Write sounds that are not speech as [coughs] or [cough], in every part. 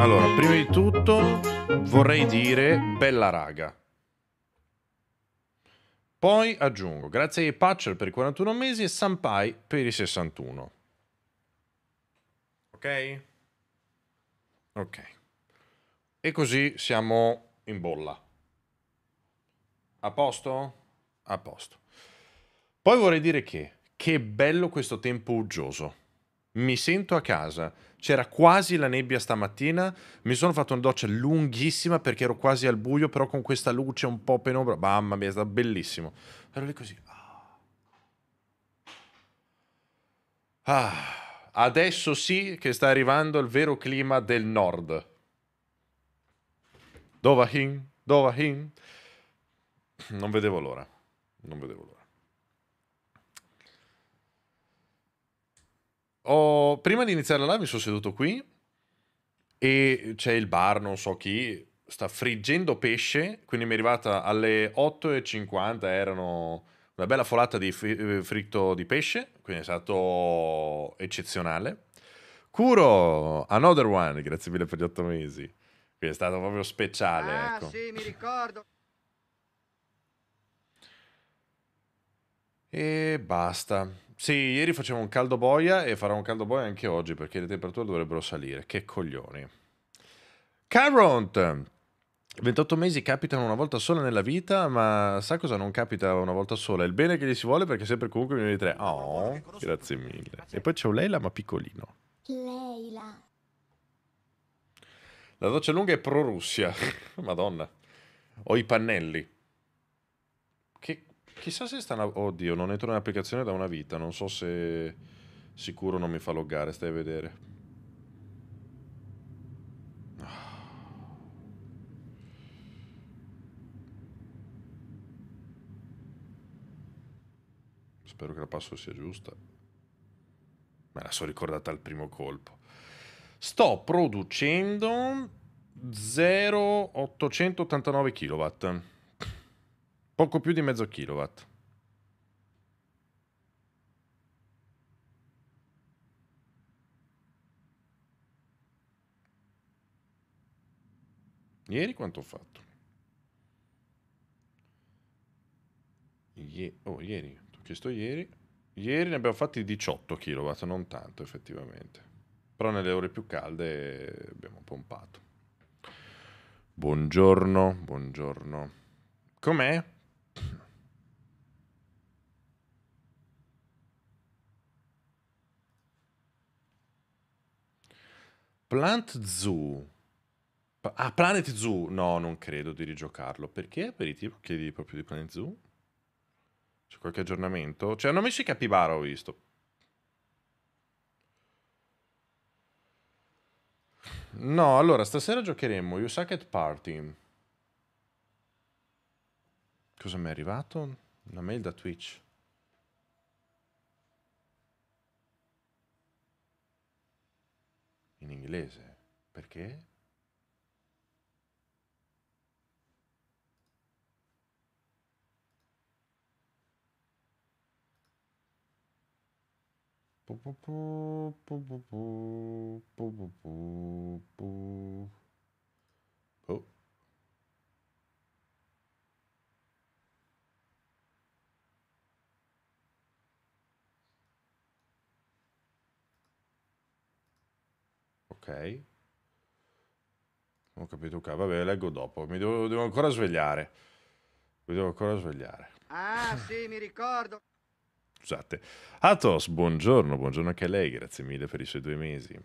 Allora, prima di tutto vorrei dire bella raga. Poi aggiungo, grazie ai Patcher per i 41 mesi e Sampai per i 61. Ok? Ok. E così siamo in bolla. A posto? A posto. Poi vorrei dire che, che bello questo tempo uggioso. Mi sento a casa. C'era quasi la nebbia stamattina. Mi sono fatto una doccia lunghissima perché ero quasi al buio, però con questa luce un po' penombra. Mamma mia, è stato bellissimo. Ero lì così. Ah, adesso sì che sta arrivando il vero clima del nord. Dovahin, Dovahin. Non vedevo l'ora. Non vedevo l'ora. Ho, prima di iniziare la live mi sono seduto qui e c'è il bar, non so chi, sta friggendo pesce, quindi mi è arrivata alle 8.50, erano una bella folata di fri- fritto di pesce, quindi è stato eccezionale. Curo, another one, grazie mille per gli otto mesi. Quindi è stato proprio speciale. Ah, ecco. sì, mi ricordo. E basta. Sì, ieri facevo un caldo boia e farò un caldo boia anche oggi perché le temperature dovrebbero salire. Che coglioni. Caront! 28 mesi capitano una volta sola nella vita, ma sa cosa non capita una volta sola? Il bene che gli si vuole perché sempre comunque viene di tre. Oh, grazie mille. E poi c'è un Leila ma piccolino. Leila. La doccia lunga è pro-Russia. [laughs] Madonna. Ho i pannelli. Chissà se stanno... Oddio, non entro nell'applicazione da una vita. Non so se sicuro non mi fa loggare. Stai a vedere. Spero che la password sia giusta. Me la sono ricordata al primo colpo. Sto producendo 0,889 kW. Poco più di mezzo kilowatt. Ieri quanto ho fatto? Ie- oh, ieri. Ti ho chiesto ieri. Ieri ne abbiamo fatti 18 kW, non tanto effettivamente. Però nelle ore più calde abbiamo pompato. Buongiorno, buongiorno. Com'è? Plant Zoo. Ah, Planet Zoo. No, non credo di rigiocarlo. Perché aperitivo? Chiedi proprio di Planet Zoo? C'è qualche aggiornamento? Cioè, hanno messo i capibara, ho visto. No, allora, stasera giocheremo Yusaket Party. Cosa mi è arrivato? Una mail da Twitch. In inglese. Perché? Pu pu pu, pu pu pu, pu pu pu, pu. Ok. Non ho capito, ok, vabbè, leggo dopo. Mi devo, devo ancora svegliare. Mi devo ancora svegliare. Ah, sì, mi ricordo. Scusate. Atos, buongiorno, buongiorno anche a lei, grazie mille per i suoi due mesi.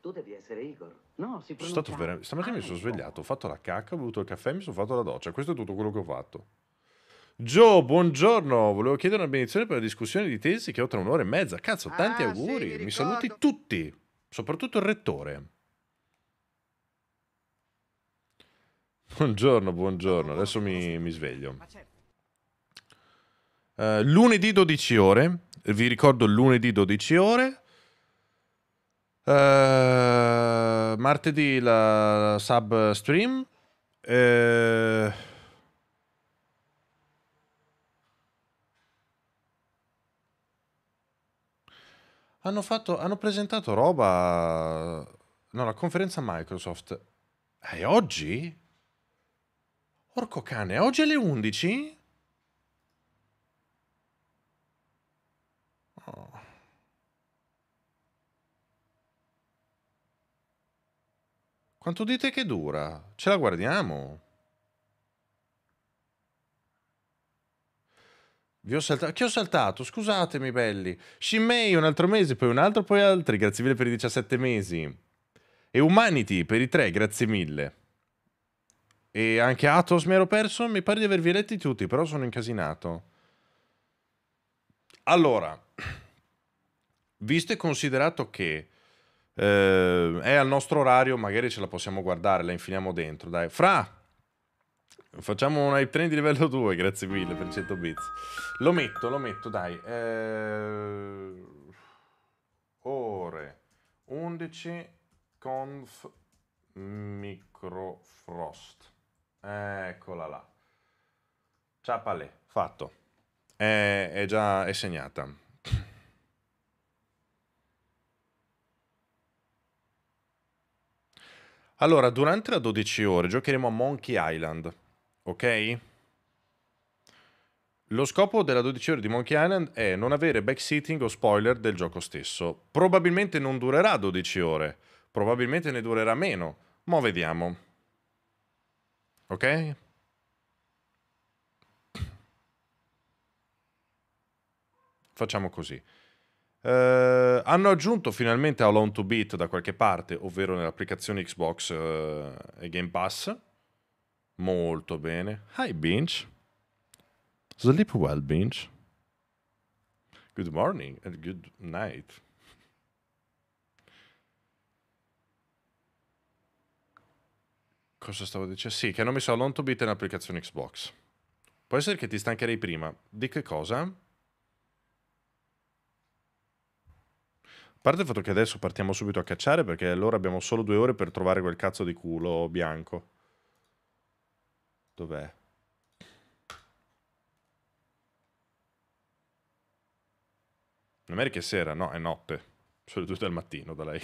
Tu devi essere Igor. No, si Sono stato pronuncia vera- Stamattina mi sono Igor. svegliato, ho fatto la cacca, ho bevuto il caffè e mi sono fatto la doccia. Questo è tutto quello che ho fatto. Joe, buongiorno. Volevo chiedere una benedizione per la discussione di tesi che ho tra un'ora e mezza. Cazzo, tanti Ah, sì, auguri. mi mi saluti tutti, soprattutto il rettore. Buongiorno, buongiorno. Adesso mi, mi sveglio. Eh, lunedì 12 ore. Vi ricordo lunedì 12 ore. Eh, martedì la sub stream. Eh, hanno, fatto, hanno presentato roba No, la conferenza Microsoft è oggi? Orco cane, oggi alle 11? Oh. Quanto dite che dura? Ce la guardiamo? Vi ho saltato. Chi ho saltato? Scusatemi, belli. Shinmei un altro mese, poi un altro, poi altri. Grazie mille per i 17 mesi. E Humanity per i 3, grazie mille. E anche Atos mi ero perso. Mi pare di avervi letti tutti, però sono incasinato. Allora, visto e considerato che eh, è al nostro orario, magari ce la possiamo guardare, la infiliamo dentro. Dai, Fra, Facciamo un hype train di livello 2, grazie mille per 100 bits. Lo metto, lo metto, dai. Eh... Ore 11 conf microfrost. Eccola là. Ciapale, fatto. È, è già è segnata. Allora, durante la 12 ore giocheremo a Monkey Island. Ok? Lo scopo della 12 ore di Monkey Island è non avere backseating o spoiler del gioco stesso. Probabilmente non durerà 12 ore, probabilmente ne durerà meno, ma vediamo. Ok? Facciamo così. Uh, hanno aggiunto finalmente Alone to Beat da qualche parte, ovvero nell'applicazione Xbox uh, e Game Pass. Molto bene. Hi, Binge. Sleep well, Binge. Good morning and good night. Cosa stavo dicendo? Sì, che hanno messo Alone to Beat nell'applicazione Xbox. Può essere che ti stancherei prima. Di che cosa? A parte il fatto che adesso partiamo subito a cacciare perché allora abbiamo solo due ore per trovare quel cazzo di culo bianco. Dov'è? Non è che sera, no, è notte. Sono le due del mattino da lei.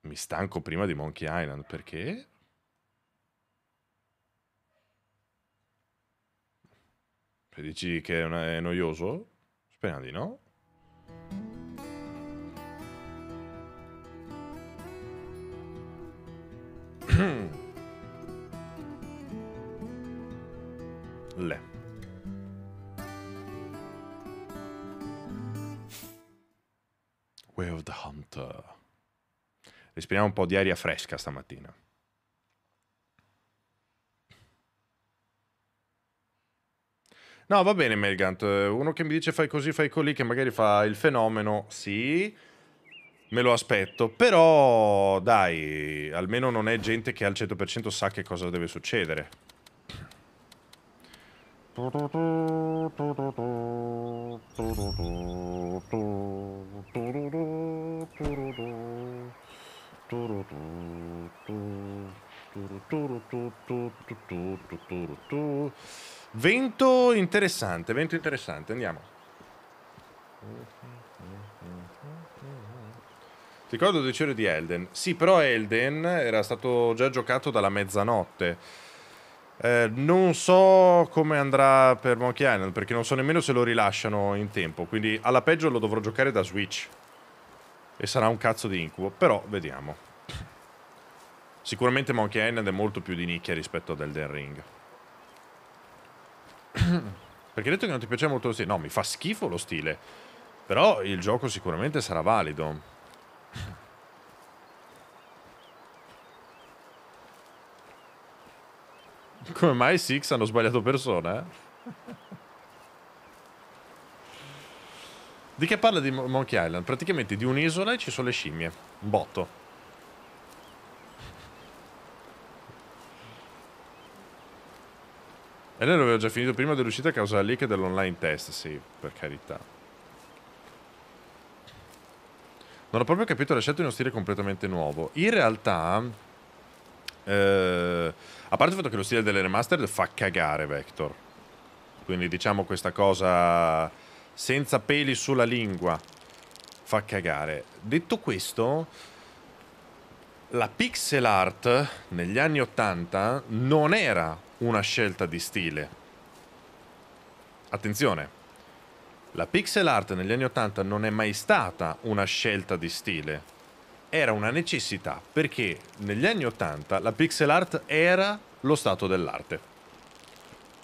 Mi stanco prima di Monkey Island, perché? Dici che è noioso? Speriamo di no. [clears throat] Le. Way of the Hunter. Respiriamo un po' di aria fresca stamattina. No, va bene, Melgant. Uno che mi dice fai così, fai colì, che magari fa il fenomeno, sì me lo aspetto, però dai, almeno non è gente che al 100% sa che cosa deve succedere. Vento interessante, vento interessante, andiamo. Ti ricordo 12 ore di Elden. Sì, però Elden era stato già giocato dalla mezzanotte. Eh, non so come andrà per Monkey Island, perché non so nemmeno se lo rilasciano in tempo. Quindi alla peggio lo dovrò giocare da Switch. E sarà un cazzo di incubo, però vediamo. Sicuramente Monkey Island è molto più di nicchia rispetto ad Elden Ring. [coughs] perché hai detto che non ti piace molto lo stile? No, mi fa schifo lo stile. Però il gioco sicuramente sarà valido. [laughs] Come mai Six hanno sbagliato persona, eh? Di che parla di Monkey Island? Praticamente di un'isola e ci sono le scimmie. Un botto. E lei l'aveva già finito prima dell'uscita a causa del leak dell'online test, sì, per carità. Non ho proprio capito la scelta di uno stile completamente nuovo. In realtà, eh, a parte il fatto che lo stile delle remastered fa cagare Vector. Quindi diciamo questa cosa senza peli sulla lingua. fa cagare. Detto questo, la pixel art negli anni 80 non era una scelta di stile. Attenzione, la pixel art negli anni 80 non è mai stata una scelta di stile, era una necessità perché negli anni 80 la pixel art era lo stato dell'arte.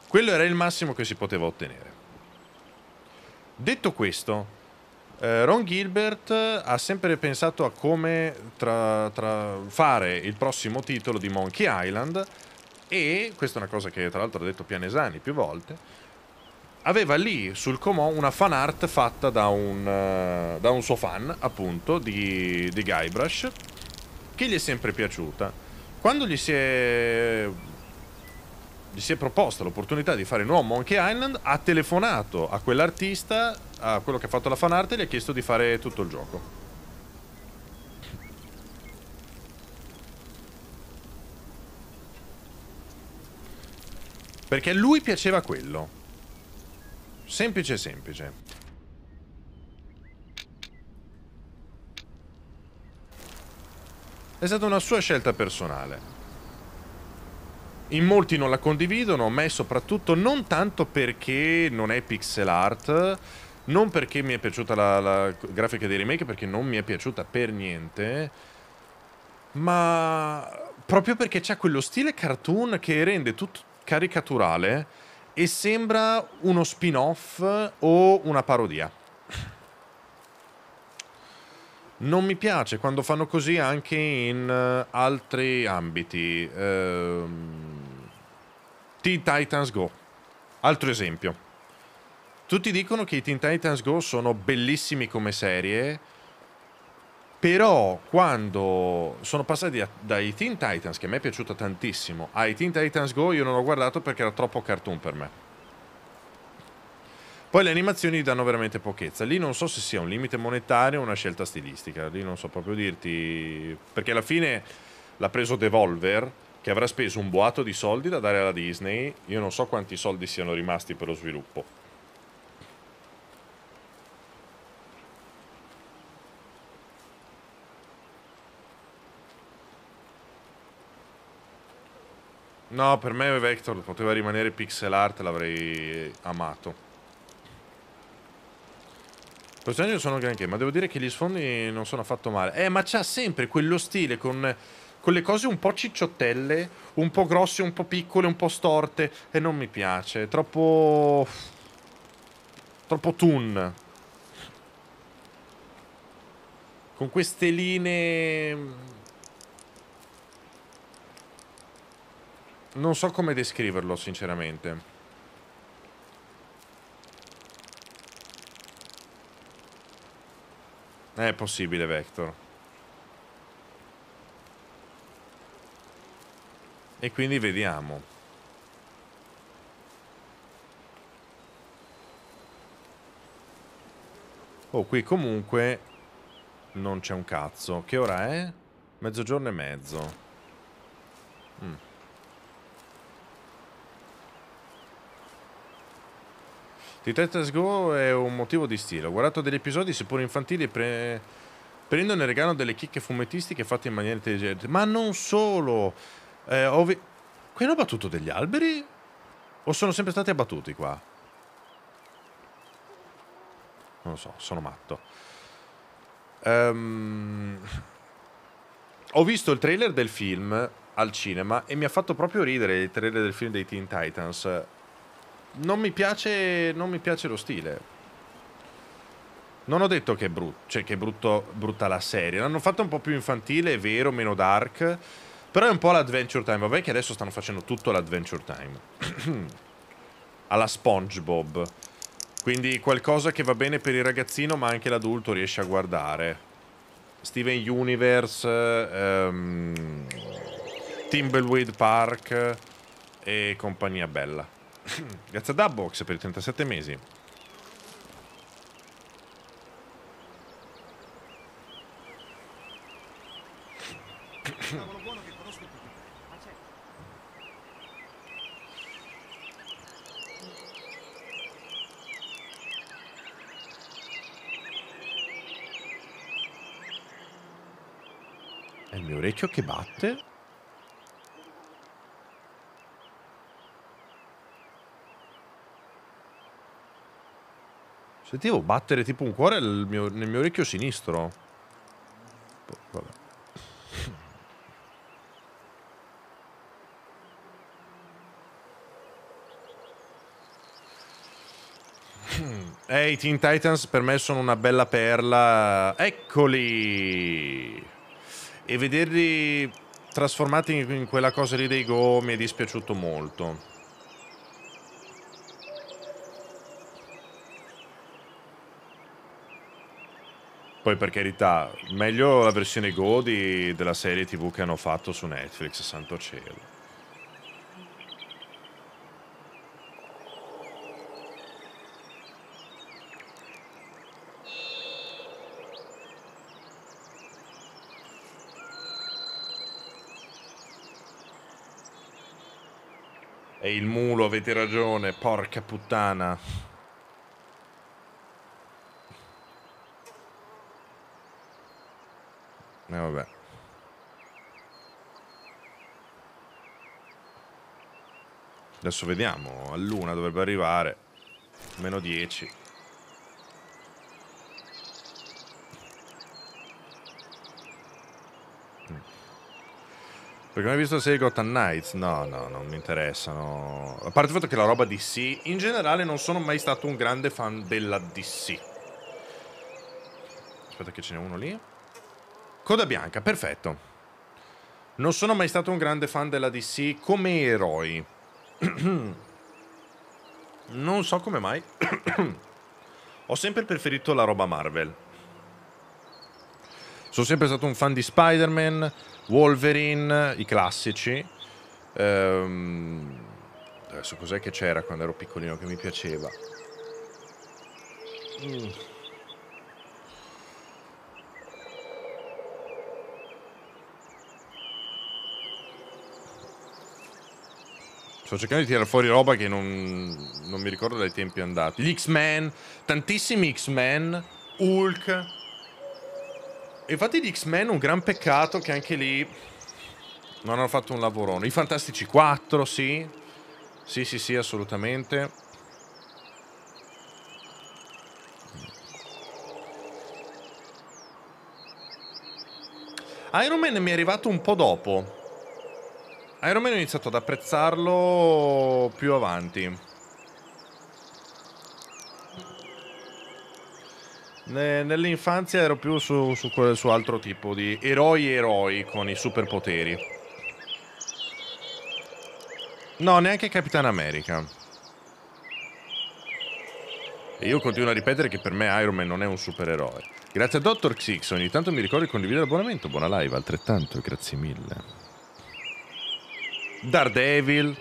Quello era il massimo che si poteva ottenere. Detto questo, eh, Ron Gilbert ha sempre pensato a come tra, tra fare il prossimo titolo di Monkey Island e, questa è una cosa che tra l'altro ha detto Pianesani più volte, aveva lì sul comò una fan art fatta da un, uh, da un suo fan, appunto, di, di Guybrush, che gli è sempre piaciuta. Quando gli si è gli si è proposta l'opportunità di fare nuovo Monkey Island, ha telefonato a quell'artista, a quello che ha fatto la fan art e gli ha chiesto di fare tutto il gioco. Perché a lui piaceva quello. Semplice semplice. È stata una sua scelta personale. In molti non la condividono, me soprattutto non tanto perché non è pixel art, non perché mi è piaciuta la, la grafica dei remake, perché non mi è piaciuta per niente, ma proprio perché c'è quello stile cartoon che rende tutto caricaturale e sembra uno spin-off o una parodia. Non mi piace quando fanno così anche in uh, altri ambiti. Uh, Teen Titans Go. Altro esempio. Tutti dicono che i Teen Titans Go sono bellissimi come serie, però quando sono passati dai Teen Titans, che a me è piaciuto tantissimo, ai Teen Titans Go io non ho guardato perché era troppo cartoon per me. Poi le animazioni danno veramente pochezza. Lì non so se sia un limite monetario o una scelta stilistica. Lì non so proprio dirti... Perché alla fine l'ha preso Devolver che avrà speso un boato di soldi da dare alla Disney. Io non so quanti soldi siano rimasti per lo sviluppo. No, per me Vector poteva rimanere pixel art, l'avrei amato. I personaggi sono granché, ma devo dire che gli sfondi non sono affatto male. Eh, ma c'ha sempre quello stile con quelle cose un po' cicciottelle, un po' grosse, un po' piccole, un po' storte e non mi piace, è troppo troppo toon. Con queste linee non so come descriverlo, sinceramente. È possibile, Vector. E quindi vediamo. Oh, qui comunque non c'è un cazzo. Che ora è? Mezzogiorno e mezzo. Mm. Titans Go è un motivo di stile. Ho guardato degli episodi, seppur infantili, pre... prendono e regalano delle chicche fumettistiche fatte in maniera intelligente. Ma non solo! Eh, ovvi... Qui hanno abbattuto degli alberi? O sono sempre stati abbattuti qua? Non lo so, sono matto. Um... Ho visto il trailer del film al cinema e mi ha fatto proprio ridere il trailer del film dei Teen Titans. Non mi piace, non mi piace lo stile. Non ho detto che è, brutto, cioè che è brutto, brutta la serie. L'hanno fatto un po' più infantile, è vero, meno dark. Però è un po' l'Adventure Time. Vabbè che adesso stanno facendo tutto l'Adventure Time. [clears throat] Alla SpongeBob. Quindi qualcosa che va bene per il ragazzino ma anche l'adulto riesce a guardare. Steven Universe, um, Timbleweed Park e compagnia bella. [clears throat] Grazie a Dubbox per i 37 mesi. È il orecchio che batte. Sentivo battere tipo un cuore nel mio, nel mio orecchio sinistro. Vabbè. Eh, i Teen Titans per me sono una bella perla. Eccoli! E vederli trasformati in quella cosa lì dei Go mi è dispiaciuto molto. Poi per carità, meglio la versione Go di, della serie TV che hanno fatto su Netflix, santo cielo. E il mulo, avete ragione, porca puttana. E eh, vabbè. Adesso vediamo, a luna dovrebbe arrivare. Meno 10. Perché non hai visto serie Gotham Knights? No, no, non mi interessano. A parte il fatto che la roba DC, in generale non sono mai stato un grande fan della DC. Aspetta che ce n'è uno lì. Coda bianca, perfetto. Non sono mai stato un grande fan della DC come eroi. [clears throat] non so come mai. [clears throat] Ho sempre preferito la roba Marvel. Sono sempre stato un fan di Spider-Man, Wolverine, i classici. Ehm, adesso cos'è che c'era quando ero piccolino che mi piaceva? Mm. Sto cercando di tirare fuori roba che non, non mi ricordo dai tempi andati. Gli X-Men, tantissimi X-Men, Hulk, infatti di X-Men un gran peccato che anche lì non hanno fatto un lavorone. I Fantastici 4, sì. Sì, sì, sì, assolutamente. Iron Man mi è arrivato un po' dopo. Iron Man ho iniziato ad apprezzarlo più avanti. Nell'infanzia ero più su, su, su altro tipo di eroi eroi con i superpoteri. No, neanche Capitan America. E io continuo a ripetere che per me Iron Man non è un supereroe. Grazie a Dr. Xix, ogni tanto mi ricordo di condividere l'abbonamento. Buona live, altrettanto, grazie mille. Daredevil,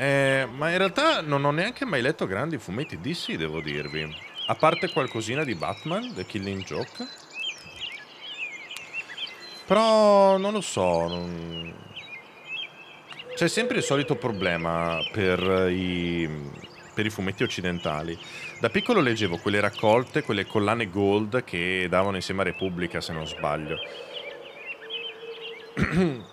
Eh, ma in realtà non ho neanche mai letto grandi fumetti DC, devo dirvi. A parte qualcosina di Batman, The Killing Joke. Però non lo so. Non... C'è sempre il solito problema per i, per i fumetti occidentali. Da piccolo leggevo quelle raccolte, quelle collane gold che davano insieme a Repubblica, se non sbaglio. [clears throat]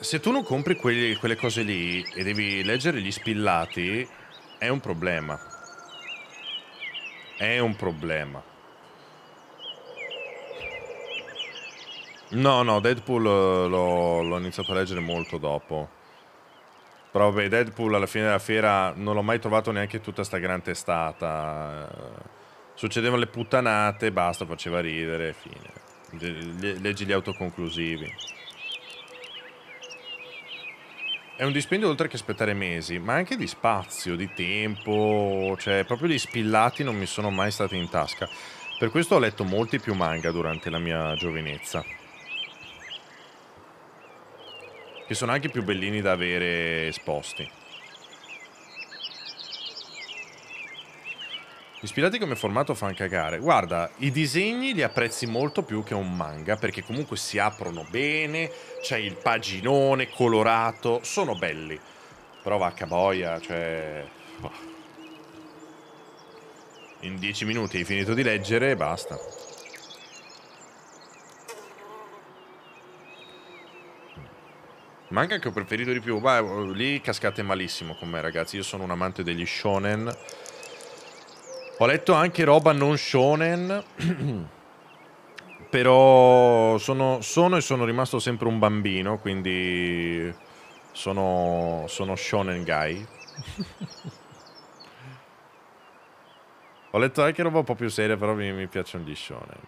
se tu non compri quelli, quelle cose lì e devi leggere gli spillati, è un problema. È un problema. No, no, Deadpool eh, l'ho iniziato a leggere molto dopo. Però vabbè, Deadpool alla fine della fiera non l'ho mai trovato neanche tutta sta gran testata. Succedevano le puttanate, basta, faceva ridere, fine. Leggi gli autoconclusivi. È un dispendio oltre che aspettare mesi, ma anche di spazio, di tempo, cioè proprio gli spillati non mi sono mai stati in tasca. Per questo ho letto molti più manga durante la mia giovinezza. Che sono anche più bellini da avere esposti. Ispirati come formato fanno cagare. Guarda, i disegni li apprezzi molto più che un manga, perché comunque si aprono bene, c'è il paginone colorato, sono belli. Però vacca boia, cioè... Oh. In dieci minuti hai finito di leggere e basta. Manca che ho preferito di più. Beh, lì cascate malissimo con me, ragazzi. Io sono un amante degli shonen. Ho letto anche roba non shonen. [clears throat] Però sono, sono, e sono rimasto sempre un bambino, quindi sono, sono shonen guy. [laughs] Ho letto anche roba un po' più seria, però mi, mi piacciono gli shonen.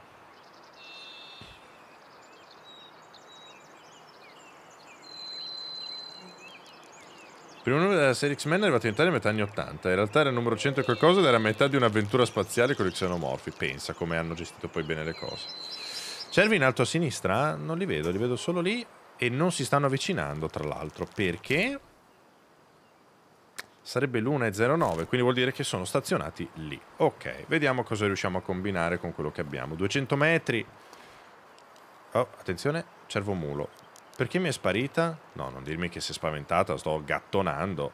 Primo numero della serie X-Men è arrivato in Italia a metà anni 80. In realtà era il numero 100 e qualcosa ed era metà di un'avventura spaziale con i xenomorfi. Pensa come hanno gestito poi bene le cose. Cervi in alto a sinistra? Non li vedo, li vedo solo lì e non si stanno avvicinando, tra l'altro. Perché? Sarebbe l'1.09, quindi vuol dire che sono stazionati lì. Ok, vediamo cosa riusciamo a combinare con quello che abbiamo. 200 metri. Oh, attenzione, cervo mulo. Perché mi è sparita? No, non dirmi che si è spaventata, sto gattonando.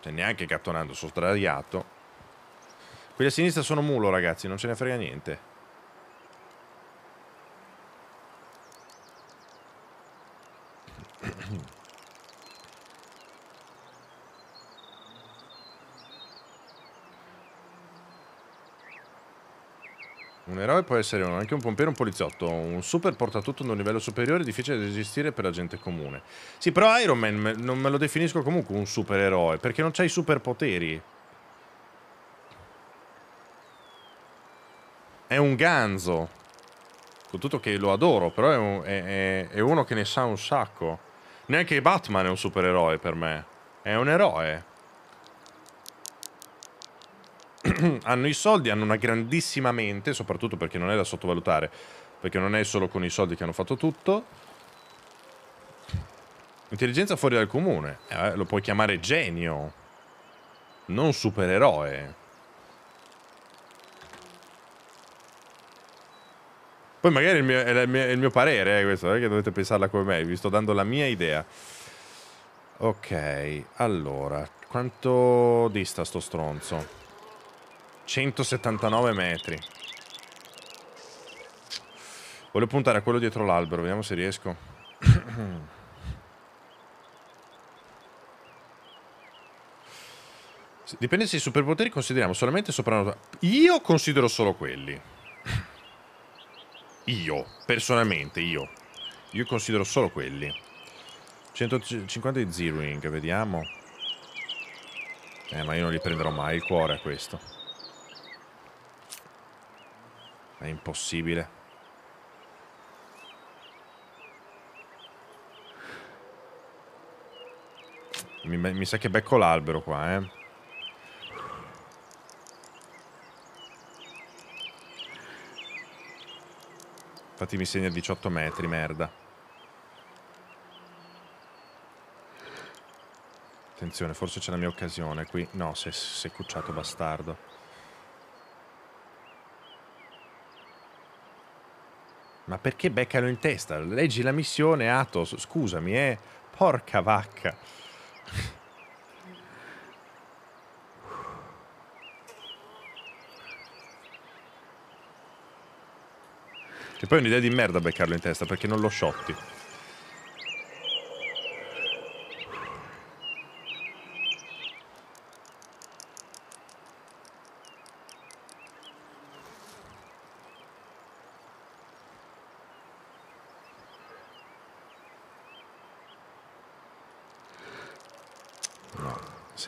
Cioè, neanche gattonando, sono sdraiato. Quelli a sinistra sono mulo, ragazzi, non ce ne frega niente. Un eroe può essere anche un pompiere un poliziotto. Un super portatutto ad un livello superiore difficile da esistere per la gente comune. Sì, però Iron Man non me lo definisco comunque un supereroe, perché non c'ha i superpoteri. È un ganzo. Con tutto che lo adoro, però è, un, è, è, è uno che ne sa un sacco. Neanche Batman è un supereroe per me. È un eroe. [clears throat] hanno i soldi, hanno una grandissima mente, soprattutto perché non è da sottovalutare, perché non è solo con i soldi che hanno fatto tutto. Intelligenza fuori dal comune, eh, lo puoi chiamare genio, non supereroe. Poi magari il mio, è, il mio, è il mio parere, eh, questo, non è che dovete pensarla come me, vi sto dando la mia idea. Ok, allora, quanto dista sto stronzo? 179 metri. Voglio puntare a quello dietro l'albero, vediamo se riesco. [clears throat] Dipende se i superpoteri consideriamo solamente soprannaturali. Io considero solo quelli. Io, personalmente, io. Io considero solo quelli. 150 di Zeroing, vediamo. Eh, ma io non li prenderò mai il cuore a questo. È impossibile. Mi, mi sa che becco l'albero qua, eh. Infatti mi segna 18 metri, merda. Attenzione, forse c'è la mia occasione qui. No, si è cucciato bastardo. Ma perché beccano in testa? Leggi la missione, Atos, scusami, eh. Porca vacca. E poi è un'idea di merda beccarlo in testa perché non lo shotti.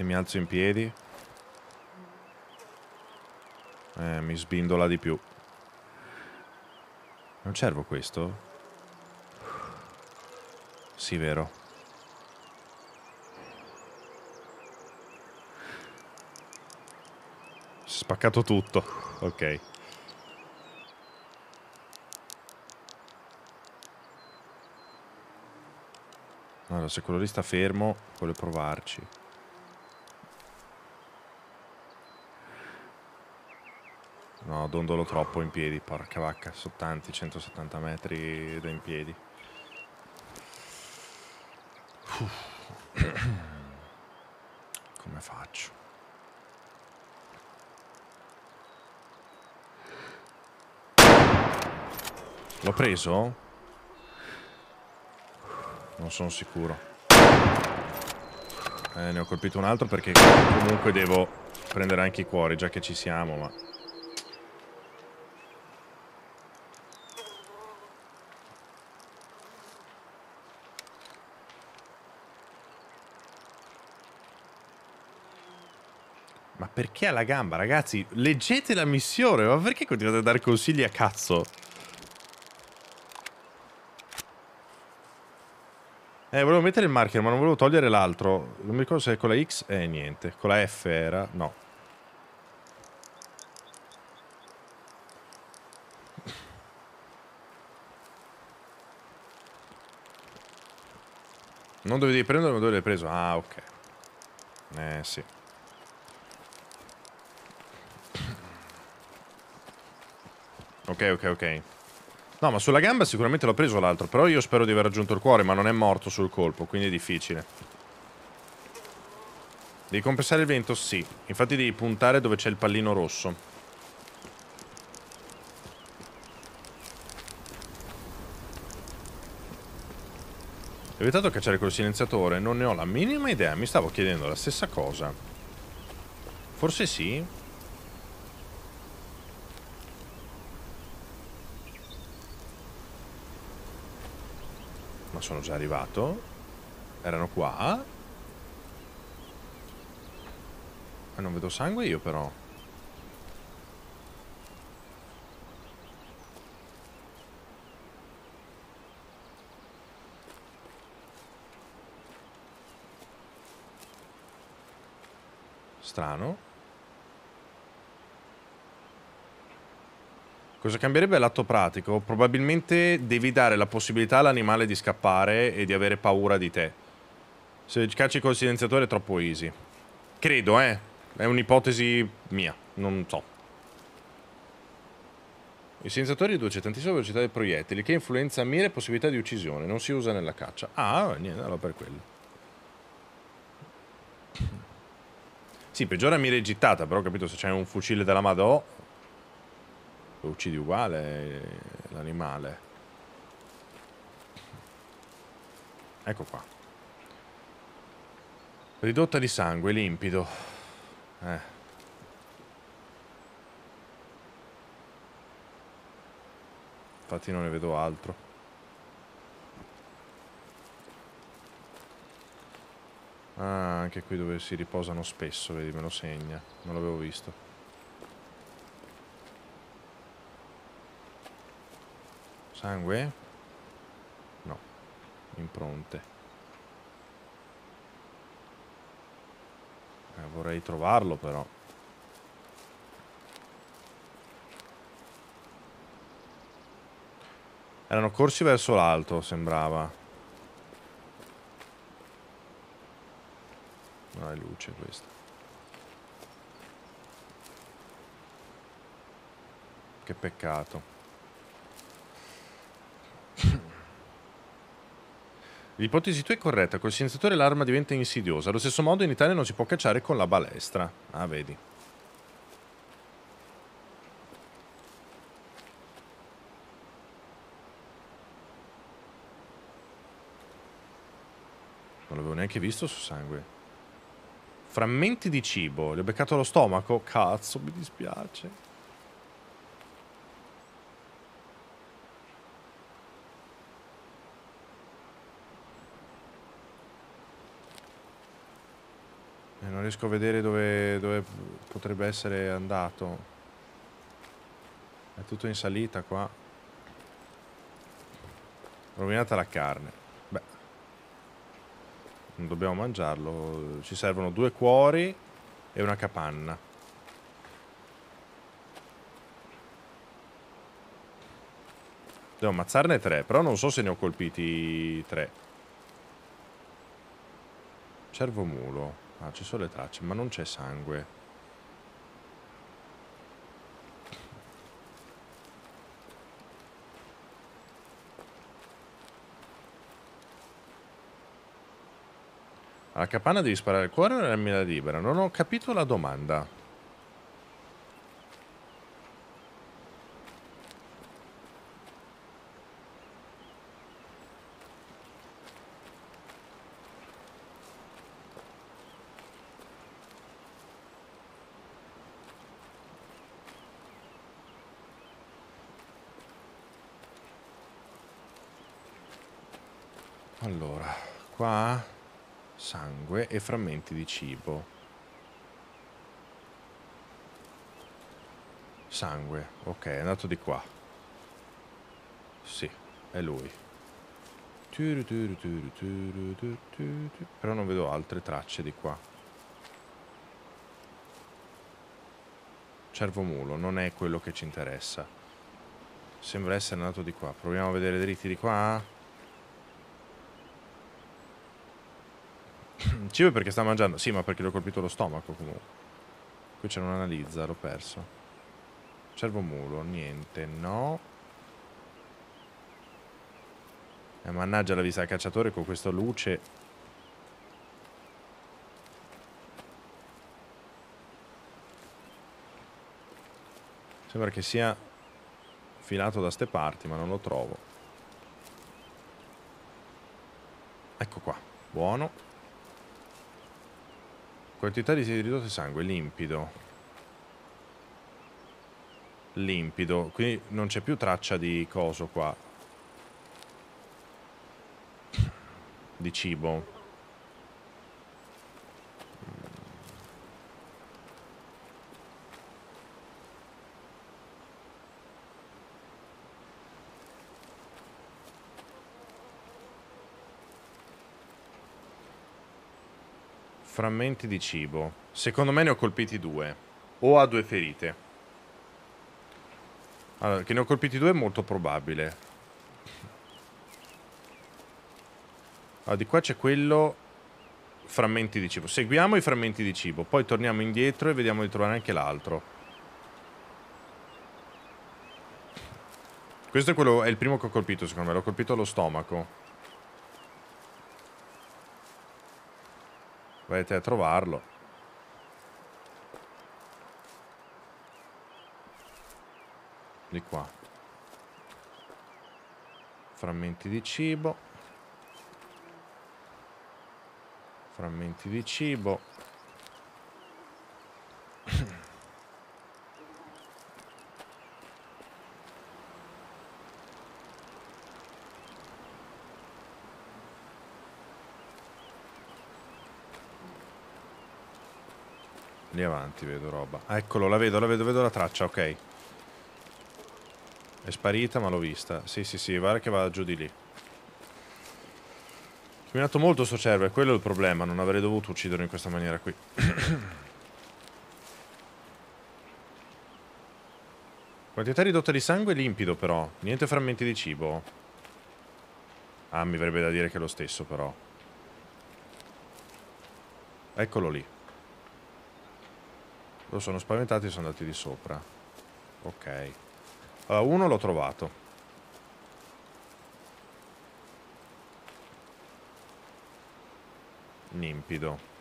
Mi alzo in piedi. Eh, mi sbindola di più. È un cervo questo? sì vero. Spaccato tutto. Ok. Allora se quello lì sta fermo voglio provarci No, dondolo troppo in piedi, porca vacca, sono tanti, 170 metri da in piedi. faccio? L'ho preso? Non sono sicuro. Eh, ne ho colpito un altro perché comunque devo prendere anche i cuori, già che ci siamo, ma... perché alla gamba, ragazzi? Leggete la missione, ma perché continuate a dare consigli a cazzo? Eh, volevo mettere il marker, ma non volevo togliere l'altro. Non mi ricordo se è con la X. Eh, niente. Con la F era. No. Non dovevi prendere, ma dove l'hai preso? Ah, ok. Eh, sì. Ok, ok, ok. No, ma sulla gamba sicuramente l'ho preso l'altro, però io spero di aver raggiunto il cuore, ma non è morto sul colpo, quindi è difficile. Devi compensare il vento? Sì. Infatti devi puntare dove c'è il pallino rosso. Ho evitato cacciare col silenziatore? Non ne ho la minima idea, mi stavo chiedendo la stessa cosa. Forse sì? Ma sono già arrivato? Erano qua? Ma non vedo sangue io però. Strano. Cosa cambierebbe l'atto pratico? Probabilmente devi dare la possibilità all'animale di scappare e di avere paura di te. Se cacci col silenziatore è troppo easy. Credo, eh. È un'ipotesi mia, non so. Il silenziatore riduce tantissimo la velocità dei proiettili, che influenza mira e possibilità di uccisione. Non si usa nella caccia. Ah, niente, allora per quello. Sì, peggiora mira gittata, però ho capito se c'è un fucile della Madò lo uccidi uguale l'animale. Ecco qua. Ridotta di sangue, limpido. Eh. Infatti non ne vedo altro. Ah, anche qui dove si riposano spesso, vedi, me lo segna. Non l'avevo visto. Sangue? No. Impronte. Eh, vorrei trovarlo però. Erano corsi verso l'alto, sembrava. No, è luce questa. Che peccato. L'ipotesi tua è corretta, col silenziatore l'arma diventa insidiosa. Allo stesso modo in Italia non si può cacciare con la balestra. Ah, vedi. Non l'avevo neanche visto su sangue. Frammenti di cibo. Gli ho beccato lo stomaco? Cazzo, mi dispiace. Non riesco a vedere dove, dove potrebbe essere andato. È tutto in salita qua. Rovinata la carne. Beh. Non dobbiamo mangiarlo. Ci servono due cuori e una capanna. Devo ammazzarne tre, però non so se ne ho colpiti tre. Cervo mulo. Ah, ci sono le tracce, ma non c'è sangue. Alla capanna devi sparare il cuore o nella mela libera? Non ho capito la domanda. Allora, qua sangue e frammenti di cibo. Sangue, ok, è andato di qua. Sì, è lui. Però non vedo altre tracce di qua. Cervomulo, non è quello che ci interessa. Sembra essere andato di qua. Proviamo a vedere dritti di qua. Cibo perché sta mangiando? Sì, ma perché gli ho colpito lo stomaco comunque. Qui c'è un'analizza, l'ho perso. Cervomulo, niente, no. Eh, mannaggia la vista del cacciatore con questa luce. Sembra che sia filato da ste parti, ma non lo trovo. Ecco qua, buono. Quantità di ridotto di sangue, limpido. Limpido, quindi non c'è più traccia di coso qua. Di cibo. Frammenti di cibo. Secondo me ne ho colpiti due. O ha due ferite. Allora, che ne ho colpiti due è molto probabile. Allora, di qua c'è quello... Frammenti di cibo. Seguiamo i frammenti di cibo. Poi torniamo indietro e vediamo di trovare anche l'altro. Questo è, quello, è il primo che ho colpito, secondo me. L'ho colpito allo stomaco. Vai a trovarlo. Di qua. Frammenti di cibo. Frammenti di cibo. Lì avanti vedo roba. Ah, eccolo, la vedo, la vedo, vedo la traccia, ok. È sparita, ma l'ho vista. Sì, sì, sì, guarda che va giù di lì. Ho minato molto sto cervo, quello è il problema, non avrei dovuto ucciderlo in questa maniera qui. [coughs] Quantità ridotta di sangue limpido però, niente frammenti di cibo. Ah, mi verrebbe da dire che è lo stesso però. Eccolo lì. Lo sono spaventati e sono andati di sopra. Ok. Allora, uno l'ho trovato. Nimpido.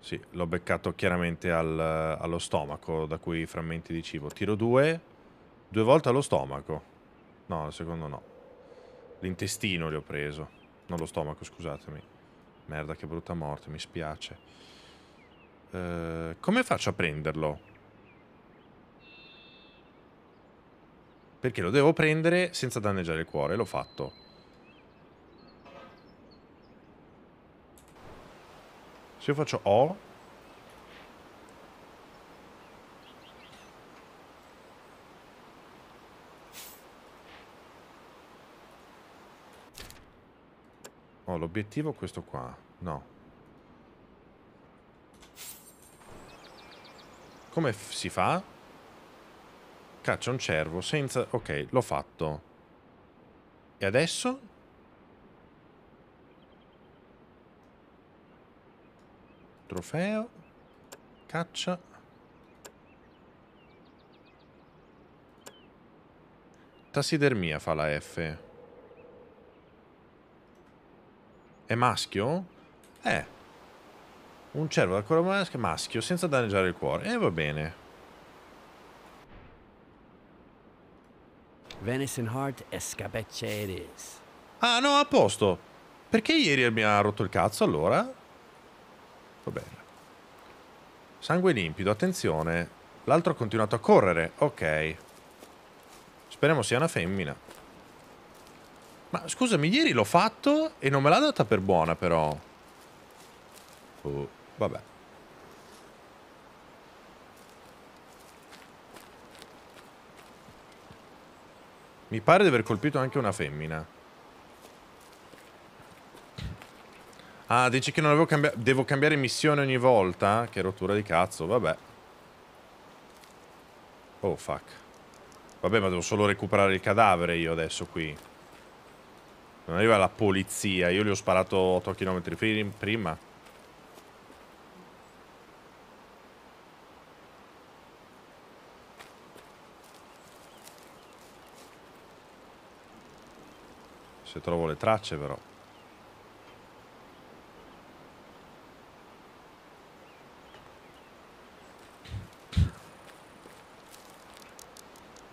Sì, l'ho beccato chiaramente al, allo stomaco, da cui frammenti di cibo. Tiro due, due volte allo stomaco. No, secondo no. L'intestino li ho preso. Non lo stomaco, scusatemi. Merda, che brutta morte, mi spiace. Uh, come faccio a prenderlo? Perché lo devo prendere senza danneggiare il cuore, l'ho fatto. Se io faccio O... Oh, l'obiettivo è questo qua. No. Come si fa? Caccia un cervo senza... Ok, l'ho fatto. E adesso? Trofeo. Caccia. Tassidermia fa la F. È maschio? Eh. Un cervo dal cuore maschio senza danneggiare il cuore. E eh, va bene. Venison heart e scapecce it is. Ah, no, a posto. Perché ieri mi ha rotto il cazzo allora? Va bene. Sangue limpido, attenzione. L'altro ha continuato a correre. Ok. Speriamo sia una femmina. Ma scusami, ieri l'ho fatto e non me l'ha data per buona però. Oh, vabbè. Mi pare di aver colpito anche una femmina. Ah, dici che non avevo cambia devo cambiare missione ogni volta? Che rottura di cazzo, vabbè. Oh, fuck. Vabbè, ma devo solo recuperare il cadavere io adesso qui. Non arriva la polizia. Io li ho sparato 8 km prima. Se trovo le tracce però.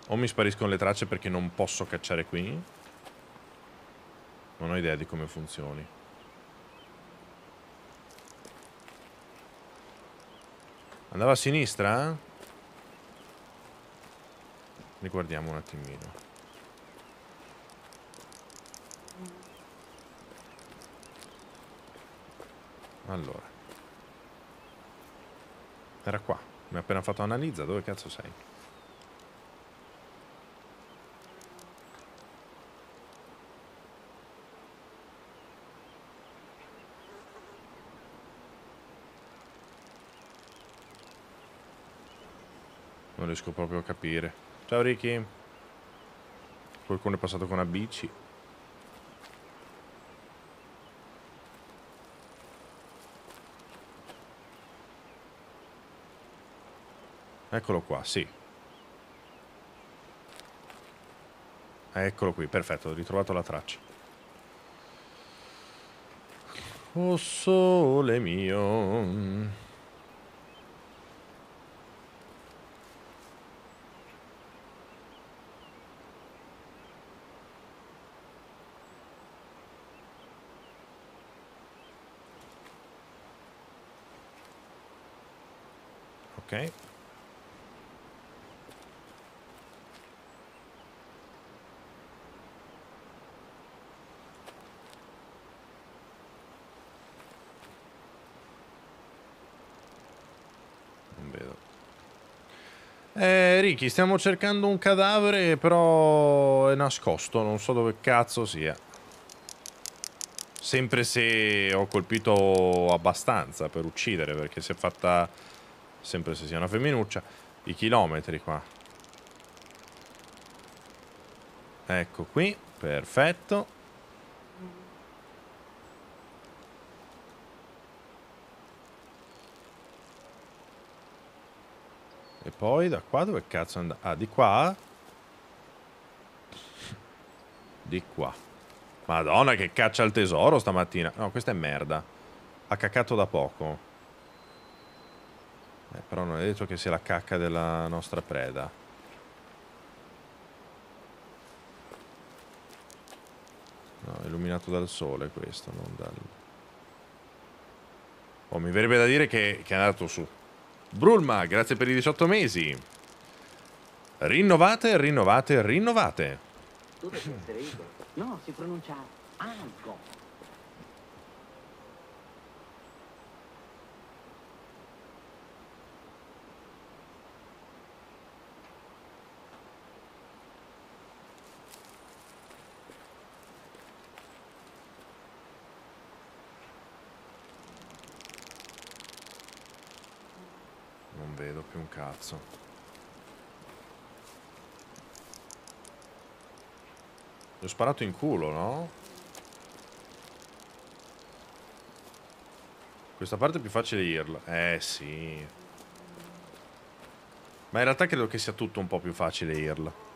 O mi spariscono le tracce perché non posso cacciare qui. Non ho idea di come funzioni. Andava a sinistra? Riguardiamo un attimino. Allora. Era qua. Mi ha appena fatto analizza. Dove cazzo sei? Non riesco proprio a capire. Ciao Ricky. Qualcuno è passato con una bici. Eccolo qua, sì. Eccolo qui, perfetto, ho ritrovato la traccia. Oh sole mio. Ok. Eh, Ricky, stiamo cercando un cadavere, però è nascosto, non so dove cazzo sia. Sempre se ho colpito abbastanza per uccidere, perché si è fatta... Sempre se sia una femminuccia. I chilometri qua. Ecco qui, perfetto. E poi da qua dove cazzo è andato? Ah, di qua? Di qua. Madonna che caccia al tesoro stamattina. No, questa è merda. Ha caccato da poco. Eh, però non è detto che sia la cacca della nostra preda. No, illuminato dal sole questo, non dal... Oh, mi verrebbe da dire che, che è andato su. Brulma, grazie per i 18 mesi. Rinnovate, rinnovate, rinnovate. Tu devi essere Igor. No, si pronuncia Algo. cazzo. L'ho sparato in culo, no? Questa parte è più facile dirla. Eh, sì. Ma in realtà credo che sia tutto un po' più facile dirla.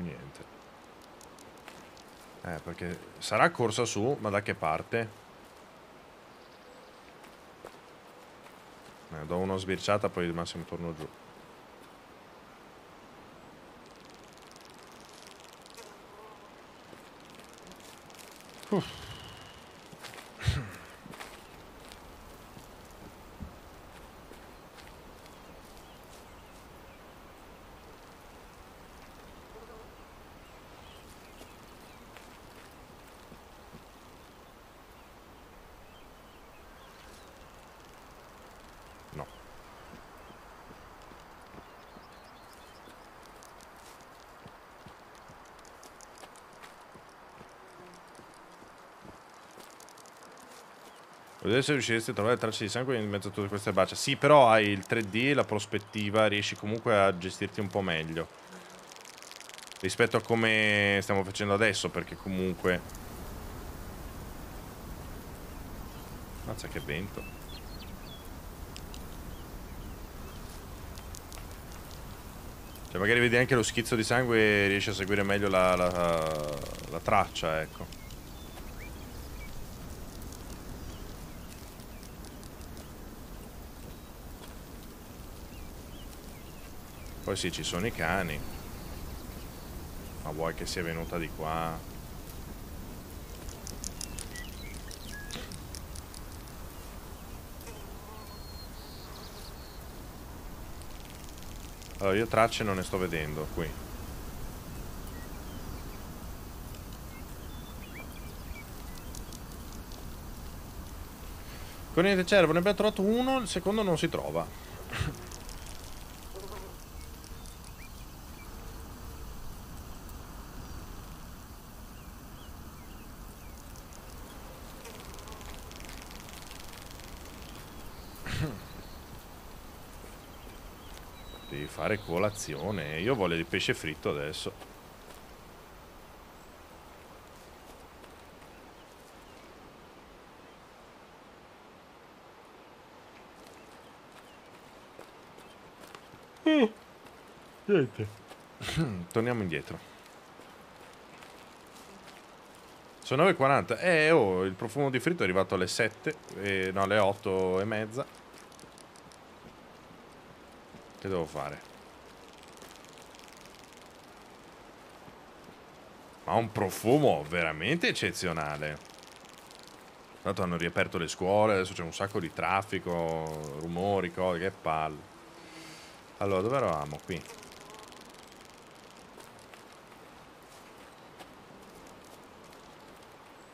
niente. Eh, perché sarà corsa su, ma da che parte? Eh, do una sbirciata, poi al massimo torno giù. Uff. Vedete se riusciresti a trovare tracce di sangue in mezzo a tutte queste braccia. Sì, però hai il 3D, la prospettiva, riesci comunque a gestirti un po' meglio. Rispetto a come stiamo facendo adesso, perché comunque... Mazza che vento. Cioè magari vedi anche lo schizzo di sangue e riesci a seguire meglio la, la, la traccia, ecco. Poi sì, ci sono i cani. Ma vuoi che sia venuta di qua? Allora, io tracce non ne sto vedendo qui. Corriente cervo, ne abbiamo trovato uno, il secondo non si trova. Devi fare colazione. Io voglio il pesce fritto adesso. Niente. [clears throat] Torniamo indietro. Sono 9.40. Eh, oh, il profumo di fritto è arrivato alle 7. eh, no, alle 8 e mezza. Che devo fare? Ha un profumo veramente eccezionale. L'altro hanno riaperto le scuole, adesso c'è un sacco di traffico, rumori, cose, che palle. Allora, dove eravamo? Qui.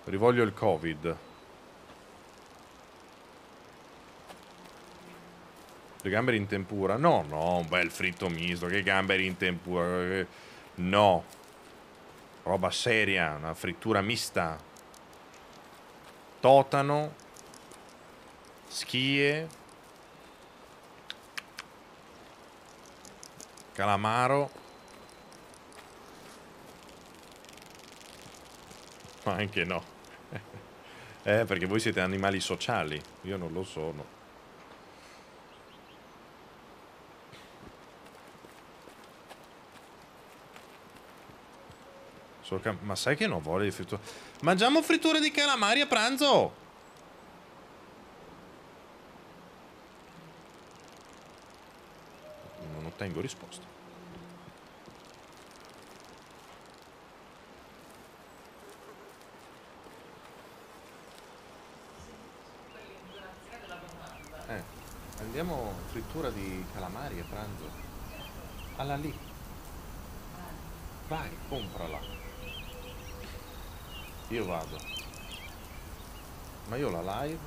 Rivoglio il covid. Le gamberi in tempura? No, no, un bel fritto misto. Che gamberi in tempura? No. Roba seria, una frittura mista. Totano. Schie. Calamaro. Ma anche no. [laughs] eh, perché voi siete animali sociali. Io non lo sono. Ma sai che non voglio di frittura? Mangiamo fritture di calamari a pranzo! Non ottengo risposta. Eh, andiamo frittura di calamari a pranzo. Alla lì. Vai, comprala. Io vado. Ma io la live?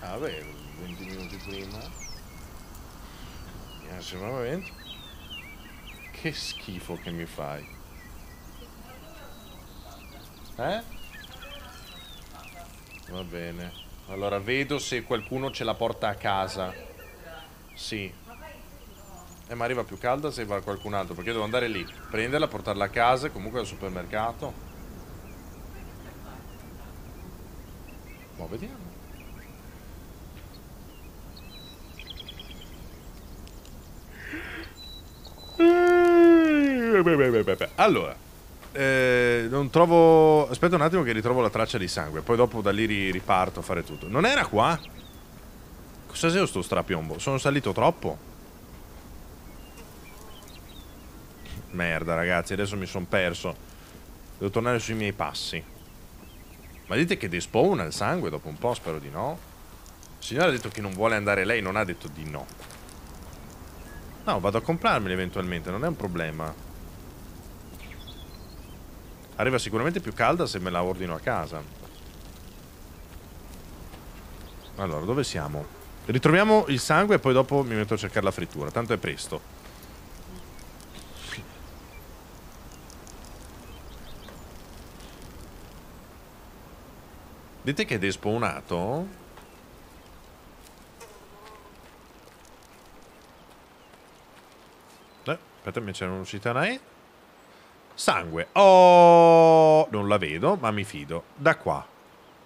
Ah beh, 20 minuti prima. Mi sembra veramente. Che schifo che mi fai. Eh? Va bene. Allora vedo se qualcuno ce la porta a casa. Sì. Eh, ma arriva più calda se va qualcun altro, perché devo andare lì, prenderla, portarla a casa, comunque al supermercato. Ma vediamo. Allora, eh, non trovo... Aspetta un attimo che ritrovo la traccia di sangue, poi dopo da lì ri- riparto a fare tutto. Non era qua? Cosa sei sto strapiombo? Sono salito troppo? Merda, ragazzi, adesso mi sono perso. Devo tornare sui miei passi. Ma dite che despawna il sangue dopo un po'? Spero di no. Il signore ha detto che non vuole andare lei, non ha detto di no. No, vado a comprarmeli eventualmente, non è un problema. Arriva sicuramente più calda se me la ordino a casa. Allora, dove siamo? Ritroviamo il sangue e poi dopo mi metto a cercare la frittura. Tanto è presto. Dite che è despawnato? Eh, aspetta, mi c'era un'uscita E. Sangue. Oh, non la vedo, ma mi fido. Da qua.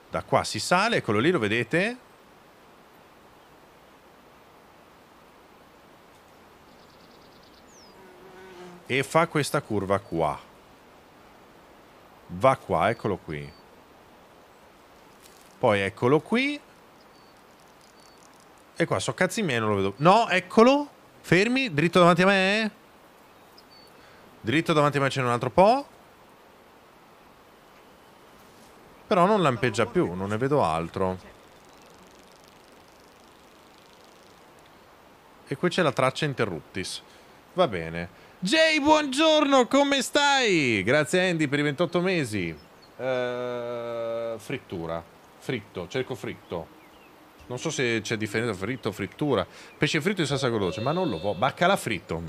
Da qua si sale, eccolo lì, lo vedete? E fa questa curva qua. Va qua, eccolo qui. Poi eccolo qui. E qua so cazzi miei, non lo vedo. No, eccolo. Fermi, dritto davanti a me. Dritto davanti a me c'è un altro po'. Però non lampeggia più, non ne vedo altro. E qui c'è la traccia interruptis. Va bene. Jay, buongiorno, come stai? Grazie Andy per i 28 mesi. Uh, frittura. Fritto, cerco fritto. Non so se c'è differenza fritto o frittura. Pesce fritto in salsa agrodolce, ma non lo voglio. Baccalà fritto.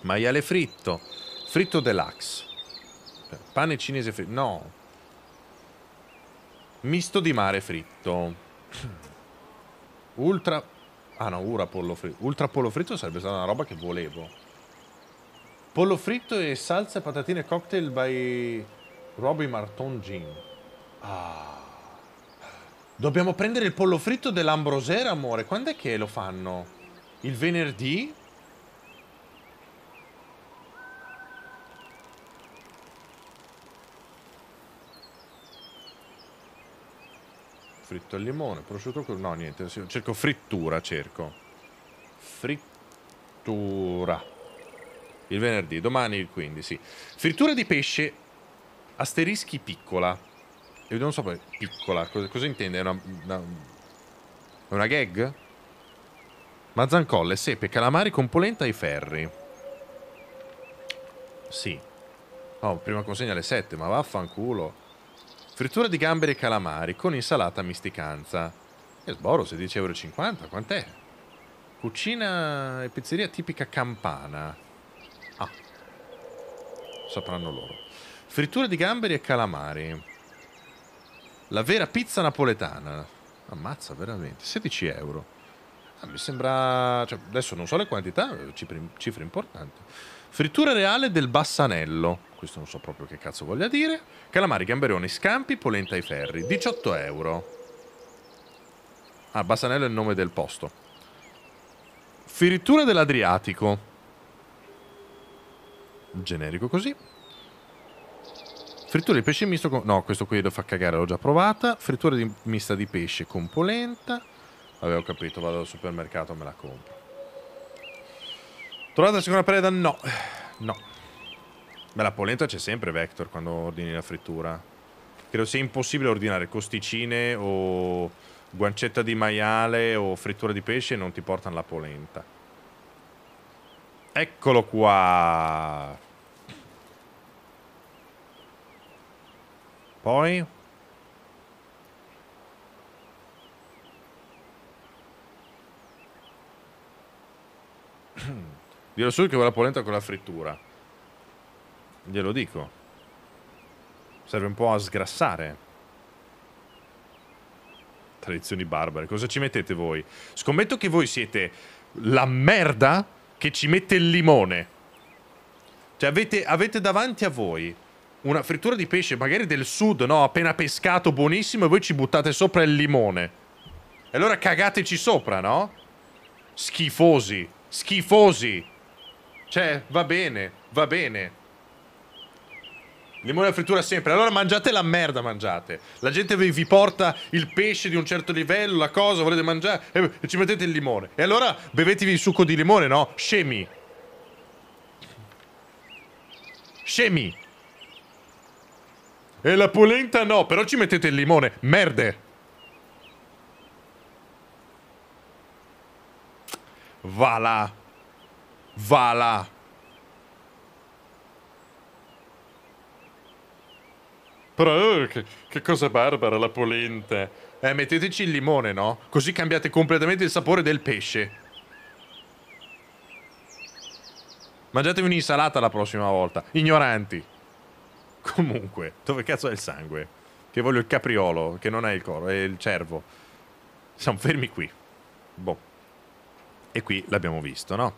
Maiale fritto. Fritto deluxe. Pane cinese fritto. No. Misto di mare fritto. Ultra... Ah no, ura pollo fritto. Ultra pollo fritto sarebbe stata una roba che volevo. Pollo fritto e salsa e patatine cocktail by Robbie Marton Gin. Ah. Dobbiamo prendere il pollo fritto dell'Ambrosera, amore. Quando è che lo fanno? Il venerdì? Fritto al limone, prosciutto. No, niente. Cerco frittura, cerco. Frittura. Il venerdì, domani il 15. Frittura di pesce asterischi piccola. E non so piccola, cosa, cosa intende? È una, una, una gag? Mazzancolle, sepe, calamari con polenta e ferri. Sì. Oh, prima consegna alle 7, ma vaffanculo. Frittura di gamberi e calamari con insalata misticanza. E sboro, 16,50 euro. Quant'è? Cucina e pizzeria tipica campana. Ah. Sapranno loro. Frittura di gamberi e calamari. La vera pizza napoletana. Ammazza, veramente. 16 euro. Ah, mi sembra... Cioè, adesso non so le quantità, cifre, cifre importanti. Frittura reale del Bassanello. Questo non so proprio che cazzo voglia dire. Calamari, gamberoni, scampi, polenta ai ferri. 18 euro. Ah, Bassanello è il nome del posto. Frittura dell'Adriatico. Generico così. Frittura di pesce misto con... No, questo qui lo fa cagare, l'ho già provata. Frittura di... mista di pesce con polenta. Avevo capito, vado al supermercato e me la compro. Trovate la seconda preda? No. No. Beh, la polenta c'è sempre, Vector, quando ordini la frittura. Credo sia impossibile ordinare costicine o guancetta di maiale o frittura di pesce e non ti portano la polenta. Eccolo qua. Poi... [clears throat] Dirò su che vuole la polenta con la frittura. Glielo dico. Serve un po' a sgrassare. Tradizioni barbare. Cosa ci mettete voi? Scommetto che voi siete la merda che ci mette il limone. Cioè avete, avete davanti a voi una frittura di pesce, magari del sud, no? Appena pescato, buonissimo, e voi ci buttate sopra il limone. E allora cagateci sopra, no? Schifosi. Schifosi. Cioè, va bene, va bene. Limone alla frittura sempre. Allora mangiate la merda, mangiate. La gente vi, vi porta il pesce di un certo livello, la cosa, volete mangiare, e, ci mettete il limone. E allora bevetevi il succo di limone, no? Scemi. Scemi. E la polenta no, però ci mettete il limone. Merde. Va là. Però eh, che, che cosa barbara la polenta. Eh, metteteci il limone, no? Così cambiate completamente il sapore del pesce. Mangiatevi un'insalata la prossima volta. Ignoranti. Comunque, dove cazzo è il sangue? Che voglio il capriolo, che non è il coro, è il cervo. Siamo fermi qui. Boh. E qui l'abbiamo visto, no?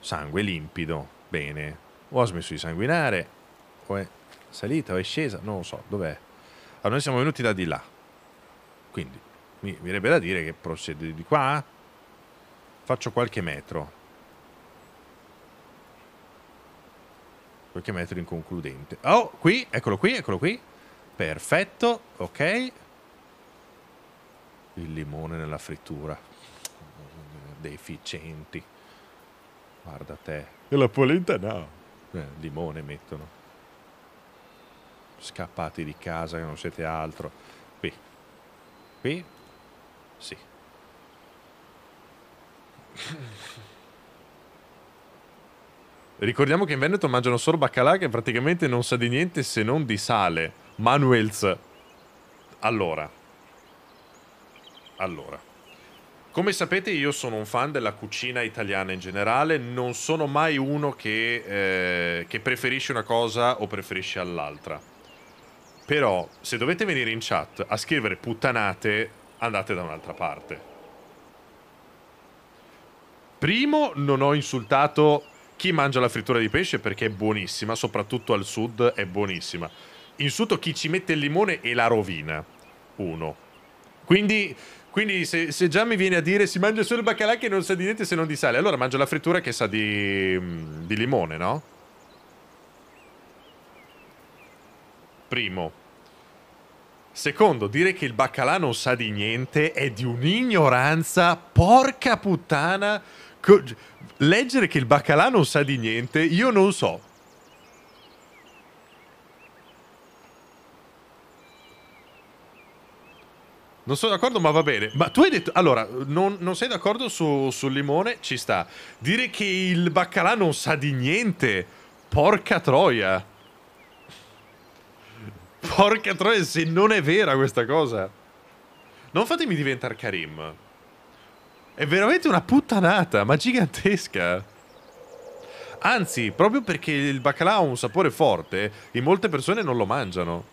Sangue limpido. Bene. O ha smesso di sanguinare, o è salita o è scesa, non lo so, dov'è? Allora noi siamo venuti da di là. Quindi mi verrebbe da dire che procede di qua. Faccio qualche metro. Qualche metro inconcludente. Oh, qui, eccolo qui, eccolo qui. Perfetto, ok. Il limone nella frittura. Deficienti. Guarda te. E la polenta no. Eh, limone mettono scappati di casa che non siete altro. Qui. Qui? Sì. Ricordiamo che in Veneto mangiano solo baccalà che praticamente non sa di niente se non di sale. Manuels. Allora. Allora. Come sapete io sono un fan della cucina italiana in generale, non sono mai uno che, eh, che preferisce una cosa o preferisce all'altra. Però, se dovete venire in chat a scrivere puttanate, andate da un'altra parte. Primo, non ho insultato chi mangia la frittura di pesce perché è buonissima, soprattutto al sud è buonissima. Insulto chi ci mette il limone e la rovina. Uno. Quindi, quindi se, se, già mi viene a dire si mangia solo il baccalà che non sa di niente se non di sale, allora mangio la frittura che sa di, di limone, no? Primo. Secondo, dire che il baccalà non sa di niente è di un'ignoranza, porca puttana. Co- leggere che il baccalà non sa di niente, io non so. Non sono d'accordo, ma va bene. Ma tu hai detto... Allora, non, non sei d'accordo su, sul limone? Ci sta. Dire che il baccalà non sa di niente. Porca troia. Porca troia, se non è vera questa cosa. Non fatemi diventare Karim. È veramente una puttanata, ma gigantesca. Anzi, proprio perché il baccalà ha un sapore forte, in molte persone non lo mangiano.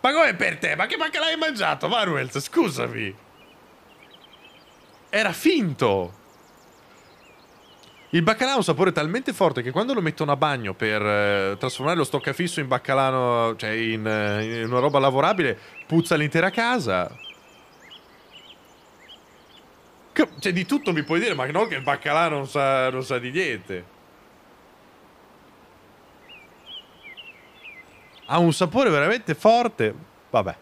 Ma come per te? Ma che baccalà hai mangiato, Manuel? Scusami. Era finto. Il baccalà ha un sapore talmente forte che quando lo mettono a bagno per eh, trasformare lo stoccafisso in baccalà, cioè in, eh, in una roba lavorabile, puzza l'intera casa. Cioè, di tutto mi puoi dire, ma no che il baccalà non sa, non sa di niente. Ha un sapore veramente forte. Vabbè.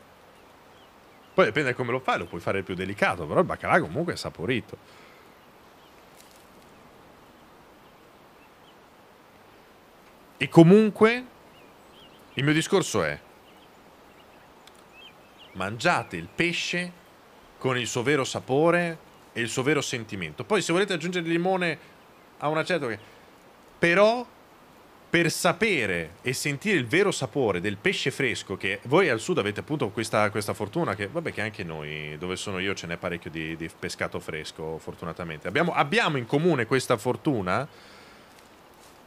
Poi dipende da come lo fai, lo puoi fare più delicato, però il baccalà comunque è saporito. E comunque il mio discorso è mangiate il pesce con il suo vero sapore e il suo vero sentimento. Poi se volete aggiungere il limone a una certa... Però per sapere e sentire il vero sapore del pesce fresco, che voi al sud avete appunto questa, questa fortuna, che vabbè che anche noi, dove sono io, ce n'è parecchio di, di pescato fresco, fortunatamente. Abbiamo, abbiamo in comune questa fortuna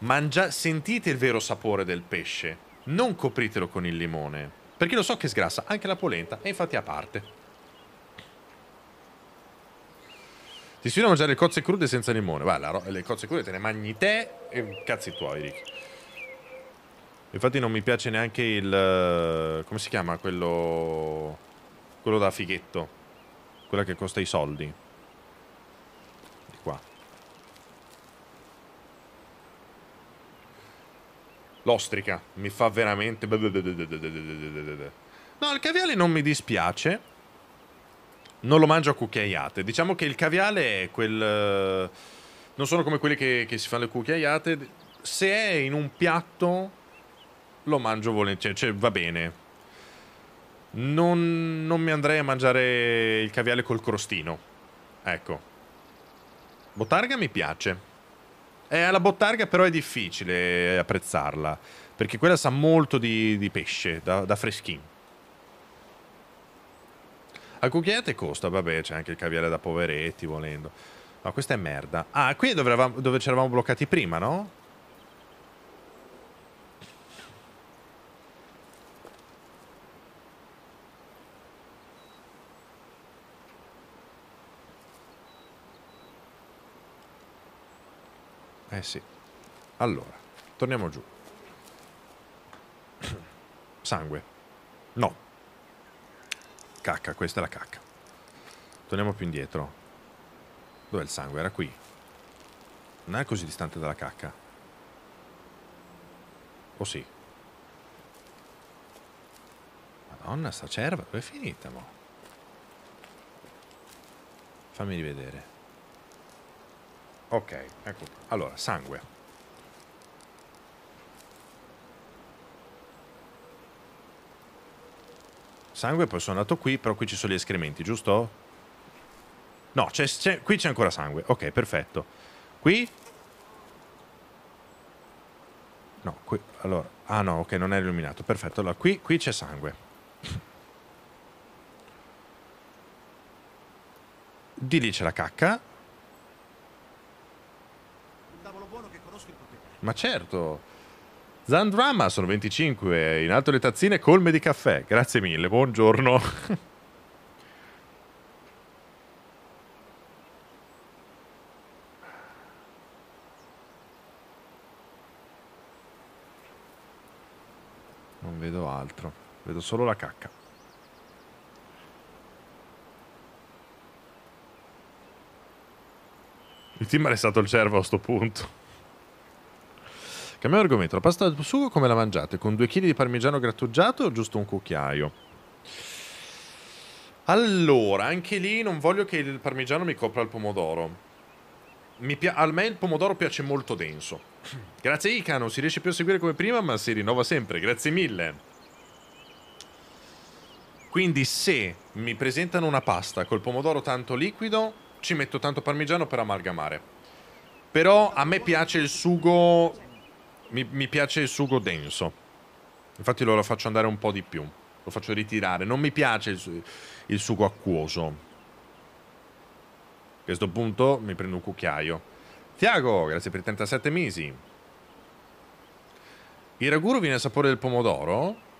Mangia, sentite il vero sapore del pesce. Non copritelo con il limone. Perché lo so che sgrassa anche la polenta, e infatti a parte. Ti sfido a mangiare le cozze crude senza limone. Guarda, le cozze crude te ne mangi te e cazzi tuoi, Rick. Infatti non mi piace neanche il... come si chiama quello... quello da fighetto. Quella che costa i soldi. L'ostrica mi fa veramente... No, il caviale non mi dispiace. Non lo mangio a cucchiaiate. Diciamo che il caviale è quel... eh, Non sono come quelli che, che si fanno le cucchiaiate. Se è in un piatto, lo mangio volentieri. Cioè, va bene. Non, non mi andrei a mangiare il caviale col crostino. Ecco. Bottarga mi piace. È alla bottarga però è difficile apprezzarla. Perché quella sa molto di, di pesce, da, da freschin. A cucchiaiate costa, vabbè, c'è anche il caviale da poveretti, volendo. Ma questa è merda. Ah, qui dove, eravamo- dove ci eravamo bloccati prima, no? Eh sì. Allora, torniamo giù. [clears throat] Sangue. No. Cacca, questa è la cacca. Torniamo più indietro. Dov'è il sangue? Era qui. Non è così distante dalla cacca. O sì? Madonna, sta cerva, dove è finita, mo? Fammi rivedere. Ok, ecco. Allora, sangue. Sangue, poi sono andato qui, però qui ci sono gli escrementi, giusto? No, c'è- c'è- qui c'è ancora sangue. Ok, perfetto. Qui? No, qui... Allora... Ah no, ok, non è illuminato. Perfetto. Allora, qui, qui c'è sangue. Di lì c'è la cacca. Ma certo. Zandrama sono 25, in alto le tazzine colme di caffè. Grazie mille, buongiorno. [laughs] Non vedo altro, vedo solo la cacca. Il team è stato il cervo a sto punto. Cambiamo argomento. La pasta al sugo come la mangiate? Con due kg di parmigiano grattugiato o giusto un cucchiaio? Allora, anche lì non voglio che il parmigiano mi copra il pomodoro. A me il pomodoro piace molto denso. [clears throat] Grazie Ica, non si riesce più a seguire come prima, ma si rinnova sempre. Grazie mille. Quindi se mi presentano una pasta col pomodoro tanto liquido, ci metto tanto parmigiano per amalgamare. Però a me piace il sugo mi, mi piace il sugo denso. Infatti lo faccio andare un po' di più. Lo faccio ritirare. Non mi piace il, il sugo acquoso. A questo punto mi prendo un cucchiaio. Tiago, grazie per i 37 mesi. Il ragù viene al sapore del pomodoro?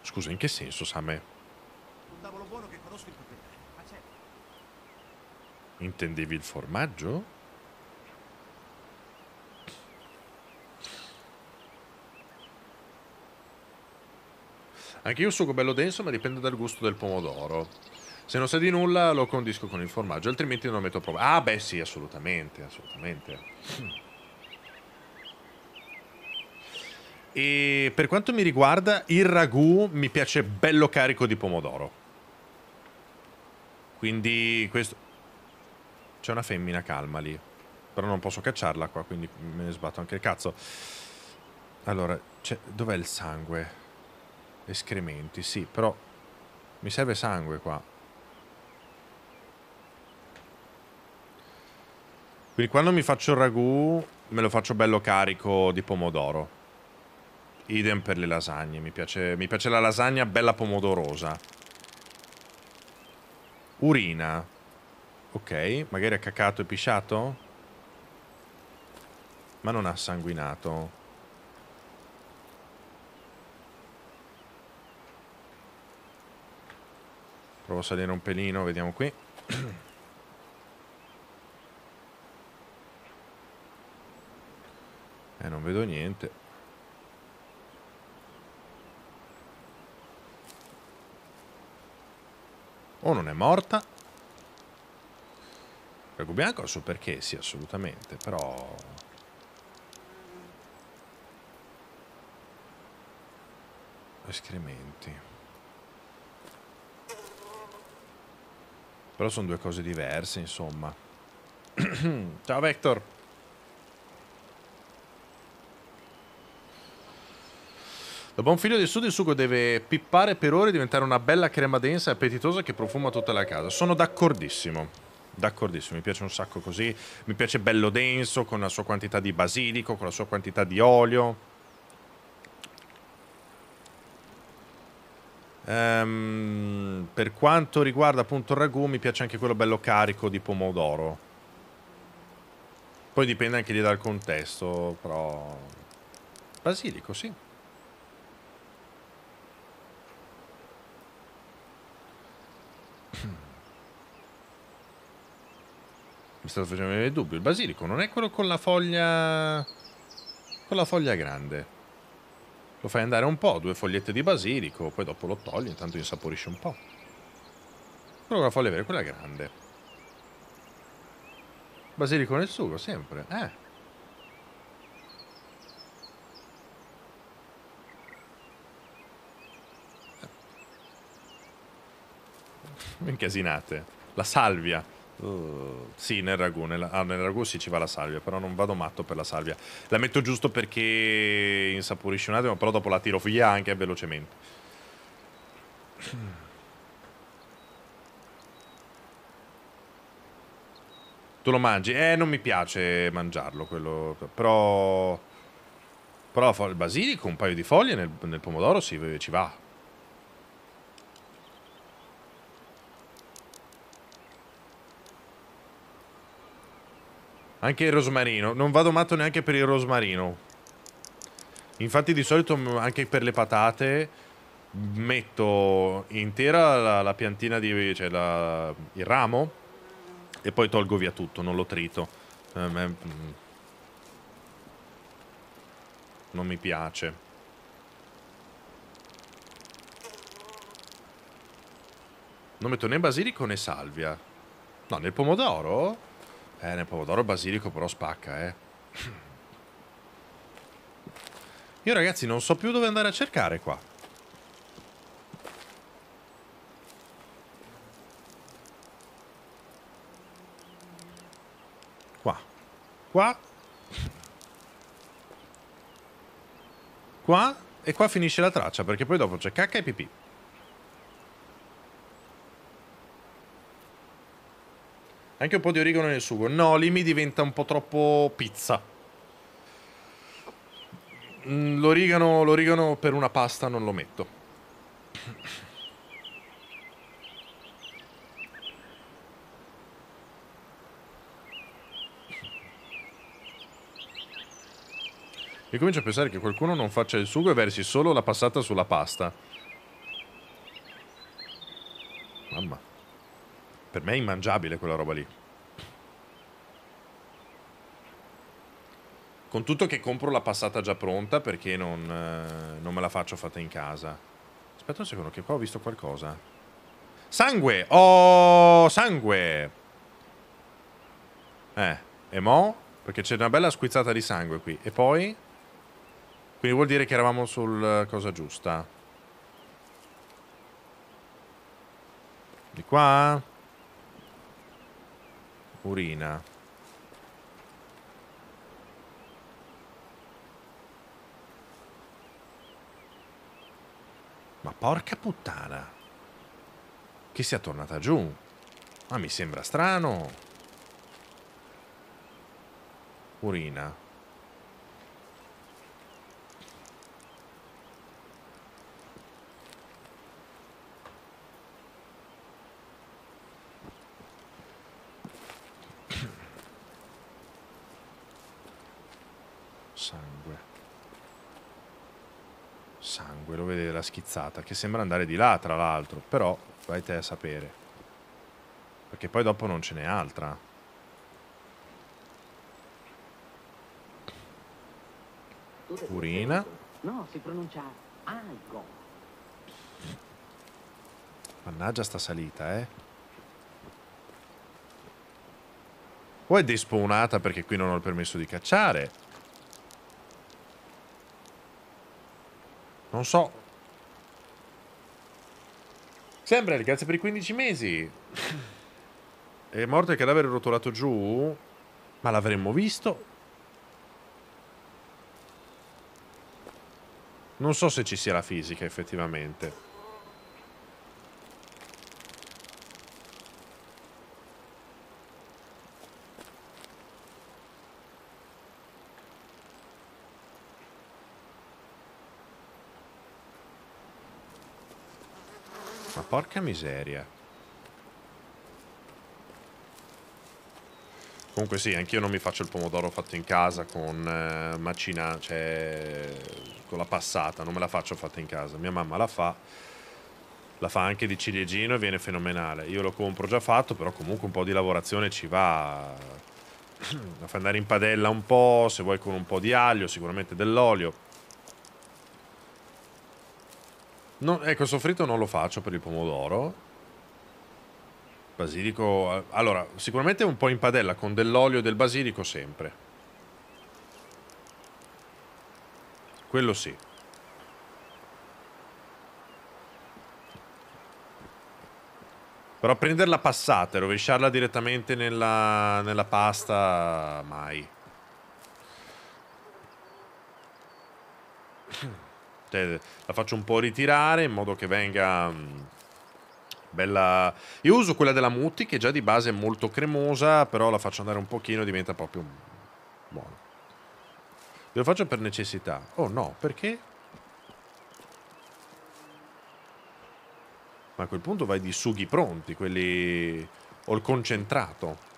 Scusa, in che senso, Same? Intendevi il formaggio? Anche io sugo bello denso, ma dipende dal gusto del pomodoro. Se non sa di nulla lo condisco con il formaggio, altrimenti non lo metto a prova. Ah, beh, sì, assolutamente, assolutamente. E per quanto mi riguarda, il ragù mi piace bello carico di pomodoro. Quindi questo... C'è una femmina calma lì. Però non posso cacciarla qua, quindi me ne sbatto anche il cazzo. Allora, dov'è il sangue? Escrementi, sì, però mi serve sangue qua. Quindi quando mi faccio il ragù, me lo faccio bello carico di pomodoro. Idem per le lasagne, mi piace, mi piace la lasagna bella pomodorosa. Urina. Ok, magari ha cacato e pisciato? Ma non ha sanguinato. Provo a salire un pelino, vediamo qui. [clears throat] Eh, non vedo niente. O non è morta. Ragu bianco ha il suo perché, sì, assolutamente, però... Escrementi. Però sono due cose diverse, insomma. [clears throat] Ciao Vector. Da buon figlio del sud il sugo deve pippare per ore e diventare una bella crema densa e appetitosa che profuma tutta la casa. Sono d'accordissimo. D'accordissimo, mi piace un sacco così. Mi piace bello denso, con la sua quantità di basilico, con la sua quantità di olio. Ehm, per quanto riguarda appunto il ragù, mi piace anche quello bello carico di pomodoro. Poi dipende anche lì dal contesto, però... Basilico, sì. Mi sta facendo venire il dubbio. Il basilico non è quello con la foglia... Con la foglia grande. Lo fai andare un po', due fogliette di basilico, poi dopo lo togli, intanto insaporisce un po'. Quello con la foglia vera, quella grande. Basilico nel sugo, sempre. Eh. Incasinate. La salvia. Uh, sì, nel ragù. Nella, ah, nel ragù sì ci va la salvia, però non vado matto per la salvia. La metto giusto perché insaporisce un attimo, però dopo la tiro via anche velocemente. Tu lo mangi? Eh, non mi piace mangiarlo quello, però... Però il basilico, un paio di foglie nel, nel pomodoro sì, ci va. Anche il rosmarino. Non vado matto neanche per il rosmarino. Infatti di solito anche per le patate metto intera la, la piantina di... cioè la, il ramo e poi tolgo via tutto, non lo trito. Eh, me, non mi piace. Non metto né basilico né salvia. No, nel pomodoro eh, nel pomodoro basilico però spacca, eh. Io ragazzi non so più dove andare a cercare qua. Qua. Qua. Qua. E qua finisce la traccia perché poi dopo c'è cacca e pipì. Anche un po' di origano nel sugo. No, lì mi diventa un po' troppo pizza. Mm, l'origano, l'origano per una pasta non lo metto. Io comincio a pensare che qualcuno non faccia il sugo e versi solo la passata sulla pasta. Mamma. Per me è immangiabile quella roba lì. Con tutto che compro la passata già pronta perché non, eh, non me la faccio fatta in casa. Aspetta un secondo che qua ho visto qualcosa. Sangue! Oh, sangue! Eh, e mo? Perché c'è una bella squizzata di sangue qui. E poi? Quindi vuol dire che eravamo sul eh, cosa giusta. Di qua? Urina. Ma porca puttana. Che sia tornata giù. Ma mi sembra strano. Urina. Sangue, lo vedete la schizzata, che sembra andare di là tra l'altro, però vai te a sapere. Perché poi dopo non ce n'è altra. Urina. No, si pronuncia algo. Mannaggia sta salita, eh. O è despawnata perché qui non ho il permesso di cacciare. Non so. Sembra, grazie per i 15 mesi. È morto il cadavere rotolato giù? Ma l'avremmo visto? Non so se ci sia la fisica, effettivamente. Ma porca miseria. Comunque sì, anch'io non mi faccio il pomodoro fatto in casa con eh, macina, cioè con la passata, non me la faccio fatta in casa. Mia mamma la fa, la fa anche di ciliegino e viene fenomenale. Io lo compro già fatto, però comunque un po' di lavorazione ci va. [clears throat] La fai andare in padella un po', se vuoi con un po' di aglio, sicuramente dell'olio. No, ecco, il soffritto non lo faccio per il pomodoro. Basilico... eh, Allora, sicuramente un po' in padella con dell'olio e del basilico sempre. Quello sì. Però prenderla passata e rovesciarla direttamente nella, nella pasta, mai. Cioè, la faccio un po' ritirare in modo che venga mm, bella... Io uso quella della Mutti che già di base è molto cremosa, però la faccio andare un pochino e diventa proprio buona. Lo faccio per necessità. Oh no, perché? Ma a quel punto vai di sughi pronti, quelli... o il concentrato.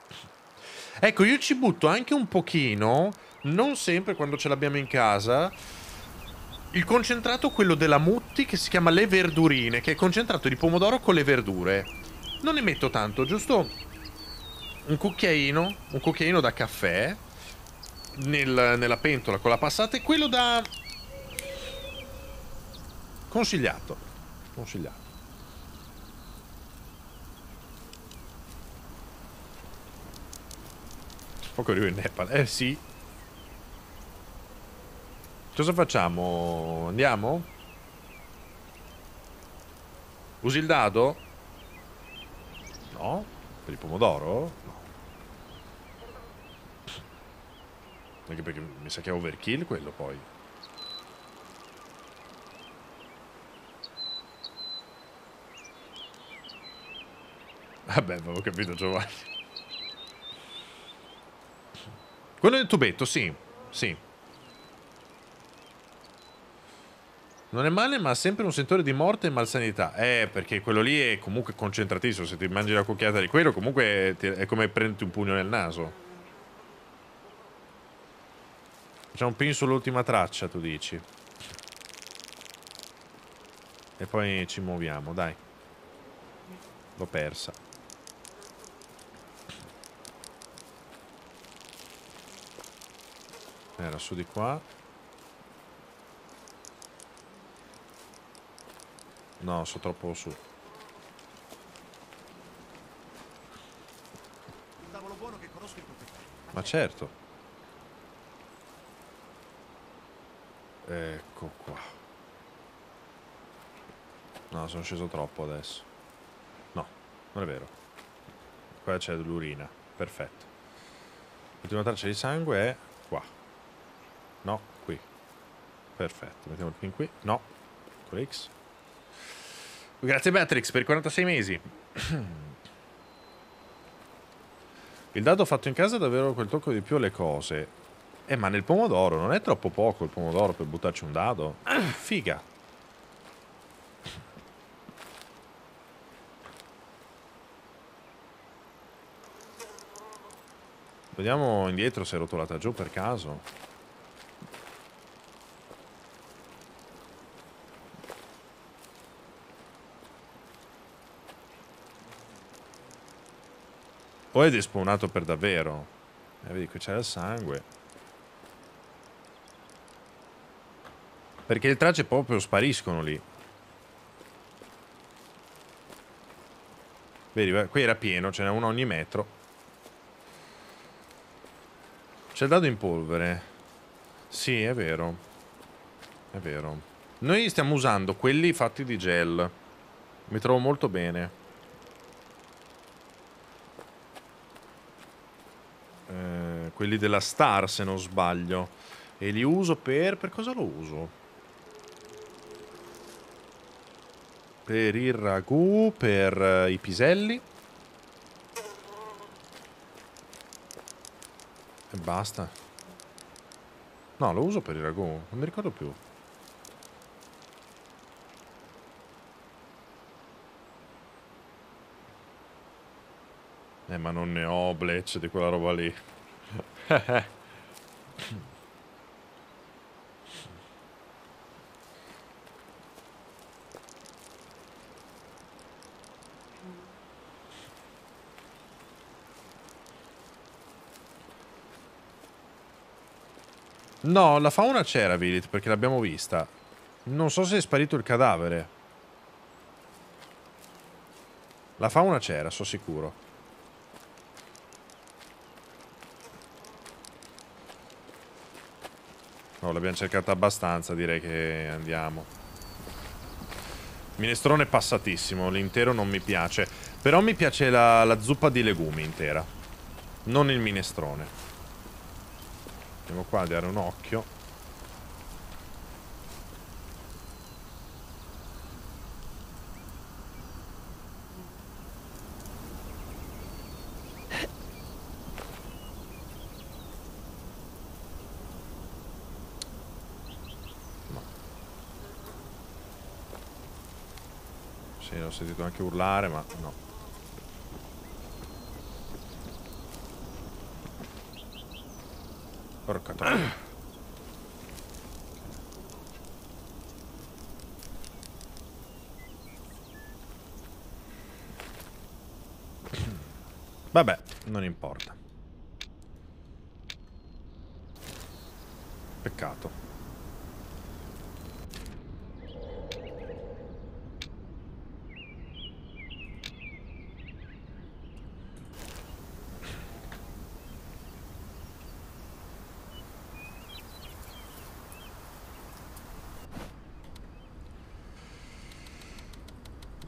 Ecco, io ci butto anche un pochino, non sempre quando ce l'abbiamo in casa, il concentrato, quello della Mutti, che si chiama Le Verdurine, che è concentrato di pomodoro con le verdure. Non ne metto tanto, giusto un cucchiaino, un cucchiaino da caffè nel- nella pentola con la passata e quello da... Consigliato. Consigliato. Poco arrivo in Nepal. Eh sì. Cosa facciamo? Andiamo? Usi il dado? No? Per il pomodoro? No. Anche perché mi sa che è overkill quello poi. Vabbè, avevo capito Giovanni. Quello del tubetto, sì. Sì. Non è male, ma ha sempre un sentore di morte e malsanità. Eh, perché quello lì è comunque concentratissimo. Se ti mangi la cucchiata di quello, comunque è come prenderti un pugno nel naso. Facciamo un pin sull'ultima traccia, tu dici. E poi ci muoviamo, dai. L'ho persa. Era su di qua. No, sono troppo su. Ma certo. Ecco qua. No, sono sceso troppo adesso. No, non è vero. Qua c'è dell'urina. Perfetto. L'ultima traccia di sangue è qua. No, qui. Perfetto. Mettiamo il pin qui. No. Con X. Grazie Beatrix per i 46 mesi. Il dado fatto in casa è davvero quel tocco di più alle cose. Eh, ma nel pomodoro non è troppo poco il pomodoro per buttarci un dado? Figa. Vediamo indietro se è rotolata giù per caso. O è despawnato per davvero? Eh, vedi, qui c'è il sangue. Perché le tracce proprio spariscono lì. Vedi, qui era pieno, ce n'è uno ogni metro. C'è il dado in polvere. Sì, è vero. È vero. Noi stiamo usando quelli fatti di gel. Mi trovo molto bene. Eh, quelli della Star, se non sbaglio. E li uso per... Per cosa lo uso? Per il ragù, per eh, i piselli. E basta. No, lo uso per il ragù. Non mi ricordo più. Eh, ma non ne ho Bletch di quella roba lì. No, la fauna c'era, Vilit, perché l'abbiamo vista. Non so se è sparito il cadavere. La fauna c'era, so sicuro. No, l'abbiamo cercata abbastanza, direi che andiamo. Minestrone passatissimo, l'intero non mi piace. Però mi piace la, la zuppa di legumi intera. Non il minestrone. Andiamo qua a dare un occhio. Sentito anche urlare, ma no. Porca troia. [clears throat] Vabbè, non importa. Peccato.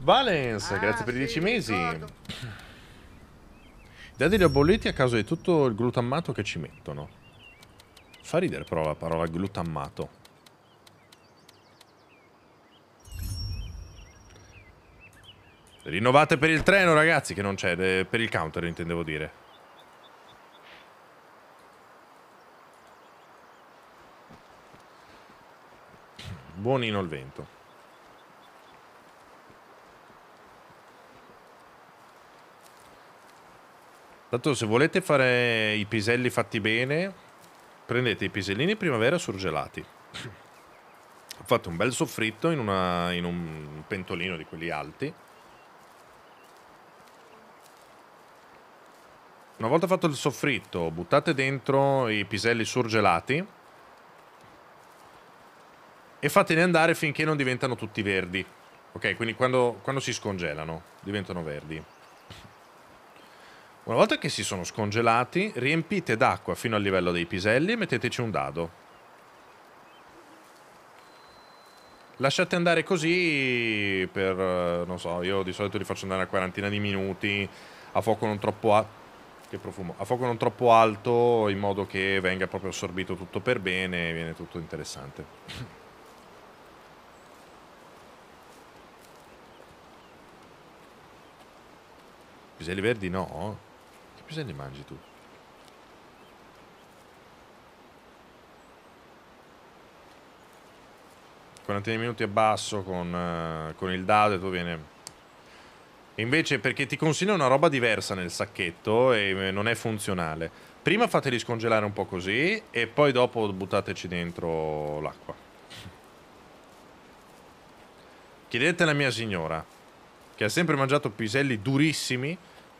Valens, Ah, grazie per i sì, 10 mesi. dadi li ho bolliti a causa di tutto il glutammato che ci mettono. Fa ridere però la parola glutammato. Rinnovate per il treno, ragazzi, che non c'è. eh, Per il counter, intendevo dire. Buonino il vento. Tanto se volete fare i piselli fatti bene, prendete i pisellini primavera surgelati. Fate un bel soffritto in, una- in un pentolino di quelli alti. Una volta fatto il soffritto, buttate dentro i piselli surgelati e fateli andare finché non diventano tutti verdi. Ok, quindi quando, quando si scongelano diventano verdi. Una volta che si sono scongelati, riempite d'acqua fino al livello dei piselli e metteteci un dado. Lasciate andare così per, eh, non so, io di solito li faccio andare una quarantina di minuti a fuoco non troppo alto. Che profumo. A fuoco non troppo alto in modo che venga proprio assorbito tutto per bene e viene tutto interessante. Piselli verdi no? Che piselli mangi tu? Quarantina minuti a basso con, eh, con il dado e tu viene... Invece perché ti consiglio una roba diversa nel sacchetto e eh, non è funzionale. Prima fateli scongelare un po' così e poi dopo buttateci dentro l'acqua. Chiedete alla mia signora, che ha sempre mangiato piselli durissimi,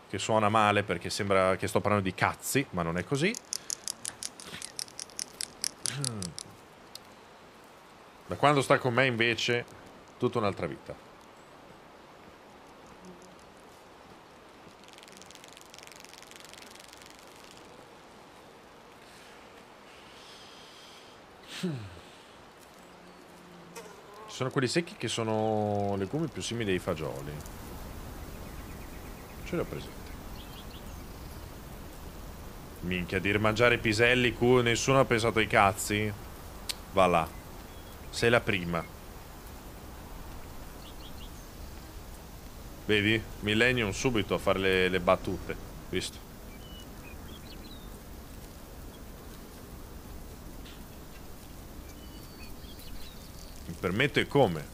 che suona male perché sembra che sto parlando di cazzi, ma non è così. Da quando sta con me invece, tutta un'altra vita. Ci sono quelli secchi che sono legumi più simili ai fagioli. Ce li ho presenti. Minchia, dire mangiare piselli cui nessuno ha pensato ai cazzi. Va là. Sei la prima. Vedi? Millennium subito a fare le, le battute. Visto? Mi permetto e come?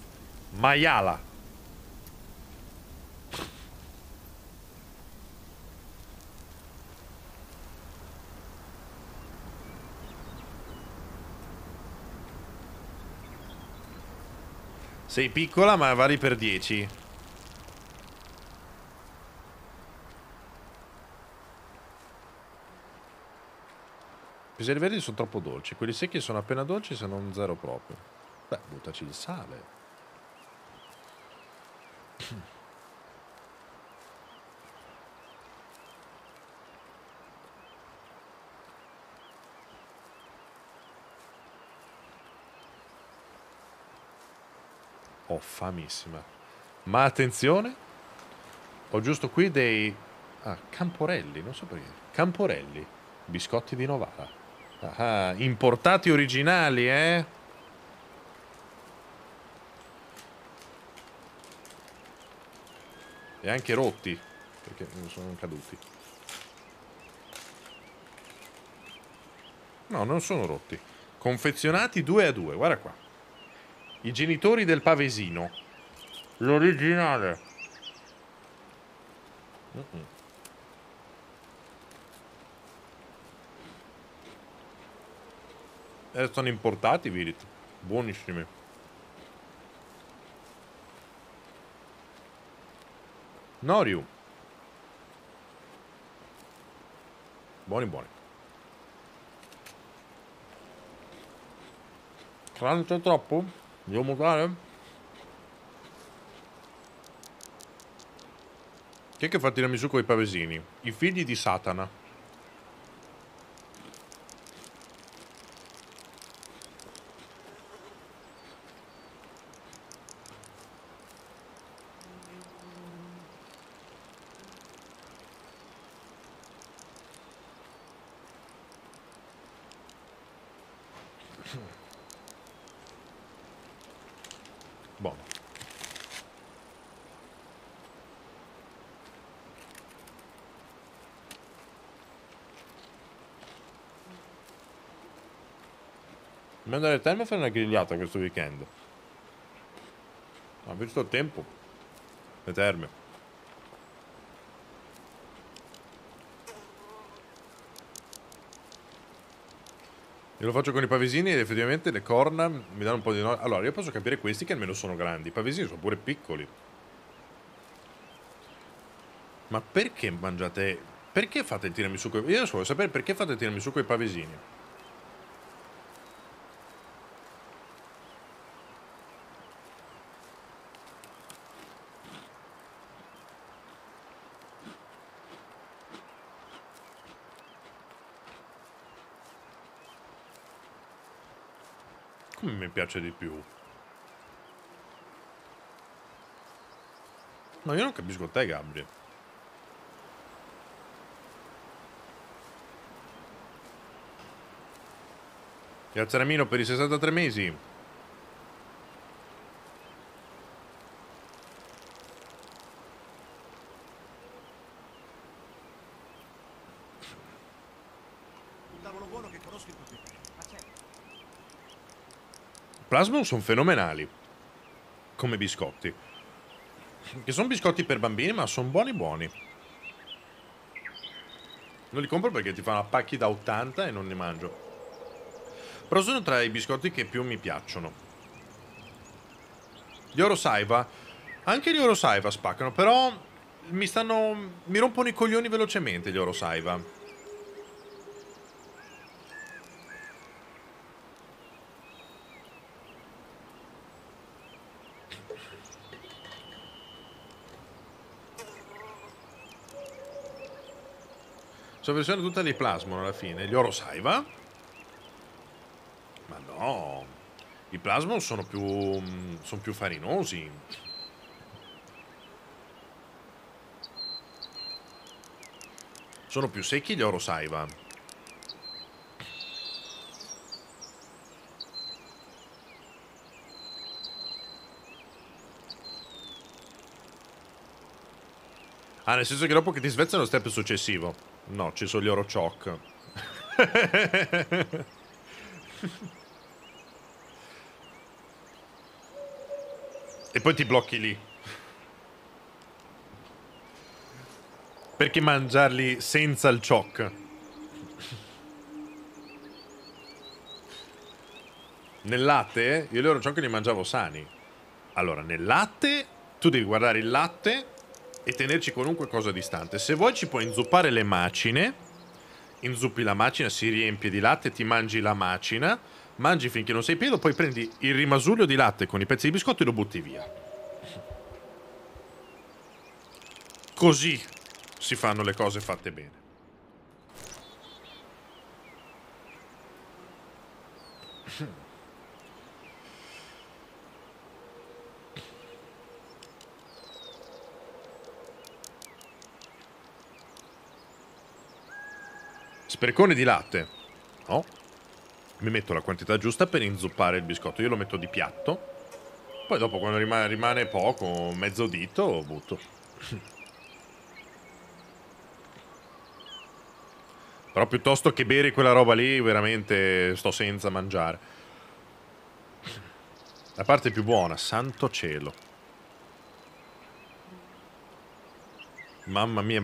Maiala. Sei piccola ma vari per 10. I piselli verdi sono troppo dolci, quelli secchi sono appena dolci se non zero proprio. Beh, buttaci il sale. [clears throat] Ho famissima. Ma attenzione, ho giusto qui dei... Ah, Camporelli, non so perché. Camporelli, biscotti di Novara. Ah, importati originali, eh? E anche rotti, perché sono caduti. No, non sono rotti. Confezionati due a due, guarda qua. I genitori del pavesino. L'originale. Mm-mm. Eh, sono importati, Virit. Buonissimi. Noriu. Buoni, buoni. Crunch troppo? Devo mutare? Chi è che fa tiramisù con i pavesini? I figli di Satana. Buono. Dobbiamo andare al termo a fare una grigliata questo weekend. Ha visto il tempo. Le terme. Io lo faccio con i pavesini ed effettivamente le corna mi danno un po' di... no- Allora, io posso capire questi che almeno sono grandi. I pavesini sono pure piccoli. Ma perché mangiate... Perché fate il tiramisù con... Io voglio sapere perché fate il tiramisù con i pavesini. Piace di più? No, io non capisco te, Gabriel. E al Ceramino per i 63 mesi. Un tavolo buono che conosco in tutti i Ma certo. Plasmon sono fenomenali. Come biscotti. Che sono biscotti per bambini, ma sono buoni buoni. Non li compro perché ti fanno a pacchi da 80 e non ne mangio. Però sono tra i biscotti che più mi piacciono. Gli Orosaiva, anche gli Orosaiva spaccano, però mi stanno... mi rompono i coglioni velocemente gli Orosaiva. Sono versione tutta di Plasmon alla fine. Gli Orosaiva. Ma no. I plasmon sono più, mm, sono più farinosi. Sono più secchi gli oro saiba. Ah, nel senso che dopo che ti svezzano lo step successivo. No, ci sono gli oro choc. e poi ti blocchi lì. Perché mangiarli senza il choc? Nel latte, io gli oro choc li mangiavo sani. Allora, nel latte, tu devi guardare il latte e tenerci qualunque cosa distante. Se vuoi ci puoi inzuppare le macine, inzuppi la macina, si riempie di latte, ti mangi la macina, mangi finché non sei pieno, poi prendi il rimasuglio di latte con i pezzi di biscotto e lo butti via. Così si fanno le cose fatte bene. Spercone di latte. No. Mi metto la quantità giusta per inzuppare il biscotto. Io lo metto di piatto. Poi dopo quando rimane, rimane poco, mezzo dito, butto. [laughs] Però piuttosto che bere quella roba lì, veramente sto senza mangiare. La parte più buona, santo cielo. Mamma mia.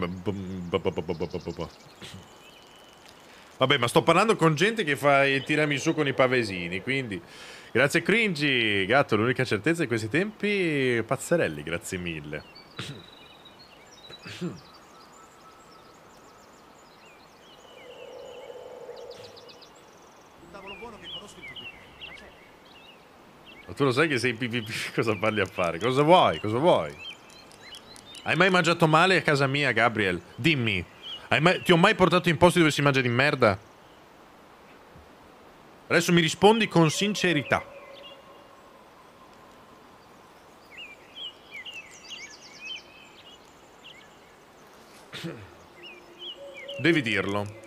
Vabbè, ma sto parlando con gente che fa i tiramisù con i pavesini, quindi... Grazie Cringy, gatto, l'unica certezza di questi tempi... Pazzerelli, grazie mille. Il. Ma tu lo sai che sei pipì, [laughs] cosa parli a fare? Cosa vuoi? Cosa vuoi? Hai mai mangiato male a casa mia, Gabriel? Dimmi. Mai- ti ho mai portato in posti dove si mangia di merda? Adesso mi rispondi con sincerità. [coughs] Devi dirlo.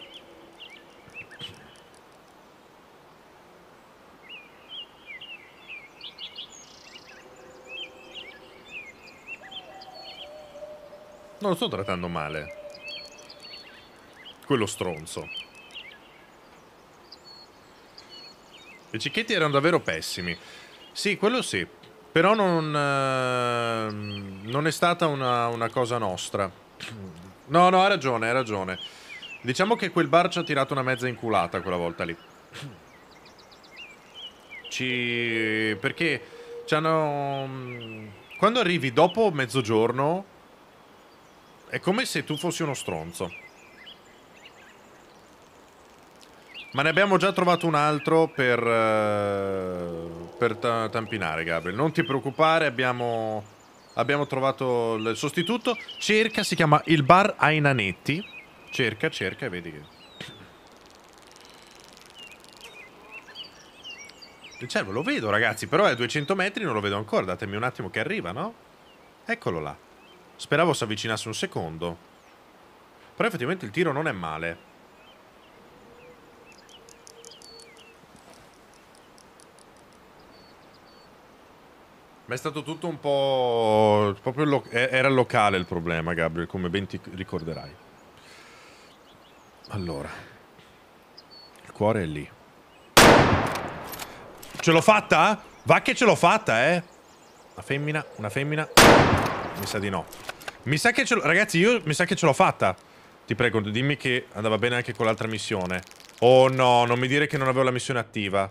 Non lo sto trattando male. Quello stronzo. I cicchetti erano davvero pessimi. Sì, quello sì. Però non, eh, non è stata una, una cosa nostra. No, no, hai ragione, hai ragione. Diciamo che quel bar ci ha tirato una mezza inculata quella volta lì. Ci... perché ci hanno... Quando arrivi dopo mezzogiorno è come se tu fossi uno stronzo. Ma ne abbiamo già trovato un altro per, eh, per ta- tampinare, Gabriel. Non ti preoccupare, abbiamo, abbiamo trovato il sostituto. Cerca, si chiama il bar ai nanetti. Cerca, cerca e vedi che... Il cervo lo vedo, ragazzi, però è a 200 metri, non lo vedo ancora. Datemi un attimo che arriva, no? Eccolo là. Speravo si avvicinasse un secondo. Però effettivamente il tiro non è male. Ma è stato tutto un po'... Proprio lo- era locale il problema, Gabriel, come ben ti ricorderai. Allora. Il cuore è lì. Ce l'ho fatta? Va che ce l'ho fatta, eh? Una femmina, una femmina. Mi sa di no. Mi sa che ce l'ho... Ragazzi, io mi sa che ce l'ho fatta. Ti prego, dimmi che andava bene anche con l'altra missione. Oh no, non mi dire che non avevo la missione attiva.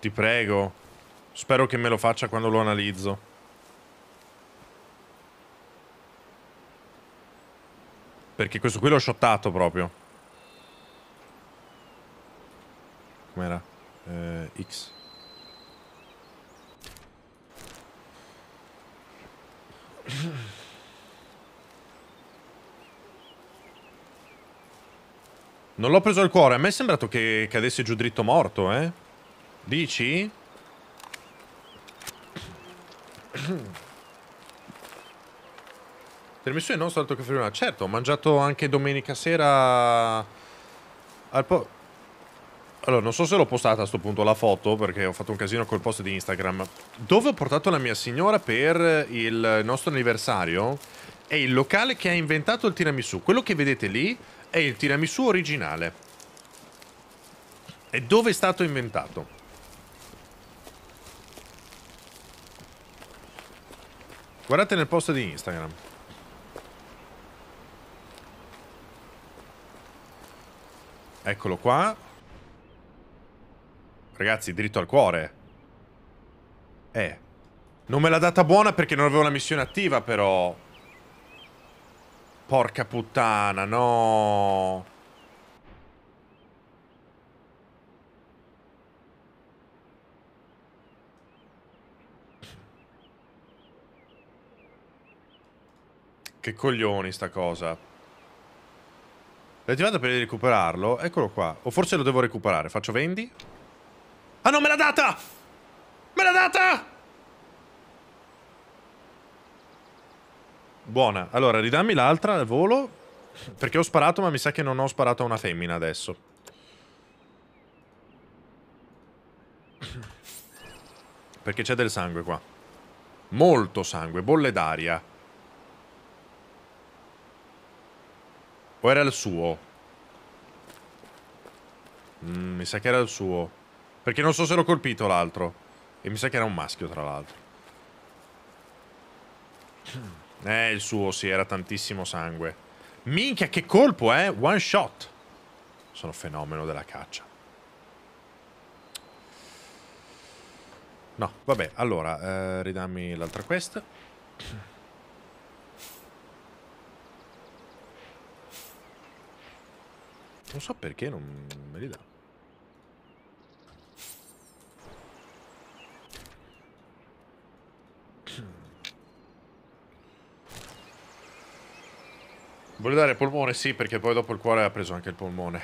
Ti prego. Spero che me lo faccia quando lo analizzo. Perché questo qui l'ho shottato proprio. Com'era? Eh, X. Non l'ho preso al cuore, a me è sembrato che cadesse giù dritto morto, eh. Dici? Tiramisù e non soltanto che prima. Certo, ho mangiato anche domenica sera al po'. Allora, non so se l'ho postata a sto punto la foto perché ho fatto un casino col post di Instagram. Dove ho portato la mia signora per il nostro anniversario è il locale che ha inventato il tiramisù. Quello che vedete lì è il tiramisù originale. E dove è stato inventato? Guardate nel post di Instagram. Eccolo qua. Ragazzi, dritto al cuore. Eh. Non me l'ha data buona perché non avevo la missione attiva, però. Porca puttana, no. Che coglioni sta cosa. L'ho attivato per recuperarlo. Eccolo qua. O forse lo devo recuperare. Faccio vendi. Ah no, me l'ha data! Me l'ha data! Buona. Allora, ridammi l'altra al volo. Perché ho sparato, ma mi sa che non ho sparato a una femmina adesso. Perché c'è del sangue qua. Molto sangue, bolle d'aria. O era il suo? Mm, mi sa che era il suo. Perché non so se l'ho colpito l'altro. E mi sa che era un maschio, tra l'altro. [clears throat] Eh, il suo, sì, era tantissimo sangue. Minchia, che colpo, eh? One shot. Sono fenomeno della caccia. No, vabbè, allora, eh, ridammi l'altra quest. [clears throat] Non so perché non me li dà. Vuole dare polmone? Sì, perché poi dopo il cuore ha preso anche il polmone.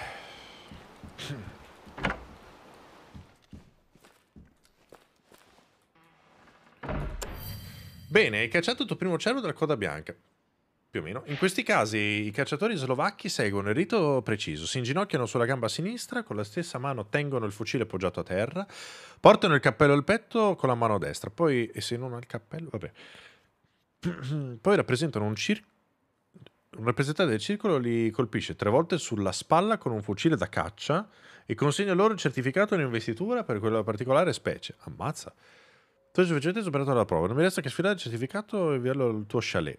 Bene, hai cacciato il tuo primo cervo dalla coda bianca. Più o meno. In questi casi i cacciatori slovacchi seguono il rito preciso. Si inginocchiano sulla gamba sinistra, con la stessa mano tengono il fucile poggiato a terra, portano il cappello al petto con la mano destra. Poi, e se non ha il cappello, vabbè. [clears throat] Poi rappresentano un circolo un rappresentante del circolo li colpisce tre volte sulla spalla con un fucile da caccia e consegna loro il certificato di investitura per quella particolare specie. Ammazza. Tu hai sufficientemente superato la prova. Non mi resta che sfidare il certificato e inviarlo al tuo chalet.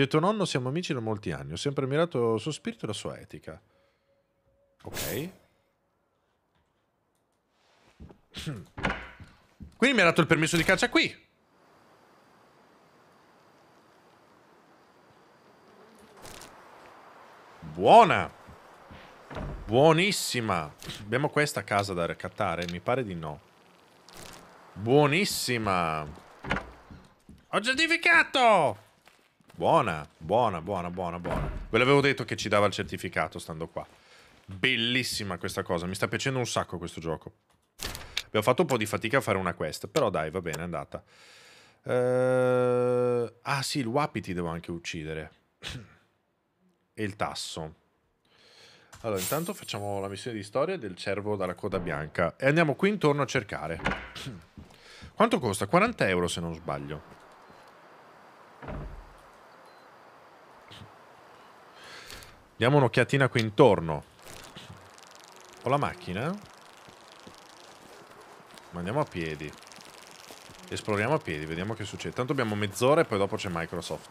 Io e tuo nonno siamo amici da molti anni. Ho sempre ammirato il suo spirito e la sua etica. Ok. [clears throat] Quindi mi ha dato il permesso di caccia qui. Buona! Buonissima! Abbiamo questa casa da raccattare? Mi pare di no. Buonissima! Ho certificato! Buona, buona, buona, buona, buona. Ve l'avevo detto che ci dava il certificato stando qua. Bellissima questa cosa, mi sta piacendo un sacco questo gioco. Abbiamo fatto un po' di fatica a fare una quest, però dai, va bene, è andata. Uh... Ah sì, il Wapiti devo anche uccidere. [clears throat] e il tasso. Allora, intanto facciamo la missione di storia del cervo dalla coda bianca e andiamo qui intorno a cercare. [clears throat] Quanto costa? 40 euro se non sbaglio. Diamo un'occhiatina qui intorno. Ho la macchina? Ma andiamo a piedi. Esploriamo a piedi, vediamo che succede. Tanto abbiamo mezz'ora e poi dopo c'è Microsoft.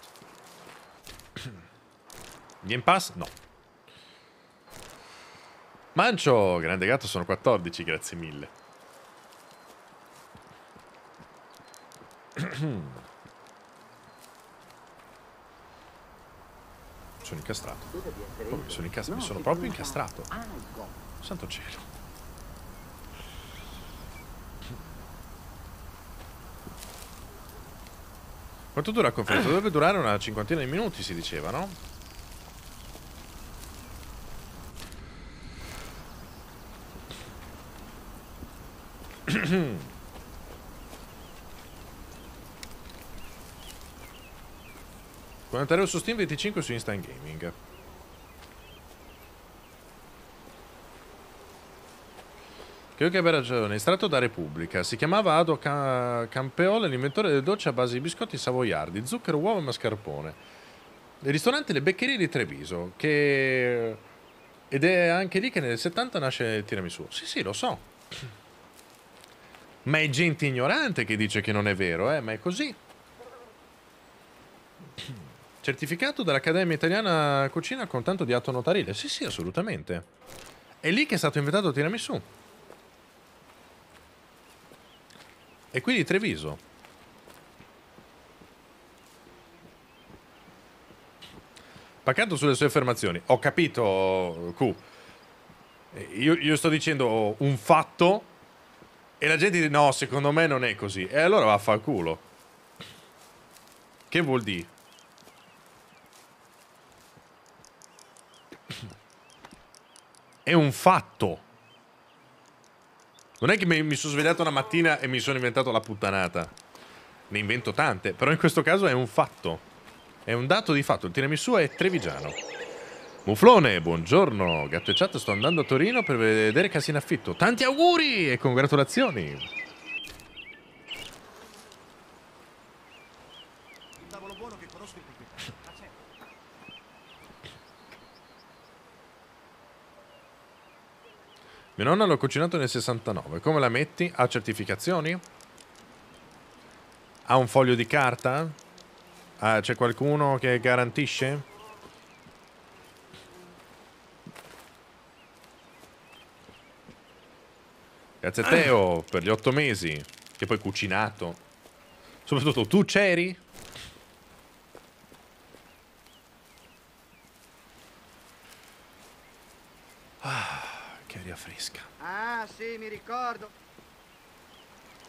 [clears throat] Game Pass? No. Mancio, grande gatto, sono 14, grazie mille. [clears throat] Sono incastrato. Come? Sono incastrato? Mi sono proprio incastrato. Santo cielo. Quanto dura il conferenza? Dovrebbe durare una cinquantina di minuti, si diceva, no? mm [clears throat] 40 euro su Steam, 25 su Instant Gaming. Credo che abbia ragione. Estratto da Repubblica. Si chiamava Ado Ca- Campeola, l'inventore del dolce a base di biscotti savoiardi, zucchero, uovo e mascarpone. Il ristorante Le Beccherie di Treviso, che... Ed è anche lì che nel 70 nasce il tiramisù. Sì, sì, lo so. Ma è gente ignorante che dice che non è vero, eh? Ma è così. Certificato dall'Accademia Italiana Cucina con tanto di atto notarile. Sì, sì, assolutamente. È lì che è stato inventato il tiramisù. E qui di Treviso. Pacato sulle sue affermazioni. Ho capito, Q. Io, io sto dicendo un fatto e la gente dice no, secondo me non è così. E allora va a far culo. Che vuol dire? È un fatto. Non è che mi, sono svegliato una mattina e mi sono inventato la puttanata. Ne invento tante, però in questo caso è un fatto. È un dato di fatto. Il tiramisù è trevigiano. Muflone, buongiorno. Gatto e chat, sto andando a Torino per vedere Casino Affitto. Tanti auguri e congratulazioni. Un tavolo buono che conosco il proprietario. Ah, certo. Mia nonna l'ho cucinato nel 69. Come la metti? Ha certificazioni? Ha un foglio di carta? Ah, c'è qualcuno che garantisce? Grazie a Teo per gli otto mesi. Che poi cucinato. Soprattutto tu c'eri? Ah, che aria fresca. Ah, sì, mi ricordo.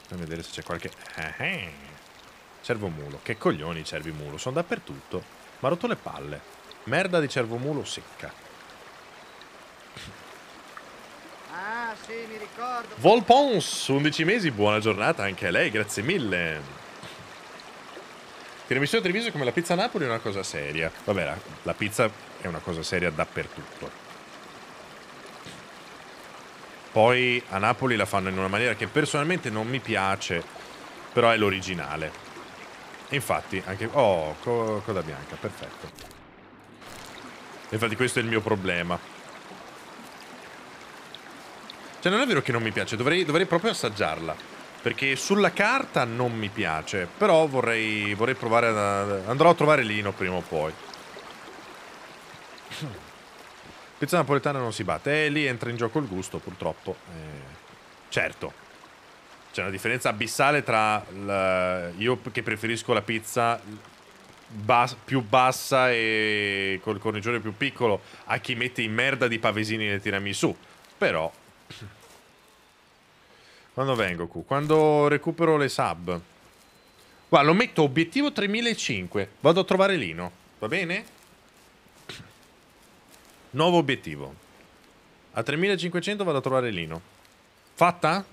Fammi vedere se c'è qualche... Eh, eh. Cervomulo. Che coglioni cervimulo. Sono dappertutto. Ma rotto le palle. Merda di cervomulo secca. Ah, sì, mi ricordo. Volpons, 11 mesi, buona giornata anche a lei, grazie mille. Tiramisù a Treviso come la pizza a Napoli è una cosa seria. Vabbè, la, la pizza è una cosa seria dappertutto. Poi a Napoli la fanno in una maniera che personalmente non mi piace, però è l'originale. Infatti, anche... Oh, co- coda bianca, perfetto. Infatti questo è il mio problema. Cioè, non è vero che non mi piace, dovrei, dovrei proprio assaggiarla. Perché sulla carta non mi piace, però vorrei, vorrei provare ad... Andrò a trovare Lino prima o poi. [clears throat] Pizza napoletana non si batte. E lì entra in gioco il gusto, purtroppo. Eh, certo. C'è una differenza abissale tra... la- io che preferisco la pizza bas- più bassa e col cornicione più piccolo a chi mette in merda di pavesini nel tiramisù. Però... [clears throat] Quando vengo qui? Quando recupero le sub. Guarda, lo metto obiettivo 3005. Vado a trovare Lino. Va bene? Nuovo obiettivo. A 3500 vado a trovare Lino. Fatta?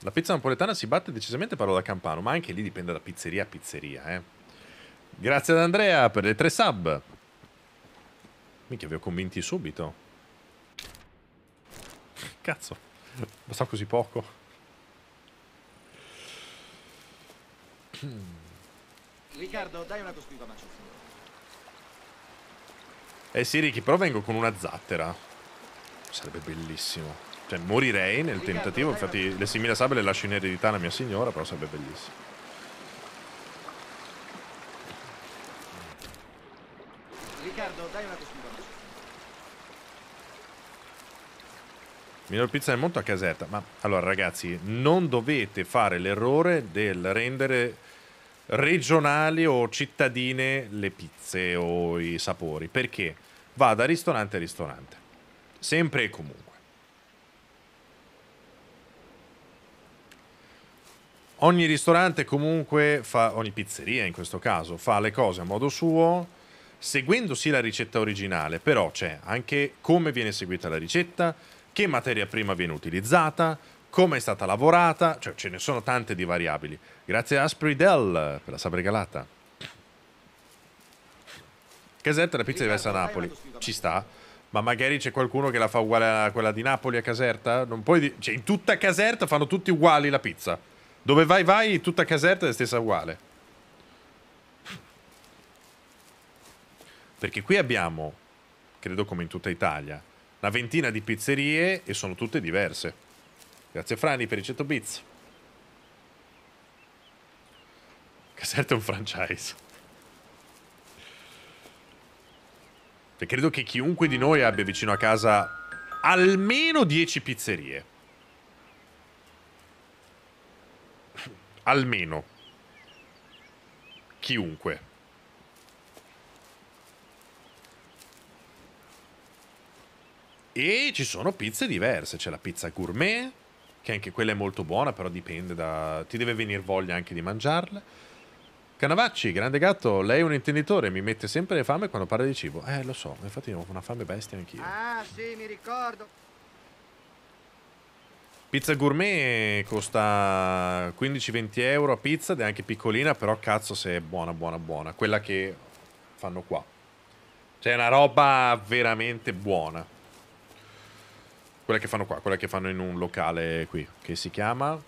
La pizza napoletana si batte decisamente parlo da campano, ma anche lì dipende da pizzeria a pizzeria, eh. Grazie ad Andrea per le tre sub. Minchia, vi ho convinti subito. Cazzo, basta così poco. Riccardo, dai una costruita macio. Eh sì, Ricky, però vengo con una zattera. Sarebbe bellissimo. Cioè, morirei nel tentativo. Infatti, le 6.000 sabbie le lascio in eredità alla mia signora, però sarebbe bellissimo. Riccardo, dai una macio. Minor pizza nel monto a casetta. Ma allora, ragazzi, non dovete fare l'errore del rendere regionali o cittadine le pizze o i sapori. Perché va da ristorante a ristorante. Sempre e comunque. Ogni ristorante comunque fa, ogni pizzeria in questo caso, fa le cose a modo suo, seguendo la ricetta originale, però c'è anche come viene seguita la ricetta, che materia prima viene utilizzata, come è stata lavorata, cioè ce ne sono tante di variabili. Grazie a Aspridel per la sabbia regalata. Caserta la pizza deve essere a Napoli. Ci sta. Ma magari c'è qualcuno che la fa uguale a quella di Napoli a Caserta? Non puoi Cioè, in tutta Caserta fanno tutti uguali la pizza. Dove vai, vai, tutta Caserta è la stessa uguale. Perché qui abbiamo, credo come in tutta Italia, una ventina di pizzerie e sono tutte diverse. Grazie Frani per i 100 bits. Caserta è un franchise. E credo che chiunque di noi abbia vicino a casa almeno 10 pizzerie. Almeno. Chiunque. E ci sono pizze diverse. C'è la pizza gourmet, che anche quella è molto buona, però dipende da... ti deve venire voglia anche di mangiarla. Canavacci, grande gatto, lei è un intenditore, mi mette sempre fame quando parla di cibo. Eh, lo so, infatti ho una fame bestia anch'io. Ah, sì, mi ricordo. Pizza gourmet costa 15-20 euro a pizza ed è anche piccolina, però cazzo se è buona, buona, buona. Quella che fanno qua. Cioè è una roba veramente buona. Quella che fanno qua, quella che fanno in un locale qui, che si chiama...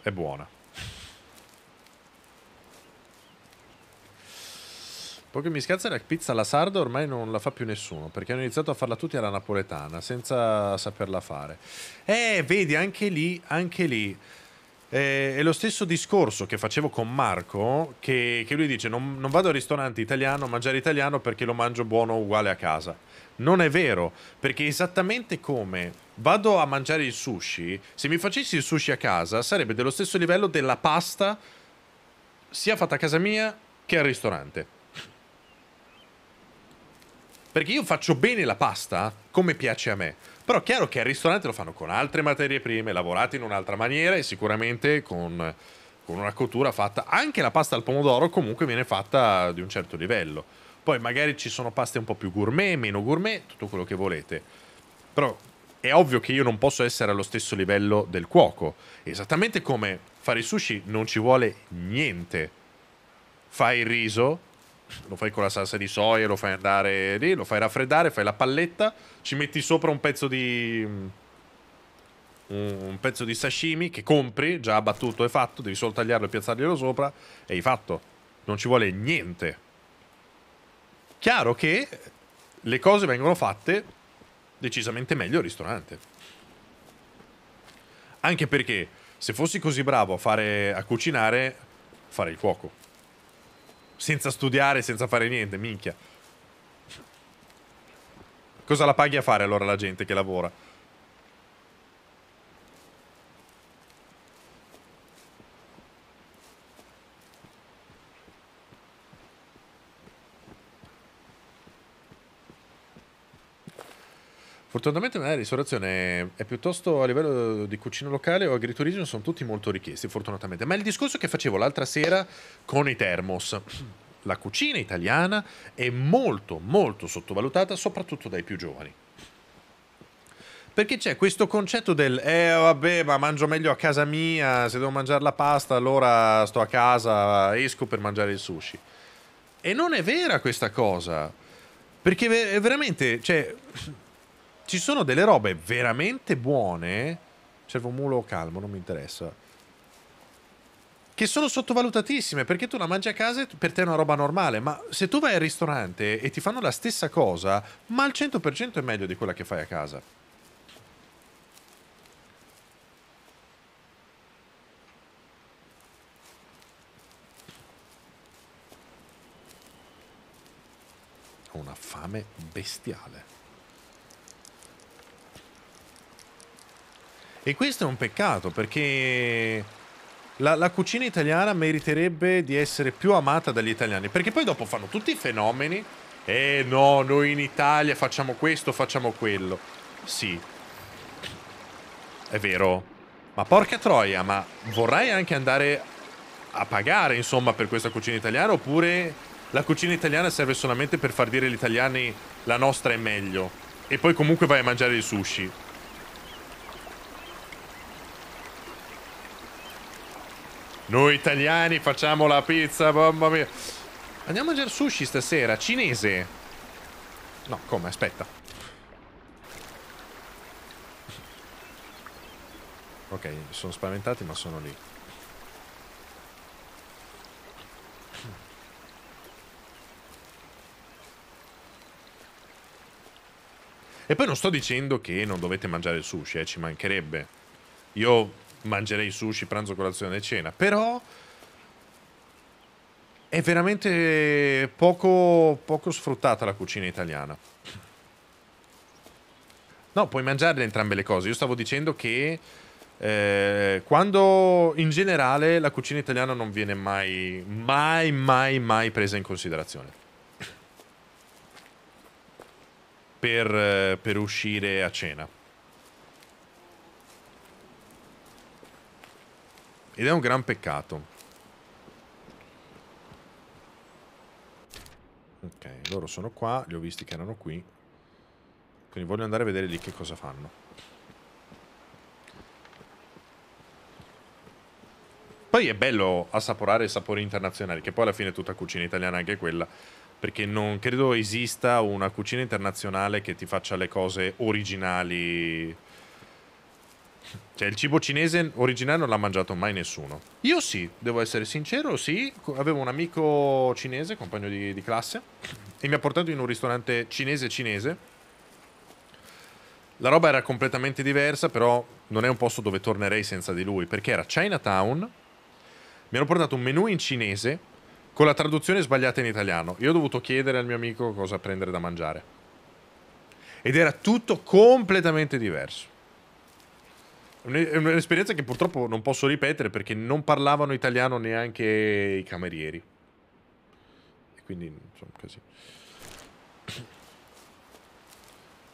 È buona. Poi che mi scazza la pizza alla sarda ormai non la fa più nessuno, perché hanno iniziato a farla tutti alla napoletana, senza saperla fare. Eh, vedi, anche lì, anche lì, eh, è lo stesso discorso che facevo con Marco, che, che lui dice non, non vado al ristorante italiano a mangiare italiano perché lo mangio buono uguale a casa. Non è vero, perché esattamente come vado a mangiare il sushi, se mi facessi il sushi a casa sarebbe dello stesso livello della pasta sia fatta a casa mia che al ristorante. Perché io faccio bene la pasta come piace a me. Però è chiaro che al ristorante lo fanno con altre materie prime, lavorate in un'altra maniera e sicuramente con, con una cottura fatta. Anche la pasta al pomodoro comunque viene fatta di un certo livello. Poi magari ci sono paste un po' più gourmet, meno gourmet, tutto quello che volete. Però è ovvio che io non posso essere allo stesso livello del cuoco. Esattamente come fare i sushi non ci vuole niente. Fai il riso, lo fai con la salsa di soia, lo fai andare lì, lo fai raffreddare, fai la palletta, ci metti sopra un pezzo di un pezzo di sashimi che compri, già abbattuto e fatto, devi solo tagliarlo e piazzarglielo sopra e hai fatto. Non ci vuole niente. Chiaro che le cose vengono fatte decisamente meglio al ristorante. Anche perché se fossi così bravo a fare a cucinare, fare il cuoco. Senza studiare, senza fare niente, minchia. Cosa la paghi a fare allora la gente che lavora? Fortunatamente la ristorazione è piuttosto a livello di cucina locale o agriturismo sono tutti molto richiesti, fortunatamente. Ma il discorso che facevo l'altra sera con i termos, [clears throat] la cucina italiana è molto molto sottovalutata, soprattutto dai più giovani. Perché c'è questo concetto del eh vabbè, ma mangio meglio a casa mia, se devo mangiare la pasta allora sto a casa, esco per mangiare il sushi. E non è vera questa cosa. Perché veramente, cioè, ci sono delle robe veramente buone. Cervo mulo calmo, non mi interessa. Che sono sottovalutatissime perché tu la mangi a casa e per te è una roba normale. Ma se tu vai al ristorante e ti fanno la stessa cosa, ma al 100% è meglio di quella che fai a casa. Ho una fame bestiale. E questo è un peccato perché la, la, cucina italiana meriterebbe di essere più amata dagli italiani. Perché poi dopo fanno tutti i fenomeni. Eh no, noi in Italia facciamo questo, facciamo quello. Sì. È vero. Ma porca troia, ma vorrai anche andare a pagare, insomma, per questa cucina italiana? Oppure la cucina italiana serve solamente per far dire agli italiani la nostra è meglio? E poi comunque vai a mangiare il sushi. Noi italiani facciamo la pizza, mamma mia. Andiamo a mangiare sushi stasera, cinese. No, come? Aspetta. Ok, sono spaventati ma sono lì. E poi non sto dicendo che non dovete mangiare il sushi, eh, ci mancherebbe. Io mangerei sushi pranzo, colazione e cena, però è veramente poco, poco sfruttata la cucina italiana. No, puoi mangiare entrambe le cose. Io stavo dicendo che eh, quando in generale la cucina italiana non viene mai, mai, mai, mai presa in considerazione. Per, per uscire a cena. Ed è un gran peccato. Ok, loro sono qua, li ho visti che erano qui. Quindi voglio andare a vedere lì che cosa fanno. Poi è bello assaporare sapori internazionali, che poi alla fine è tutta cucina italiana anche quella, perché non credo esista una cucina internazionale che ti faccia le cose originali. Cioè, il cibo cinese originale non l'ha mangiato mai nessuno. Io sì, devo essere sincero, sì. Avevo un amico cinese, compagno di, di classe, e mi ha portato in un ristorante cinese cinese la roba era completamente diversa, però non è un posto dove tornerei senza di lui, perché era Chinatown. Mi hanno portato un menù in cinese con la traduzione sbagliata in italiano. Io ho dovuto chiedere al mio amico cosa prendere da mangiare. Ed era tutto completamente diverso. È un'esperienza che purtroppo non posso ripetere perché non parlavano italiano neanche i camerieri. E quindi, insomma, così.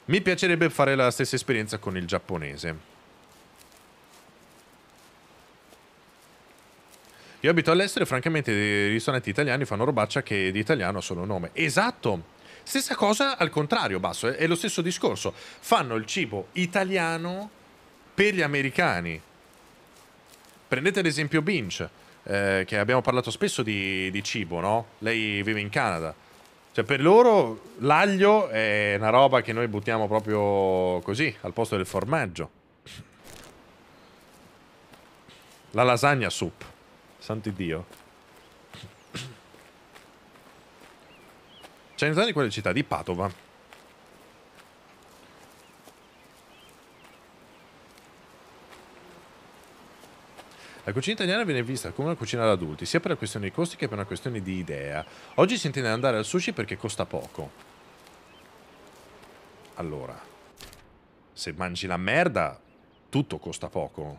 Mi piacerebbe fare la stessa esperienza con il giapponese. Io abito all'estero e francamente i ristoranti italiani fanno robaccia che di italiano ha solo nome. Esatto! Stessa cosa al contrario, basso, è lo stesso discorso. Fanno il cibo italiano per gli americani. Prendete ad esempio Binch, eh, che abbiamo parlato spesso di, di cibo, no? Lei vive in Canada. Cioè, per loro l'aglio è una roba che noi buttiamo proprio così, al posto del formaggio. La lasagna soup. Santo Dio. Chinatown di quale città? Di Padova. La cucina italiana viene vista come una cucina da adulti, sia per una questione di costi che per una questione di idea. Oggi si intende andare al sushi perché costa poco. Allora, se mangi la merda, tutto costa poco.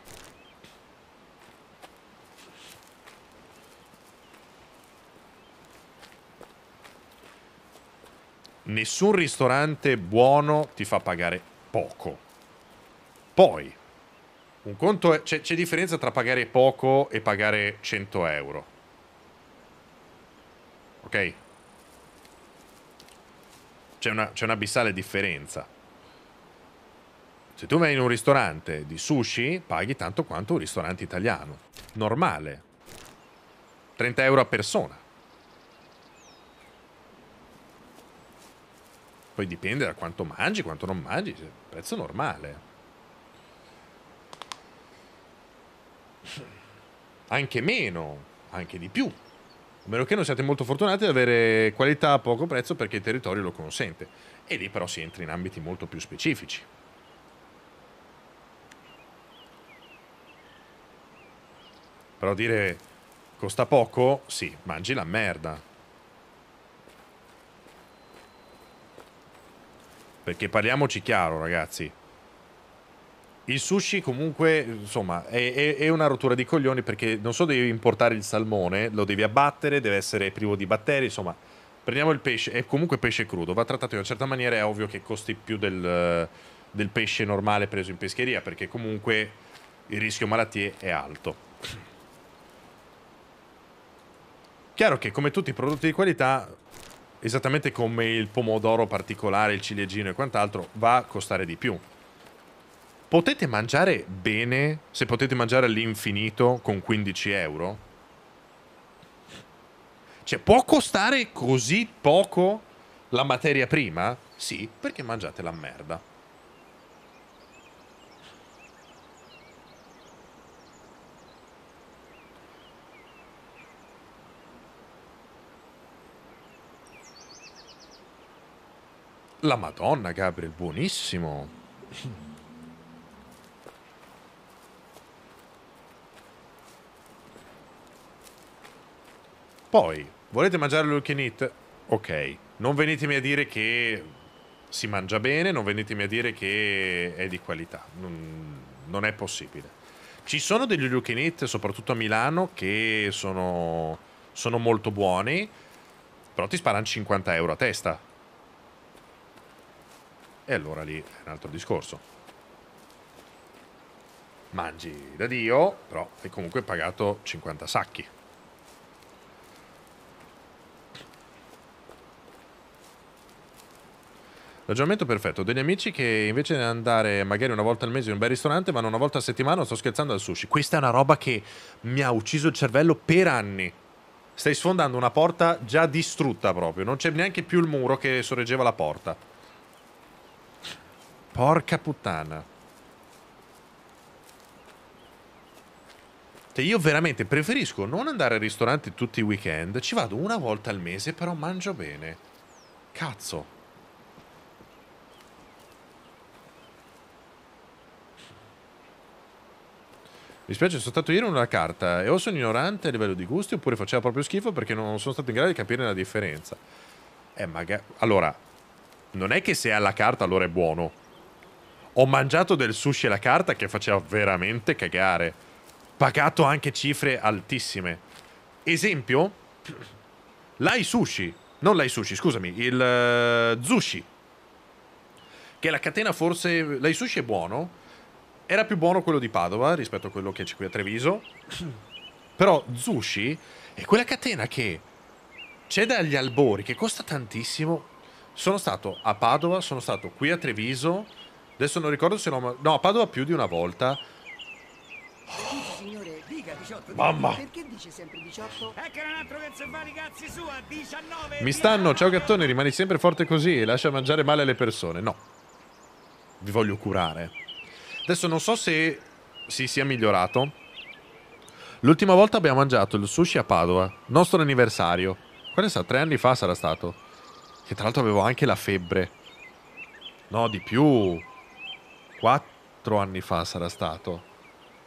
Nessun ristorante buono ti fa pagare poco. Poi, un conto è, c'è, c'è differenza tra pagare poco e pagare 100 euro. Ok? C'è una, c'è un'abissale differenza. Se tu vai in un ristorante di sushi, paghi tanto quanto un ristorante italiano. Normale. 30 euro a persona. Poi dipende da quanto mangi, quanto non mangi. Prezzo normale. Anche meno, anche di più. A meno che non siate molto fortunati ad avere qualità a poco prezzo perché il territorio lo consente. E lì però si entra in ambiti molto più specifici. Però dire costa poco, sì, mangi la merda. Perché parliamoci chiaro, ragazzi il sushi comunque, insomma, è, è, è, una rottura di coglioni perché non solo devi importare il salmone, lo devi abbattere, deve essere privo di batteri, insomma, prendiamo il pesce, è comunque pesce crudo, va trattato in una certa maniera, è ovvio che costi più del, del pesce normale preso in pescheria perché comunque il rischio malattie è alto. Chiaro che come tutti i prodotti di qualità esattamente come il pomodoro particolare, il ciliegino e quant'altro, va a costare di più. Potete mangiare bene, se potete mangiare all'infinito con 15 euro? Cioè, può costare così poco la materia prima? Sì, perché mangiate la merda. La Madonna, Gabriel, buonissimo. Poi, volete mangiare l'all can eat? Ok, non venitemi a dire che si mangia bene, non venitemi a dire che è di qualità. Non, non è possibile. Ci sono degli all can eat, soprattutto a Milano, che sono, sono molto buoni, però ti sparano 50 euro a testa. E allora lì è un altro discorso. Mangi da Dio, però hai comunque pagato 50 sacchi. Ragionamento perfetto. Degli amici che invece di andare magari una volta al mese in un bel ristorante vanno una volta a settimana, sto scherzando, al sushi. Questa è una roba che mi ha ucciso il cervello per anni. Stai sfondando una porta già distrutta proprio. Non c'è neanche più il muro che sorreggeva la porta. Porca puttana. Cioè io veramente preferisco non andare al ristorante tutti i weekend. Ci vado una volta al mese, però mangio bene. Cazzo. Mi spiace, sono stato ieri una carta e o sono ignorante a livello di gusti oppure faceva proprio schifo perché non sono stato in grado di capire la differenza. Eh, magari... Allora, non è che se è alla carta allora è buono. Ho mangiato del sushi alla carta che faceva veramente cagare. Pagato anche cifre altissime. Esempio, l'ai sushi. Non l'ai sushi, scusami, il uh, Zushi. Che la catena forse... L'ai sushi è buono, era più buono quello di Padova rispetto a quello che c'è qui a Treviso. [clears throat] Però Zushi è quella catena che c'è dagli albori, che costa tantissimo. Sono stato a Padova, sono stato qui a Treviso. Adesso non ricordo se no... No, a Padova più di una volta. Signore, dica 18. Mamma. Perché dice sempre 18? È che non altro che se fa i cazzi su a 19. Mi stanno, ciao gattone, rimani sempre forte così e lascia mangiare male alle persone. No. Vi voglio curare. Adesso non so se si sia migliorato. L'ultima volta abbiamo mangiato il sushi a Padova, nostro anniversario. È stato? Tre anni fa sarà stato. Che tra l'altro avevo anche la febbre. No, di più. Quattro anni fa sarà stato.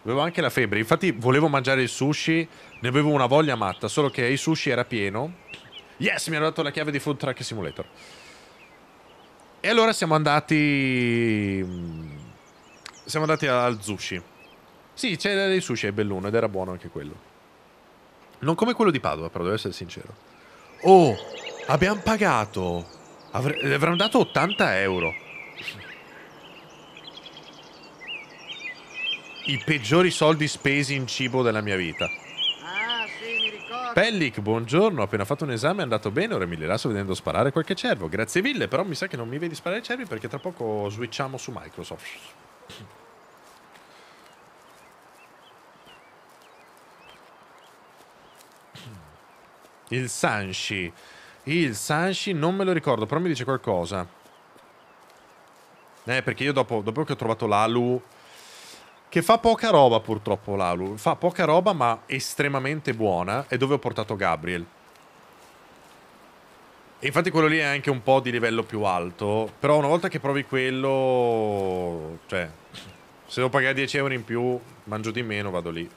Avevo anche la febbre. Infatti volevo mangiare il sushi, ne avevo una voglia matta, solo che il sushi era pieno. Yes, mi hanno dato la chiave di Food Truck Simulator. E allora siamo andati siamo andati al sushi. Sì, c'era il sushi, è belluno ed era buono anche quello. Non come quello di Padova, però devo essere sincero. Oh, abbiamo pagato. Avre- le avranno dato 80 euro. I peggiori soldi spesi in cibo della mia vita. Ah, sì, mi ricordo. Pellic, buongiorno. Ho appena fatto un esame, è andato bene. Ora mi rilasso vedendo sparare qualche cervo. Grazie mille, però mi sa che non mi vedi sparare i cervi perché tra poco switchiamo su Microsoft. Il Sanshi. Il Sanshi non me lo ricordo, però mi dice qualcosa. Eh, perché io dopo, dopo che ho trovato l'Alu... Che fa poca roba purtroppo l'Alu. Fa poca roba ma estremamente buona. E dove ho portato Gabriel. Infatti quello lì è anche un po' di livello più alto. Però una volta che provi quello... Cioè, se devo pagare 10 euro in più, mangio di meno, vado lì.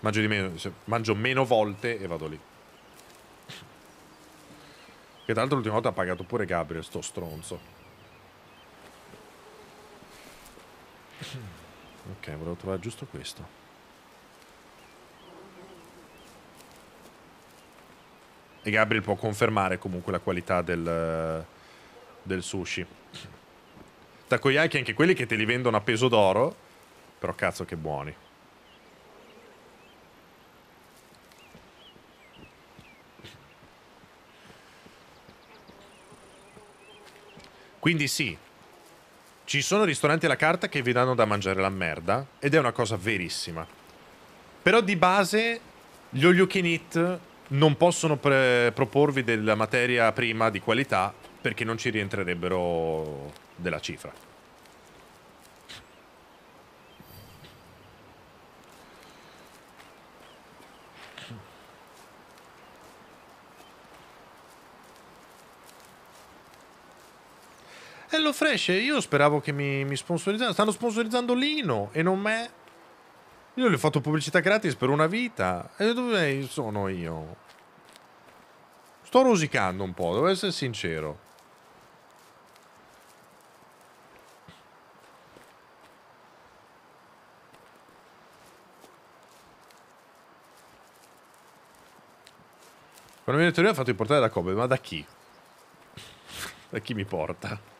Mangio di meno, mangio meno volte e vado lì. Che tra l'altro l'ultima volta ha pagato pure Gabriel, sto stronzo. Ok, volevo trovare giusto questo. E Gabriel può confermare comunque la qualità del, del sushi. Takoyaki anche quelli che te li vendono a peso d'oro. Però cazzo che buoni. Quindi sì, ci sono ristoranti alla carta che vi danno da mangiare la merda ed è una cosa verissima. Però di base gli all you can eat non possono pre- proporvi della materia prima di qualità perché non ci rientrerebbero della cifra. Hello Fresh, io speravo che mi, mi sponsorizzassero. Stanno sponsorizzando Lino e non me. Io gli ho fatto pubblicità gratis per una vita. E dove sono io? Sto rosicando un po', devo essere sincero. Quando viene in teoria ha fatto importare da Kobe, ma da chi? [laughs] da chi mi porta?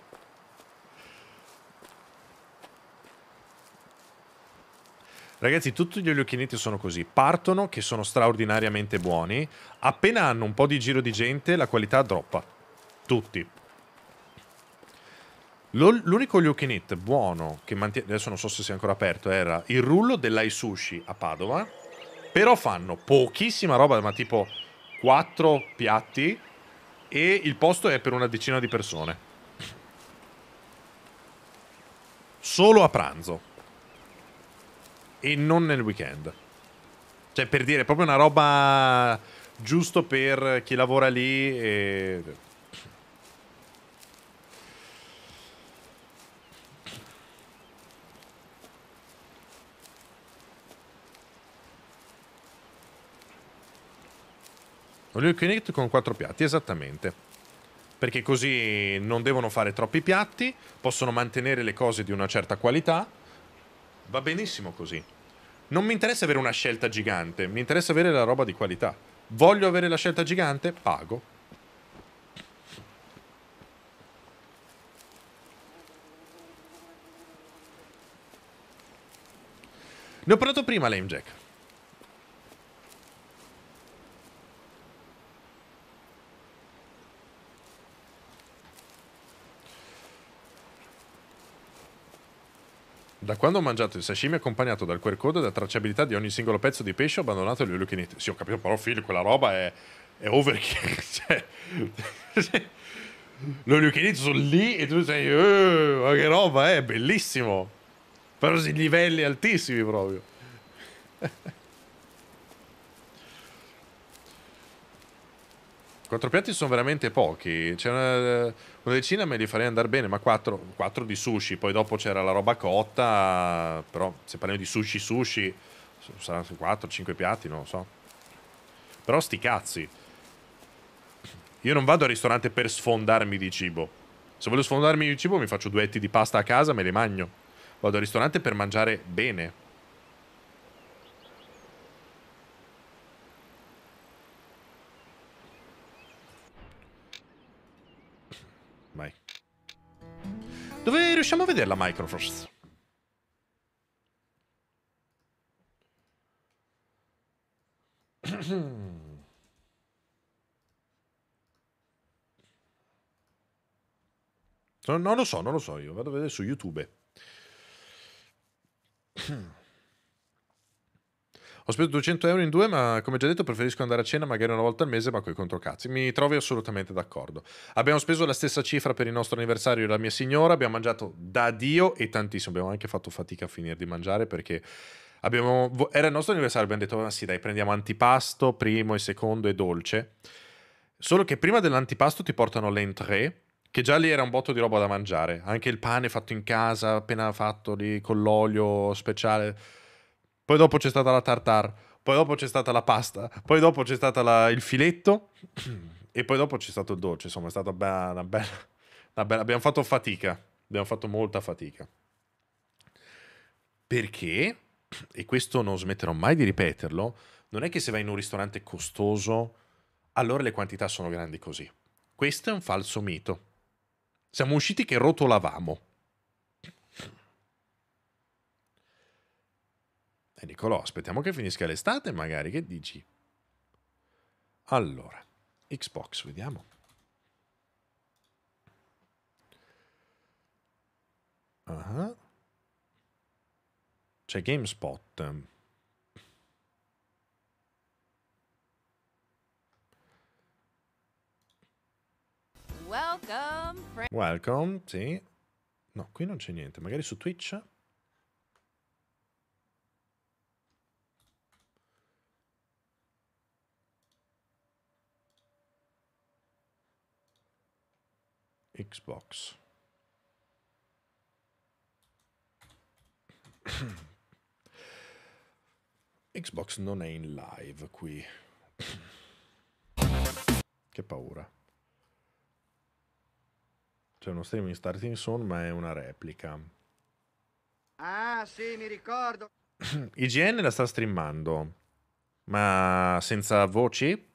Ragazzi, tutti gli oliochinetti sono così. Partono che sono straordinariamente buoni. Appena hanno un po' di giro di gente, la qualità droppa. Tutti. L'unico oliokinit buono che mantiene... Adesso non so se sia ancora aperto. Era il rullo dell'Ai Sushi a Padova. Però fanno pochissima roba, ma tipo 4 piatti. E il posto è per una decina di persone. Solo a pranzo e non nel weekend. Cioè, per dire, proprio una roba giusto per chi lavora lì e... Olio Connect con quattro piatti, esattamente. Perché così non devono fare troppi piatti, possono mantenere le cose di una certa qualità Va benissimo così. Non mi interessa avere una scelta gigante, mi interessa avere la roba di qualità. Voglio avere la scelta gigante? Pago. Ne ho parlato prima, Lame Jack. Da quando ho mangiato il sashimi accompagnato dal QR code e da tracciabilità di ogni singolo pezzo di pesce ho abbandonato gli oliokiniti. Sì, ho capito, però Phil, quella roba è, è overkill. Cioè, [laughs] gli oliokiniti sono lì e tu sei... "Eh, ma che roba è, bellissimo. Però si livelli altissimi proprio. Quattro piatti sono veramente pochi. C'è una, una decina me li farei andare bene, ma quattro, quattro di sushi. Poi dopo c'era la roba cotta. Però se parliamo di sushi sushi, saranno 4-5 piatti, non lo so. Però sti cazzi. Io non vado al ristorante per sfondarmi di cibo. Se voglio sfondarmi di cibo mi faccio due etti di pasta a casa, me li magno. Vado al ristorante per mangiare bene. Vai. Dove riusciamo a vedere la Microsoft? No, non lo so, non lo so io. Vado a vedere su YouTube. [clears throat] Ho speso 200 euro in due, ma come già detto preferisco andare a cena magari una volta al mese, ma coi controcazzi. Mi trovi assolutamente d'accordo. Abbiamo speso la stessa cifra per il nostro anniversario della mia signora, abbiamo mangiato da Dio e tantissimo. Abbiamo anche fatto fatica a finire di mangiare perché abbiamo... era il nostro anniversario, abbiamo detto, ma sì dai, prendiamo antipasto, primo e secondo e dolce. Solo che prima dell'antipasto ti portano l'entrée, che già lì era un botto di roba da mangiare. Anche il pane fatto in casa, appena fatto lì con l'olio speciale. Poi dopo c'è stata la tartare, poi dopo c'è stata la pasta, poi dopo c'è stato il filetto [clears throat] e poi dopo c'è stato il dolce. Insomma, è stata una bella, una bella... Abbiamo fatto fatica, abbiamo fatto molta fatica. Perché, [clears throat] e questo non smetterò mai di ripeterlo, non è che se vai in un ristorante costoso, allora le quantità sono grandi così. Questo è un falso mito. Siamo usciti che rotolavamo. E Nicolò, aspettiamo che finisca l'estate, magari, che dici? Allora, Xbox, vediamo. Ah. C'è GameSpot. Welcome, friend. Welcome, sì. No, qui non c'è niente. Magari su Twitch? Xbox. [coughs] Xbox non è in live qui. [coughs] Che paura. C'è uno streaming starting soon, ma è una replica. Ah, sì, mi ricordo. [coughs] IGN la sta streamando, ma senza voci.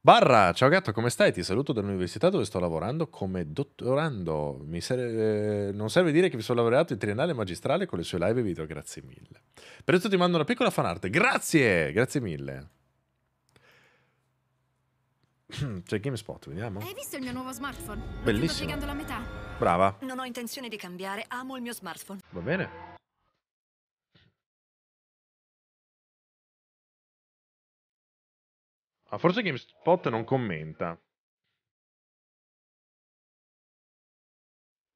Barra, ciao gatto, come stai? Ti saluto dall'università dove sto lavorando come dottorando. Mi serve- eh, non serve dire che vi sono laureato in triennale magistrale con le sue live e video, grazie mille. Per questo ti mando una piccola fanart. Grazie, grazie mille. [clears throat] C'è GameSpot, vediamo. Hai visto il mio nuovo smartphone? Lo Bellissimo. sto la metà. Brava, Non ho intenzione di cambiare, amo il mio smartphone. va bene. Ah, forse GameSpot non commenta.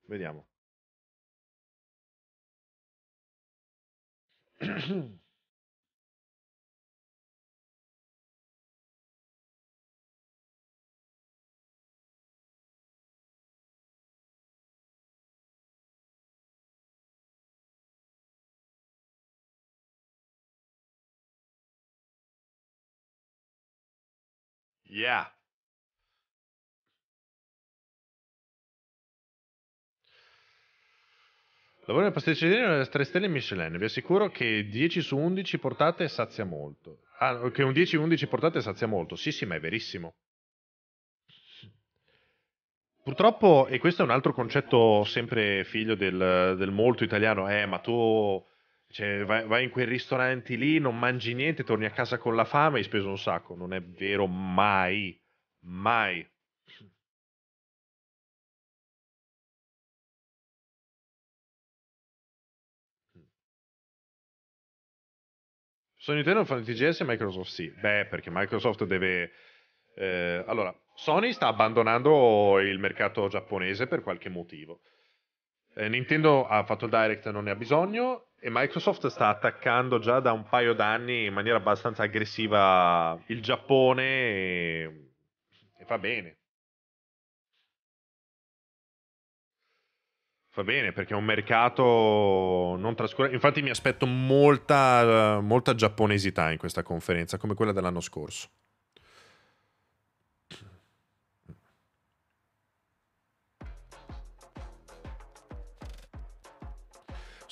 Vediamo. [clears throat] Yeah. Lavoro nel pasticceria delle 3 stelle Michelin. Vi assicuro che 10 su 11 portate sazia molto. Ah, che un 10 su 11 portate sazia molto. Sì, sì, ma è verissimo. Purtroppo, e questo è un altro concetto sempre figlio del, del molto italiano, eh, ma tu cioè, vai, vai in quei ristoranti lì, non mangi niente, torni a casa con la fame hai speso un sacco. Non è vero mai. Mai. Sony Nintendo fanno TGS e Microsoft sì. Beh, perché Microsoft deve... eh, allora, Sony sta abbandonando il mercato giapponese per qualche motivo. Eh, Nintendo ha fatto il Direct, non ne ha bisogno, e Microsoft sta attaccando già da un paio d'anni in maniera abbastanza aggressiva il Giappone e, e fa bene. Fa bene perché è un mercato non trascurato. Infatti mi aspetto molta, molta giapponesità in questa conferenza, come quella dell'anno scorso.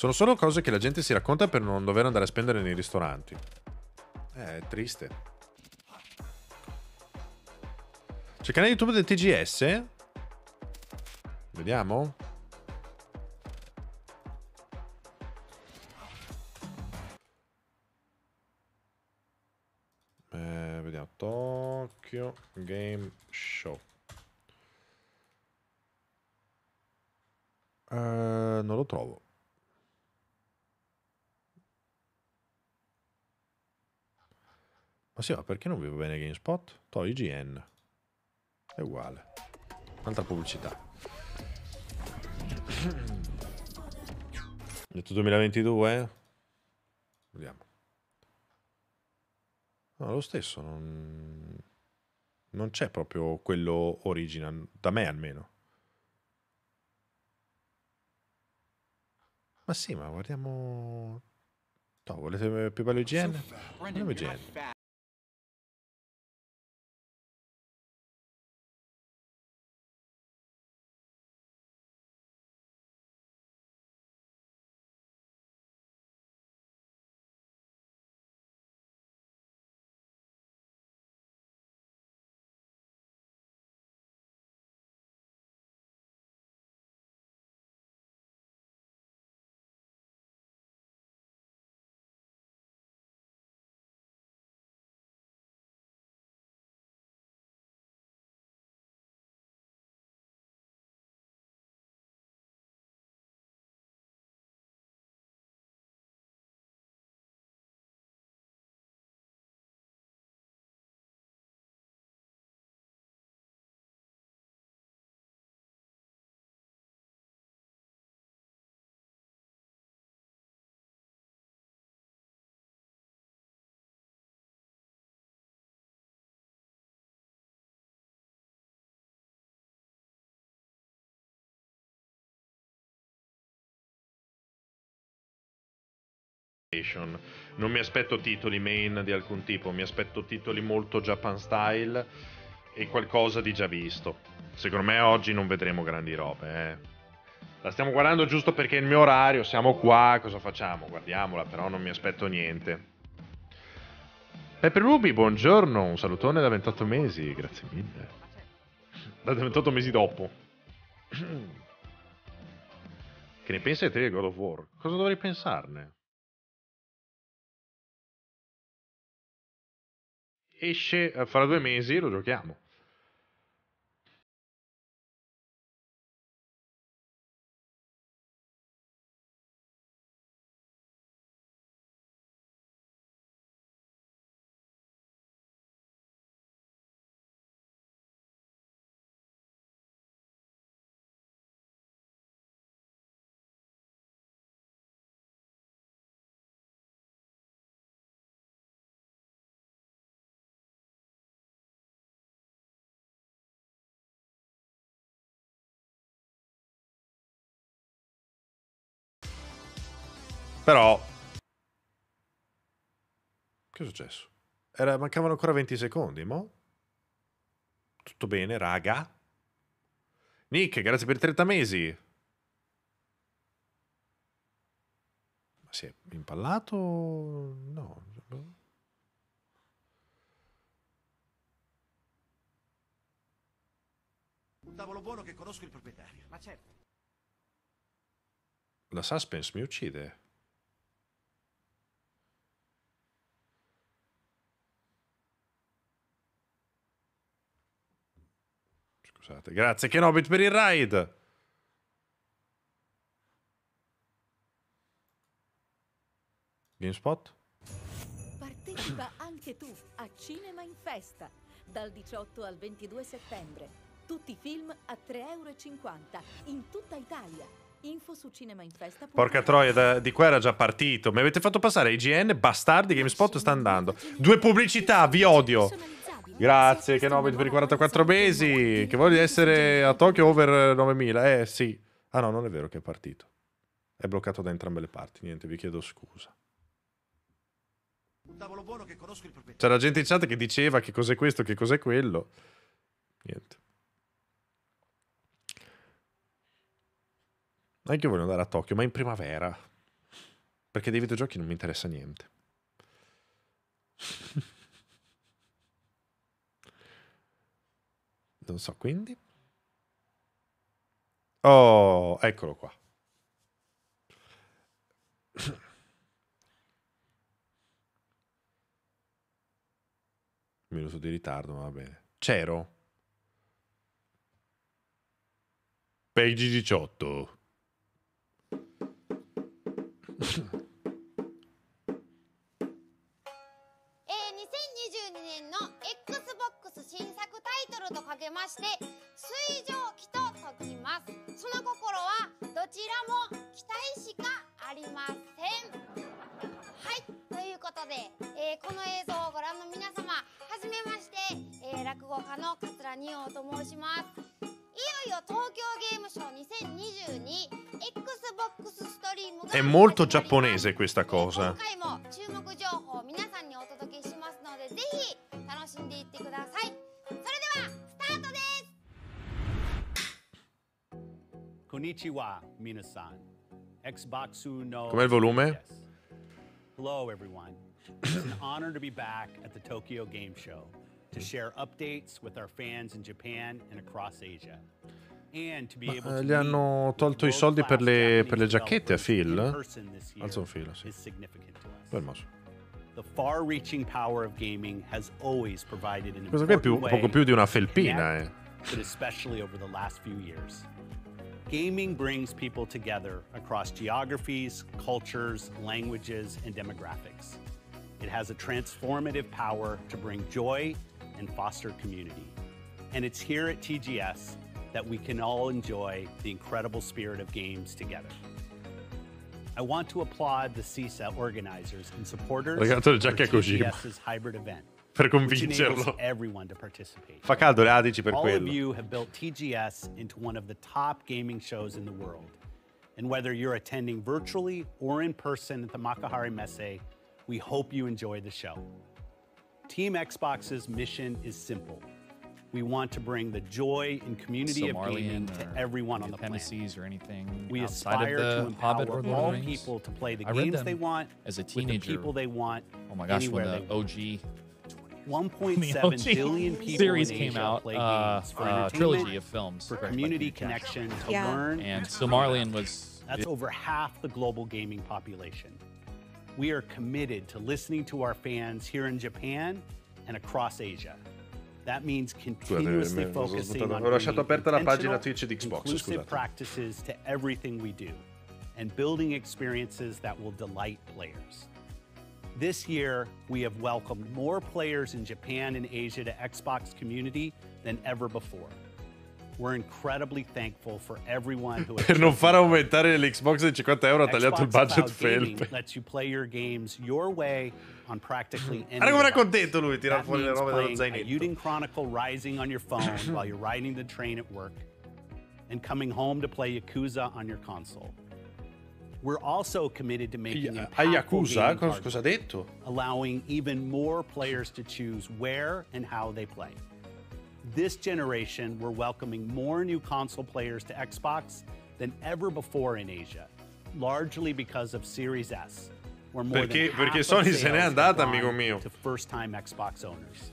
Sono solo cose che la gente si racconta per non dover andare a spendere nei ristoranti. Eh, è triste. C'è il canale YouTube del TGS? Vediamo. Eh, vediamo. Tokyo Game Show. Eh, non lo trovo. Ma sì, ma perché non vivo bene GameSpot? To IGN. È uguale. Un'altra pubblicità. Detto 2022? Vediamo. No, lo stesso, non, non c'è proprio quello original, da me almeno. Ma sì, ma guardiamo... No, volete più bello IGN? Guardiamo IGN. Non mi aspetto titoli main di alcun tipo, mi aspetto titoli molto Japan style e qualcosa di già visto. Secondo me oggi non vedremo grandi robe, eh. La stiamo guardando giusto perché è il mio orario, siamo qua, cosa facciamo? Guardiamola, però non mi aspetto niente. Peppe Ruby, buongiorno, un salutone da 28 mesi, grazie mille. Da 28 mesi dopo. Che ne pensi di God of War? Cosa dovrei pensarne? Esce eh, fra due mesi, lo giochiamo. Però... Che è successo? Era- mancavano ancora 20 secondi, mo? Tutto bene, raga? Nick, grazie per i 30 mesi. Ma si è impallato? No. Un tavolo buono che conosco il proprietario. Ma certo. La suspense mi uccide. Scusate, grazie Kenobit per il ride. GameSpot? Partecipa anche tu a Cinema in Festa dal 18 al 22 settembre. Tutti i film a 3,50 euro in tutta Italia. Info su cinemainfesta.it. Porca troia, da- di qua era già partito. Mi avete fatto passare IGN, bastardi, GameSpot sta andando. Due pubblicità, vi odio. Grazie, Kenobit per i 44 mesi. Che voglio essere a Tokyo over 9000. Eh sì. Ah no, non è vero che è partito. È bloccato da entrambe le parti. Niente, vi chiedo scusa. Che. C'era gente in chat che diceva che cos'è questo, che cos'è quello. Niente. Anche io voglio andare a Tokyo, ma in primavera. Perché dei videogiochi non mi interessa niente. [laughs] non so, quindi. Oh, eccolo qua. Minuto di ritardo, ma va bene. C'ero. Page 18. えー2022年の XBOX 新作タイトルとかけまして水蒸気と解きます。その心はどちらも期待しかありません。はいということで、えーこの映像をご覧の皆様はじめまして、えー落語家の桂二葉と申します。いよいよ東京ゲームショウ 2022XBOX ストリームが È molto giapponese questa cosa. 今回も注目情報を皆さんにお届けしますのでぜひ楽しんでいってくださいそれではスタートです Konnichiwa, minasan. Xboxu no. Com'è il volume? Yes. Hello, everyone. It's an honor to be back at the Tokyo Game Show to share updates with our fans in Japan and across Asia. And to be Ma, able eh, to gli meet hanno with tolto i world-class soldi per le- Japanese per le giacchette a developers Phil? in person this year Alza un filo, sì. is significant to us. Bel mosso. The far-reaching power of gaming has always provided an Questo qui è più, important poco way più di una to felpina, connect, eh. but especially over the last few years. Gaming brings people together across geographies, cultures, languages, and demographics. It has a transformative power to bring joy and foster community. And it's here at TGS that we can all enjoy the incredible spirit of games together. I want to applaud the CISA organizers and supporters Regalato le for giacche a Kojima. TGS's hybrid event, Per which convincerlo. everyone to participate. Fa caldo le adici per All of quello. you have built TGS into one of the top gaming shows in the world. And whether you're attending virtually or in person at the Makahari Messe, we hope you enjoy the show. Team Xbox's mission is simple. We want to bring the joy and community of gaming to everyone on the appendices planet. or anything We aspire of the to empower Hobbit or Lord all of the Rings? people to play the I games them they want as a with the people they want. Oh my gosh, when anywhere the they want. OG [laughs] 1.7 billion people series in came out, play uh, games for uh, entertainment, trilogy of films, for community Peter connection, to Yeah. learn. And to Silmarillion was That's over half the global gaming population. We are committed to listening to our fans here in Japan and across Asia. That means continuously focusing ho on lasciato bringing aperta la pagina Twitch di Xbox, inclusive scusate. practices to everything we do and building experiences that will delight players. This year, we have welcomed more players in Japan and Asia to Xbox community than ever before. [laughs] Per non far aumentare l'Xbox di 50 euro ha tagliato il budget felpe. come era contento lui tirar That fuori le robe a zainetto. Yuden Chronicle Rising on your phone [laughs] while you're riding the train at work and coming home to play Yakuza on your console. We're also committed to making A Yakuza? Cosa, cosa ha detto? allowing even more players to choose where and how they play. This generation, we're welcoming more new console players to Xbox than ever before in Asia, largely because of Series S, where more Perché- than perché Sony se n'è andata, gone mio. to first-time Xbox owners.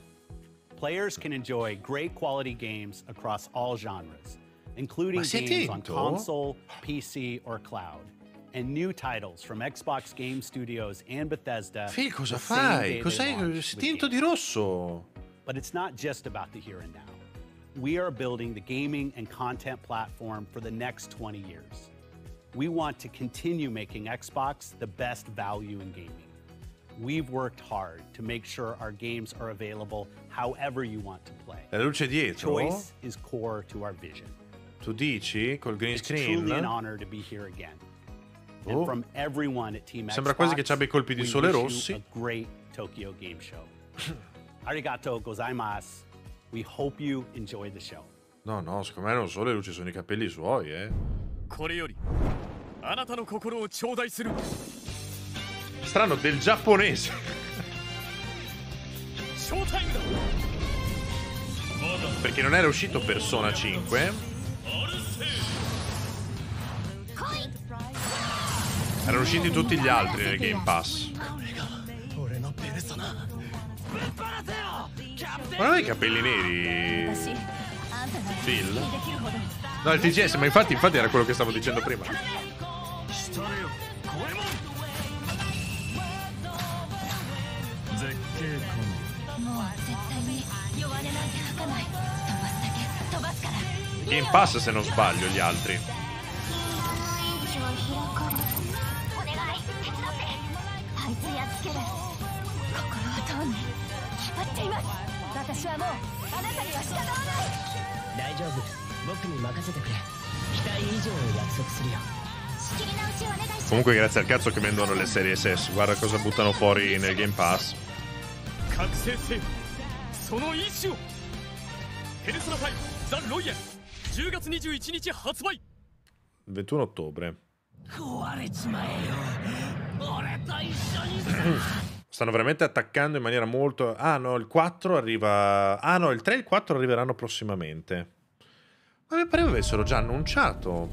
Players can enjoy great quality games across all genres, including games on console, PC, or cloud, and new titles from Xbox Game Studios and Bethesda. Phil, cosa the same day fai? Cos'hai tinto di rosso? But it's not just about the here and now. We are building the gaming and content platform for the next 20 years. We want to continue making Xbox the best value in gaming. We've worked hard to make sure our games are available however you want to play. La luce dietro? Choice is core to our vision. Tu dici? Col green It's truly an honor to be here again. Oh. And from everyone at Team Sembra Xbox, quasi che ci abbia i colpi di we sole wish you rossi. A great Tokyo Game Show. [laughs] Arigato gozaimasu. We hope you enjoy the show. No, no, secondo me non sono le luci, sono i capelli suoi, eh. Strano, del giapponese. Perché non era uscito Persona 5. Erano usciti tutti gli altri nel Game Pass. Ma non hai i capelli neri? Phil? No, il TGS, ma infatti, infatti era quello che stavo dicendo prima. Game Pass se non sbaglio gli altri. 決まっています私はもうあなたには従わない大丈夫僕に任せてくれ期待以上を約束するよ仕切り直しお願いします Comunque grazie al cazzo che vendono le serie SS. Guarda cosa buttano fuori nel Game Pass. 覚醒せその意志をペルソナ5ザ・ロイヤル10月21日発売21 ottobre. stanno veramente attaccando in maniera molto... Ah no, il 4 arriva... Ah no, il 3 e il 4 arriveranno prossimamente. Ma mi pareva avessero già annunciato.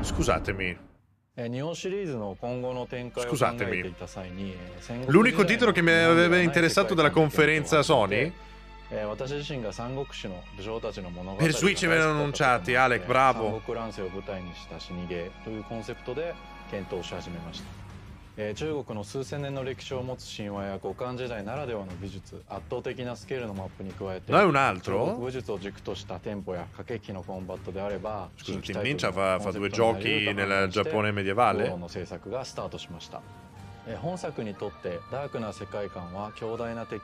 Scusatemi. Scusatemi. L'unico titolo che mi aveva interessato dalla conferenza Sony 私自身が三国志の武将たちの物語をのを舞台にした死にゲというコンセプトで検討し始めました。中国の数千年の歴史を持つ神話や五感時代ならではの美術圧倒的なスケールのマップに加えて中国武術を軸としたテンや駆け引きのコンバットであればうコ作が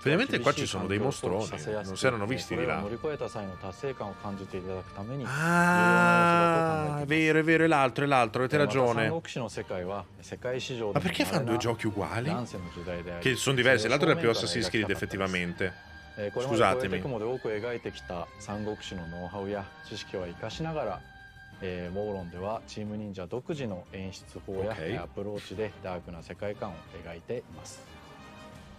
Ovviamente qua ci sono dei mostroni, non si erano visti di là. Ah, è vero, è vero, è l'altro, è l'altro, avete ragione. Ma perché fanno due giochi uguali? Che sono diversi, l'altro è più Assassin's Creed effettivamente. Scusatemi. えー、ウォーロンではチーム忍者独自の演出法や、アプローチでダークな世界観を描いています。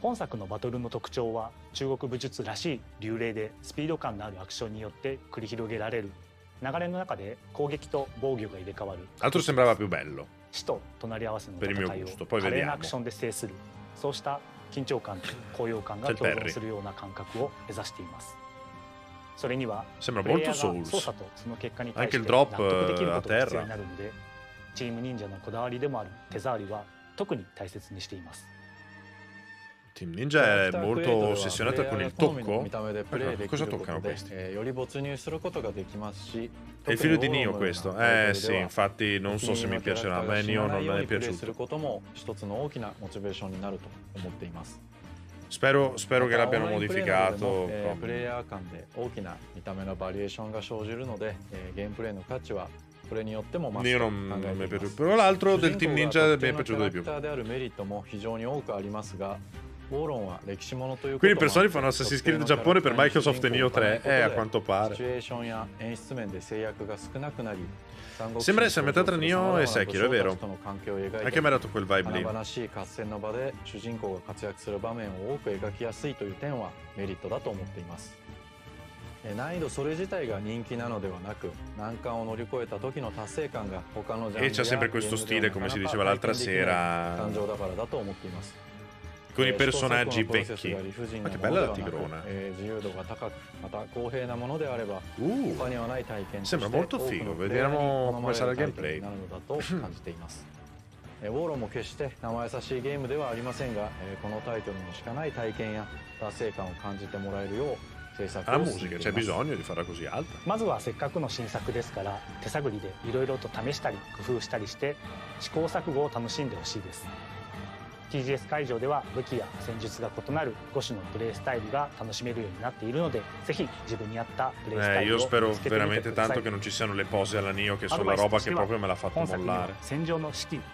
本作のバトルの特徴は中国武術らしい流麗でスピード感のあるアクションによって繰り広げられる。流れの中で攻撃と防御が入れ替わる。Altro sembrava più bello. 死と隣り合わせの戦いを華麗.なアクションで制するそうした緊張感と高揚感が共存するような感覚を目指していますそれには Sembra プレイヤ molto ーが Souls 操作とその結果に対し Anche て il 納 drop 得できる eh, こ a とが必要 terra. になるのでチーム忍者のこだわりでもある手触りは特に大切にしています Team Ninja è molto ossessionato con il 好みの tocco. 見た目でプレイ Ecco, でき Cosa ること toccano で questi? えーより没入することができますし È il figlio di 特に Nio ウォーロンのよう questo. なタイ Eh トル sì, では infatti non お so 気 se に入 mi りのキャラ piacerà. ク A ター me が死 Nio なない non よう è にプレイす piaciuto. Spero, spero che また l'abbiano オンラインプレイなどで modificato. もえー con- プレイヤー間で大きな見た目のバリエーションが生じるので、えーゲームプレイの価値はこれによっても増す Io と non, 考 non え mi て è います piaciuto. Però l'altro 主 del 人 Team 公が Ninja 特 mi 定 è の piaciuto キャ di ラ più. クターであるメリットも非常に多くありますがウォーロンは歴史ものということ Quindi も i persone あって fanno Assassin's 特定 Creed のキャラ Giappone クタ per ーに Microsoft 主人 Neo 公が 3. ないこと Eh, a で quanto シ pare. Sembra essere metà tra Nio e Sekiro, è vero. Anche a me ha dato quel vibe lì. E c'è sempre questo stile, come si diceva l'altra sera con i えー試行錯誤 personaggi のプロセス vecchi. が理不尽 Ma な che も bella ので la はなく tigrona. えー自由度が高くまた公平なものであれば Uh, 他にはない体験として Sembra molto 多く figo. のプレイヤーに Vediamo 好ま come れる sarà il タイトル gameplay. になるのだと感じていますえーウォーロンも決して生優しいゲームではありませんが、えーこのタイトルにしかない体験や達成感を感じてもらえるよう制作 La を進 musica, めてい c'è ます bisogno di farla così alta. まずはせっかくの新作ですから手探りでいろいろと試したり工夫したりして試行錯誤を楽しんでほしいです TGS 会場では武器や戦術が異なる5種のプレイスタイルが楽しめるようになっているのでぜひ自分に合ったプレイスタ Eh, イルを見つけてみてくださ tanto い che non ci siano le pose alla Nio che ア sono ド la roba che は proprio me l'ha fatto mollare.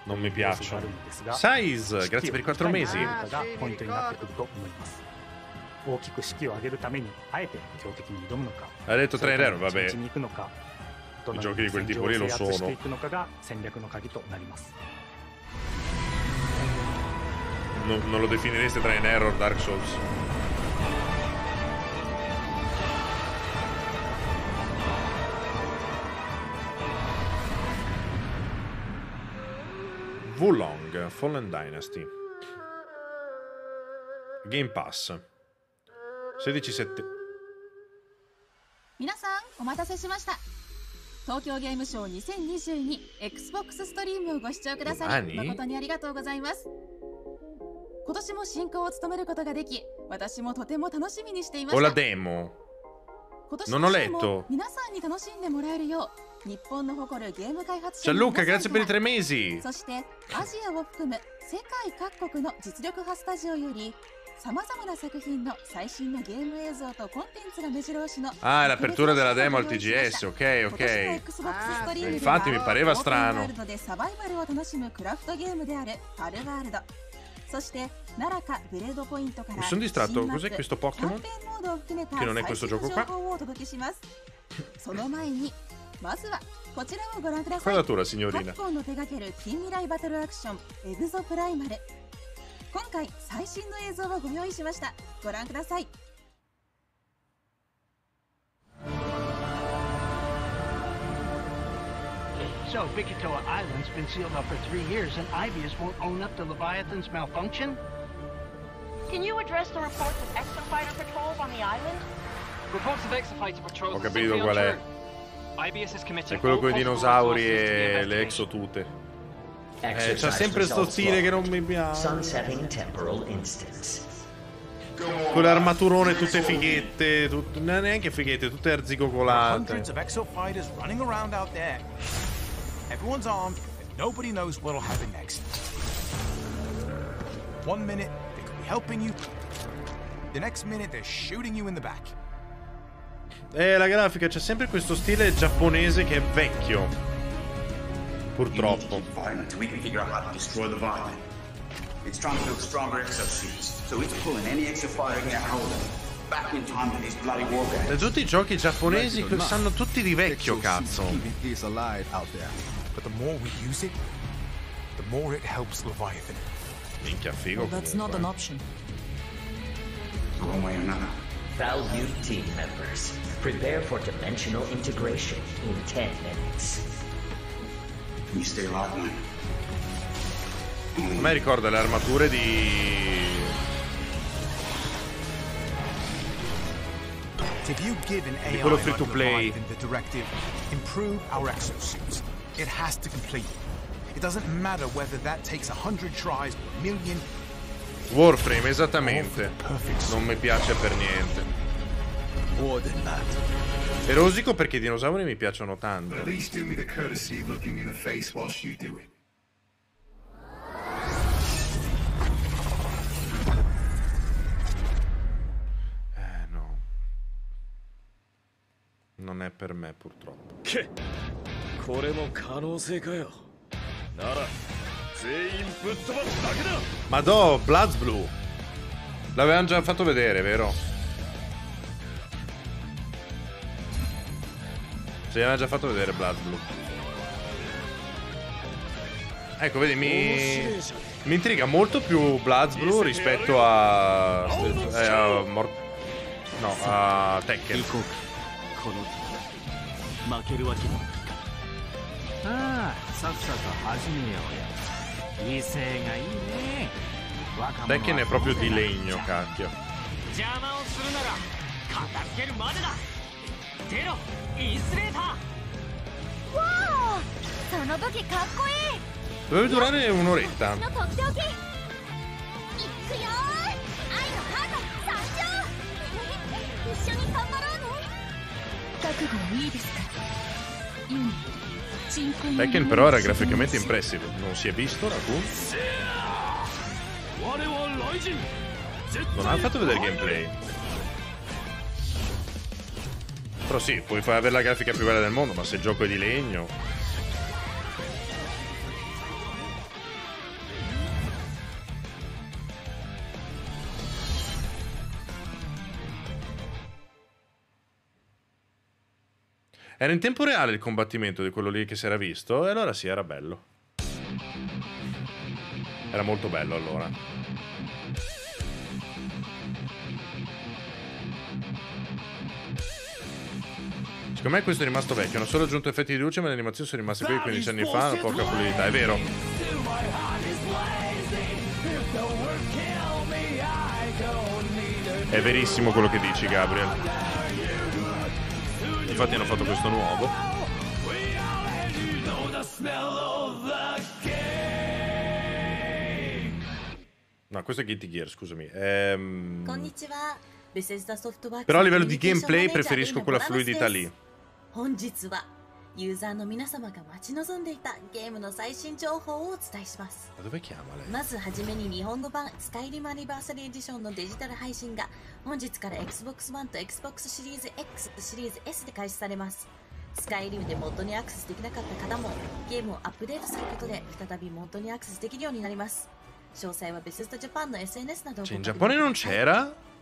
Non mi piacciono. Size, grazie per i 4いかに mesi. 大きく士気を上げるためにあえて強敵に挑むのか Ha detto それと3も euro, 地道 vabbè. に行くのかどの I よう giochi に di quel 戦 tipo 場を lì 制 lo 圧して sono. いくのかが戦略の鍵となります Non, non lo definireste tra in error Dark Souls. Wulong Fallen Dynasty Game Pass 16設皆さんお待たせしました東京ゲームショウ 2022XBOX ストリームをご視聴くださり何誠にありがとうございます 今年も進行を務めることができ私もとても楽しみにしていま la た。Demo. 今年 non ho の週も letto 皆さんに楽しんでもらえるよう日本の誇るゲーム開発 Gianluca 皆 grazie per i から3 mesi. そしてアジアを含む世界各国の実力派スタジオよりさまざまな作品の最新のゲーム映像とコンテンツが目白押しの Ah, l'apertura della demo al TGS, ok, ok. Infatti mi は pareva strano. サバイバルを楽しむクラフトゲームであるパルワールドそして、奈良かグレードポイントから新マップ、の情報をお。その前に、まずはこちらをご覧ください。カの手掛ける近未来バトルアクション、エグゾプライマル。今回、最新の映像をご用意しました。ご覧ください。So, Bikitoa Island's been sealed up for three years, and Ibius won't own up to Leviathan's malfunction? Can you address the reports of exofighter patrols on the island? Reports of exofighter patrols Ho are capito simply qual è. IBS is committing È quello con i dinosauri e le exotute. Eh, c'ha sempre sto stile che non mi piace. Con l'armaturone tutte fighette, tut- neanche fighette, tutte arzicocolate. Everyone's armed, and nobody knows what'll happen next. One minute, they could be helping you. The next minute, they're shooting you in the back. Eh, la grafica c'è sempre questo stile giapponese che è vecchio. Purtroppo. Can. It's trying to build stronger exosuits, so it's pulling any exofighter can get hold of. back in time to these bloody war games. Tutti i giochi giapponesi che sanno tutti di vecchio, cazzo. Keeping peace alive out there. But the more we use it, the more it helps Leviathan. Minchia, figo. That's not an option. One way or another. Value team members, prepare for dimensional integration in 10 minutes. Can you stay locked man? A me ricorda le armature di... If you give an Di quello free to play. It has to complete it. It doesn't matter whether that takes a hundred tries or a million. Warframe, esattamente. Non mi piace per niente. E rosico perché i dinosauri mi piacciono tanto. Eh no. Non è per me purtroppo. けこれも可能性かよなら全員ぶっ飛ばすだけだ Madò, Bloods Blue. L'avevamo già fatto vedere, vero? Sì, avevamo già fatto vedere Bloods Blue. Ecco, vedi, mi... Mi intriga molto più Bloods Blue rispetto a... Eh, a Mor- No, a Tekken. この負けるわけに さあさっさと始めようよ威勢がいいね。若者はここでなっちゃ邪魔をするなら片付けるまでだ。ゼロインスレーター。その武かっこいい。どれどれね、うのれったのとっておき。いくよ愛のハート参上。一緒に頑張ろうね覚悟いいですか？意味 Tekken però era graficamente impressive, non si è visto Rakun. Non ha fatto vedere gameplay. Però sì, puoi fare la grafica più bella del mondo, ma se il gioco è di legno... Era in tempo reale il combattimento di quello lì che si era visto, e allora sì, era bello. Era molto bello allora. Secondo me questo è rimasto vecchio, hanno solo aggiunto effetti di luce ma le animazioni sono rimaste qui 15 anni fa, hanno poca fluidità, è vero. È verissimo quello che dici Gabriel infatti hanno fatto questo nuovo No, questo è Guilty Gear, scusami. Ehm... Però a livello di gameplay preferisco quella fluidità lì. 本日はユーザーの皆様が待ち望んでいたゲームの最新情報をお伝えします。まずはじめに日本語版スカイリムアニバーサリーエディションのデジタル配信が本日から Xbox One と Xbox シリーズ X、シリーズ S で開始されます。スカイリムでモッドにアクセスできなかった方もゲームをアップデートすることで再びモッドにアクセスできるようになります。詳細はベセストジャパンの SNS などをご確ください?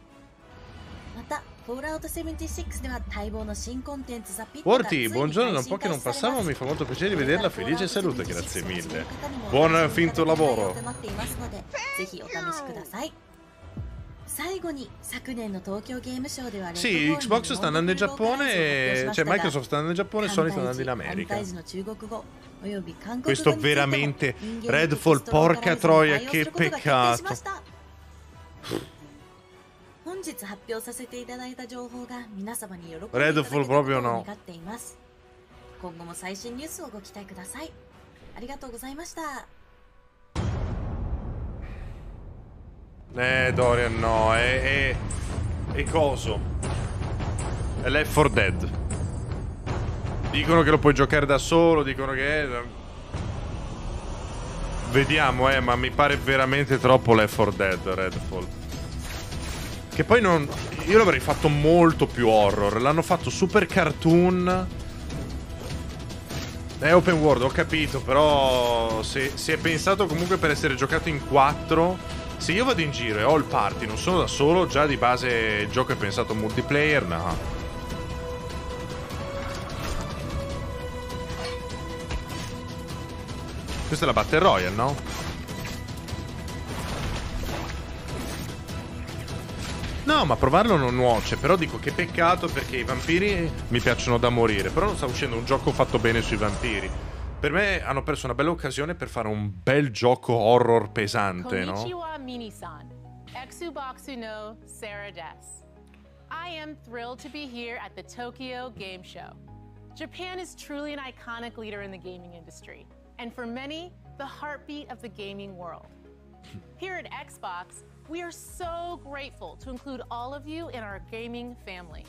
また、フォールアウト76では待望の新コンテンツザ・ピットがつい Worthy, に buongiorno, da 配 un po' 信 che 開 non 始され passavo, ます mi fa molto piacere rivederla, felice salute, grazie mille. 方 Buon も finto lavoro. となっていますのでぜひお試しください最後に昨年の東京ゲームショウでは Sì, Xbox sta andando in Giappone, e... cioè Microsoft sta andando in Giappone e Sony sta andando in 反 America. 対時の中国語および韓国語 Questo についても veramente 人間的 Redfall, ストロング porca ライズに troia, 対応す che ることが決定しま peccato. した本日発表させていただいた情報が皆様に喜んでいただけたこと Redfall を proprio 願 no. っています今後も最新ニュースをご期待くださいありがとうございました Eh, Dorian, no, è. è. è coso. È Left 4 Dead. Dicono che lo puoi giocare da solo, dicono che. è- Vediamo, eh, ma mi pare veramente troppo Left 4 Dead, Redfall. Che poi non. Io l'avrei fatto molto più horror. L'hanno fatto super cartoon. È open world, ho capito, però se, se è pensato comunque per essere giocato in 4 Se io vado in giro e ho il party, non sono da solo, già di base il gioco è pensato multiplayer, no. Questa è la Battle Royale, no? No, ma provarlo non nuoce, però dico che peccato perché i vampiri mi piacciono da morire, però non sta uscendo un gioco fatto bene sui vampiri. Per me hanno perso una bella occasione per fare un bel gioco horror pesante, no? Mini-san. Exuboxu no Sarah Des. I am thrilled to be here at the Tokyo Game Show. Japan is truly an iconic leader in the gaming industry, and for many, the heartbeat of the gaming world. Here at Xbox, we are so grateful to include all of you in our gaming family.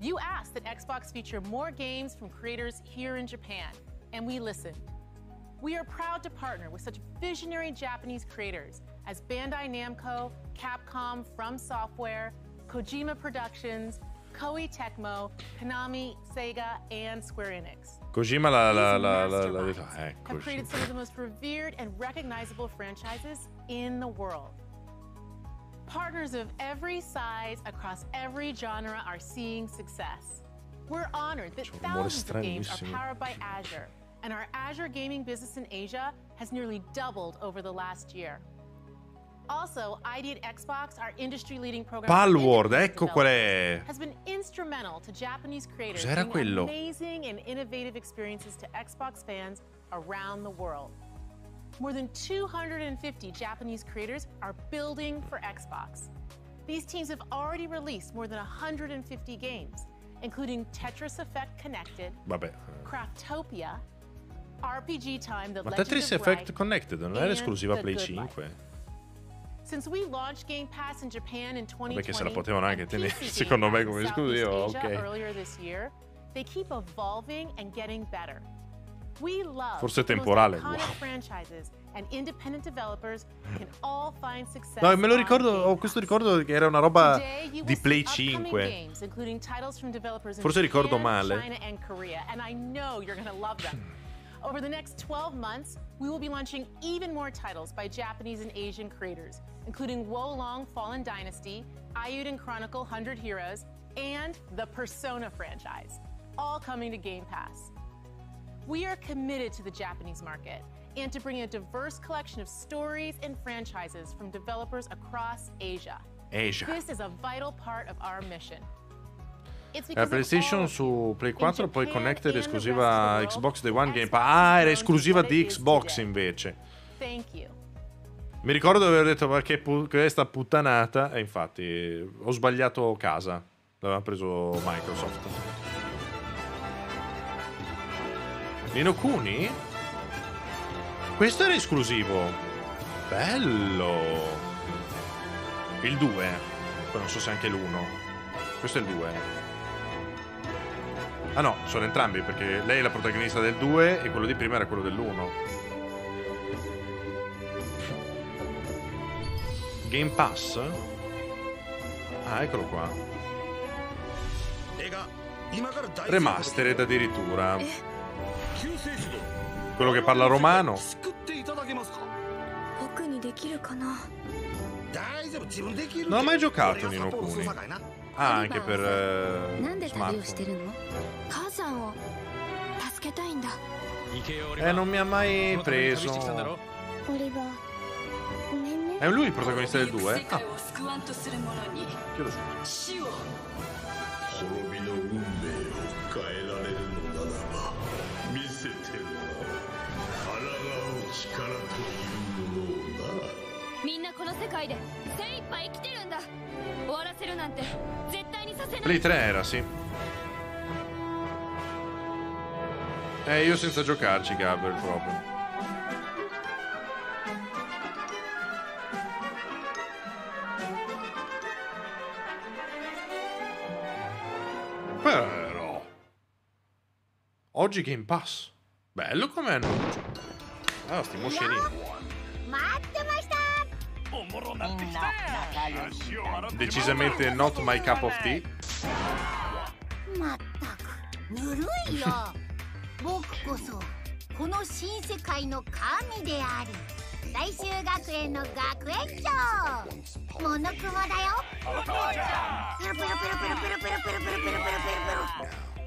You asked that Xbox feature more games from creators here in Japan, and we listened. We are proud to partner with such visionary Japanese creators as Bandai Namco, Capcom, From Software, Kojima Productions, Koei Tecmo, Konami, Sega, and Square Enix. Kojima la, la, la, la, la, eh, Have created some of the most revered and recognizable franchises in the world. Partners of every size across every genre are seeing success. We're honored that thousands of games are powered by Azure, and our Azure gaming business in Asia has nearly doubled over the last year. Also, ID at Xbox, our industry-leading program for Palworld, ecco qual è. has been instrumental to Japanese creators Cos'era quello? amazing and innovative experiences to Xbox fans around the world. More than 250 Japanese creators are building for Xbox. These teams have already released more than 150 games, including Tetris Effect Connected, Vabbè. Craftopia, RPG Time: The Ma Legend Tetris Effect Connected non era esclusiva Play Good Life. 5? Since we launched Game Pass in Japan in 2020, Vabbè che se la potevano anche tenere, [laughs] secondo me, come Pass in Southeast esclusiva, ok. Earlier this year, they keep evolving and getting better. We love Forse the most temporale, iconic wow. franchises and independent developers can all find success. No, me lo on ricordo, Game ho questo ricordo che era una roba Today, you will di see Play upcoming 5. games, including titles from developers in Forse ricordo Japan, male. China, and Korea, and I know you're going to love them. [laughs] Over the next 12 months, we will be launching even more titles by Japanese and Asian creators, including Wolong Fallen Dynasty, Ayuden Chronicle 100 Heroes, and the Persona franchise, all coming to Game Pass. We are committed to the Japanese market and to bring a diverse collection of stories and franchises from developers across Asia. Asia. This is a vital part of our mission. La of PlayStation su Play 4 poi connected esclusiva Xbox Day One Game Pass. Ah, era esclusiva di Xbox invece. Thank you. Mi ricordo di aver detto ma che pu- questa puttanata e infatti ho sbagliato casa. L'aveva preso Microsoft. Nino Kuni? Questo era esclusivo. Bello. Il 2. Poi non so se anche l'1. Questo è il 2. Ah no, sono entrambi perché lei è la protagonista del 2 e quello di prima era quello dell'1. Game Pass? Ah, eccolo qua. Remastered addirittura. Quello che parla romano. Non ho mai giocato Nino Kuni. Ah, anche per eh, smartphone. Eh, non mi ha mai preso. È lui il protagonista del 2? Ah. Chiedo scusa. 世界で精一杯生きてるんだ終わらせるなんて絶対にさせない Play 3 era, sì. Eh, io senza giocarci, Gabriel, proprio. Però... Oggi Game Pass. Bello come annuncio. Ah, sti moscerini. Decisamente not my cup of tea. まったくぬるいよ。[laughs] 僕こそこの新世界の神であり大衆学園の学園長。モノクモだよ。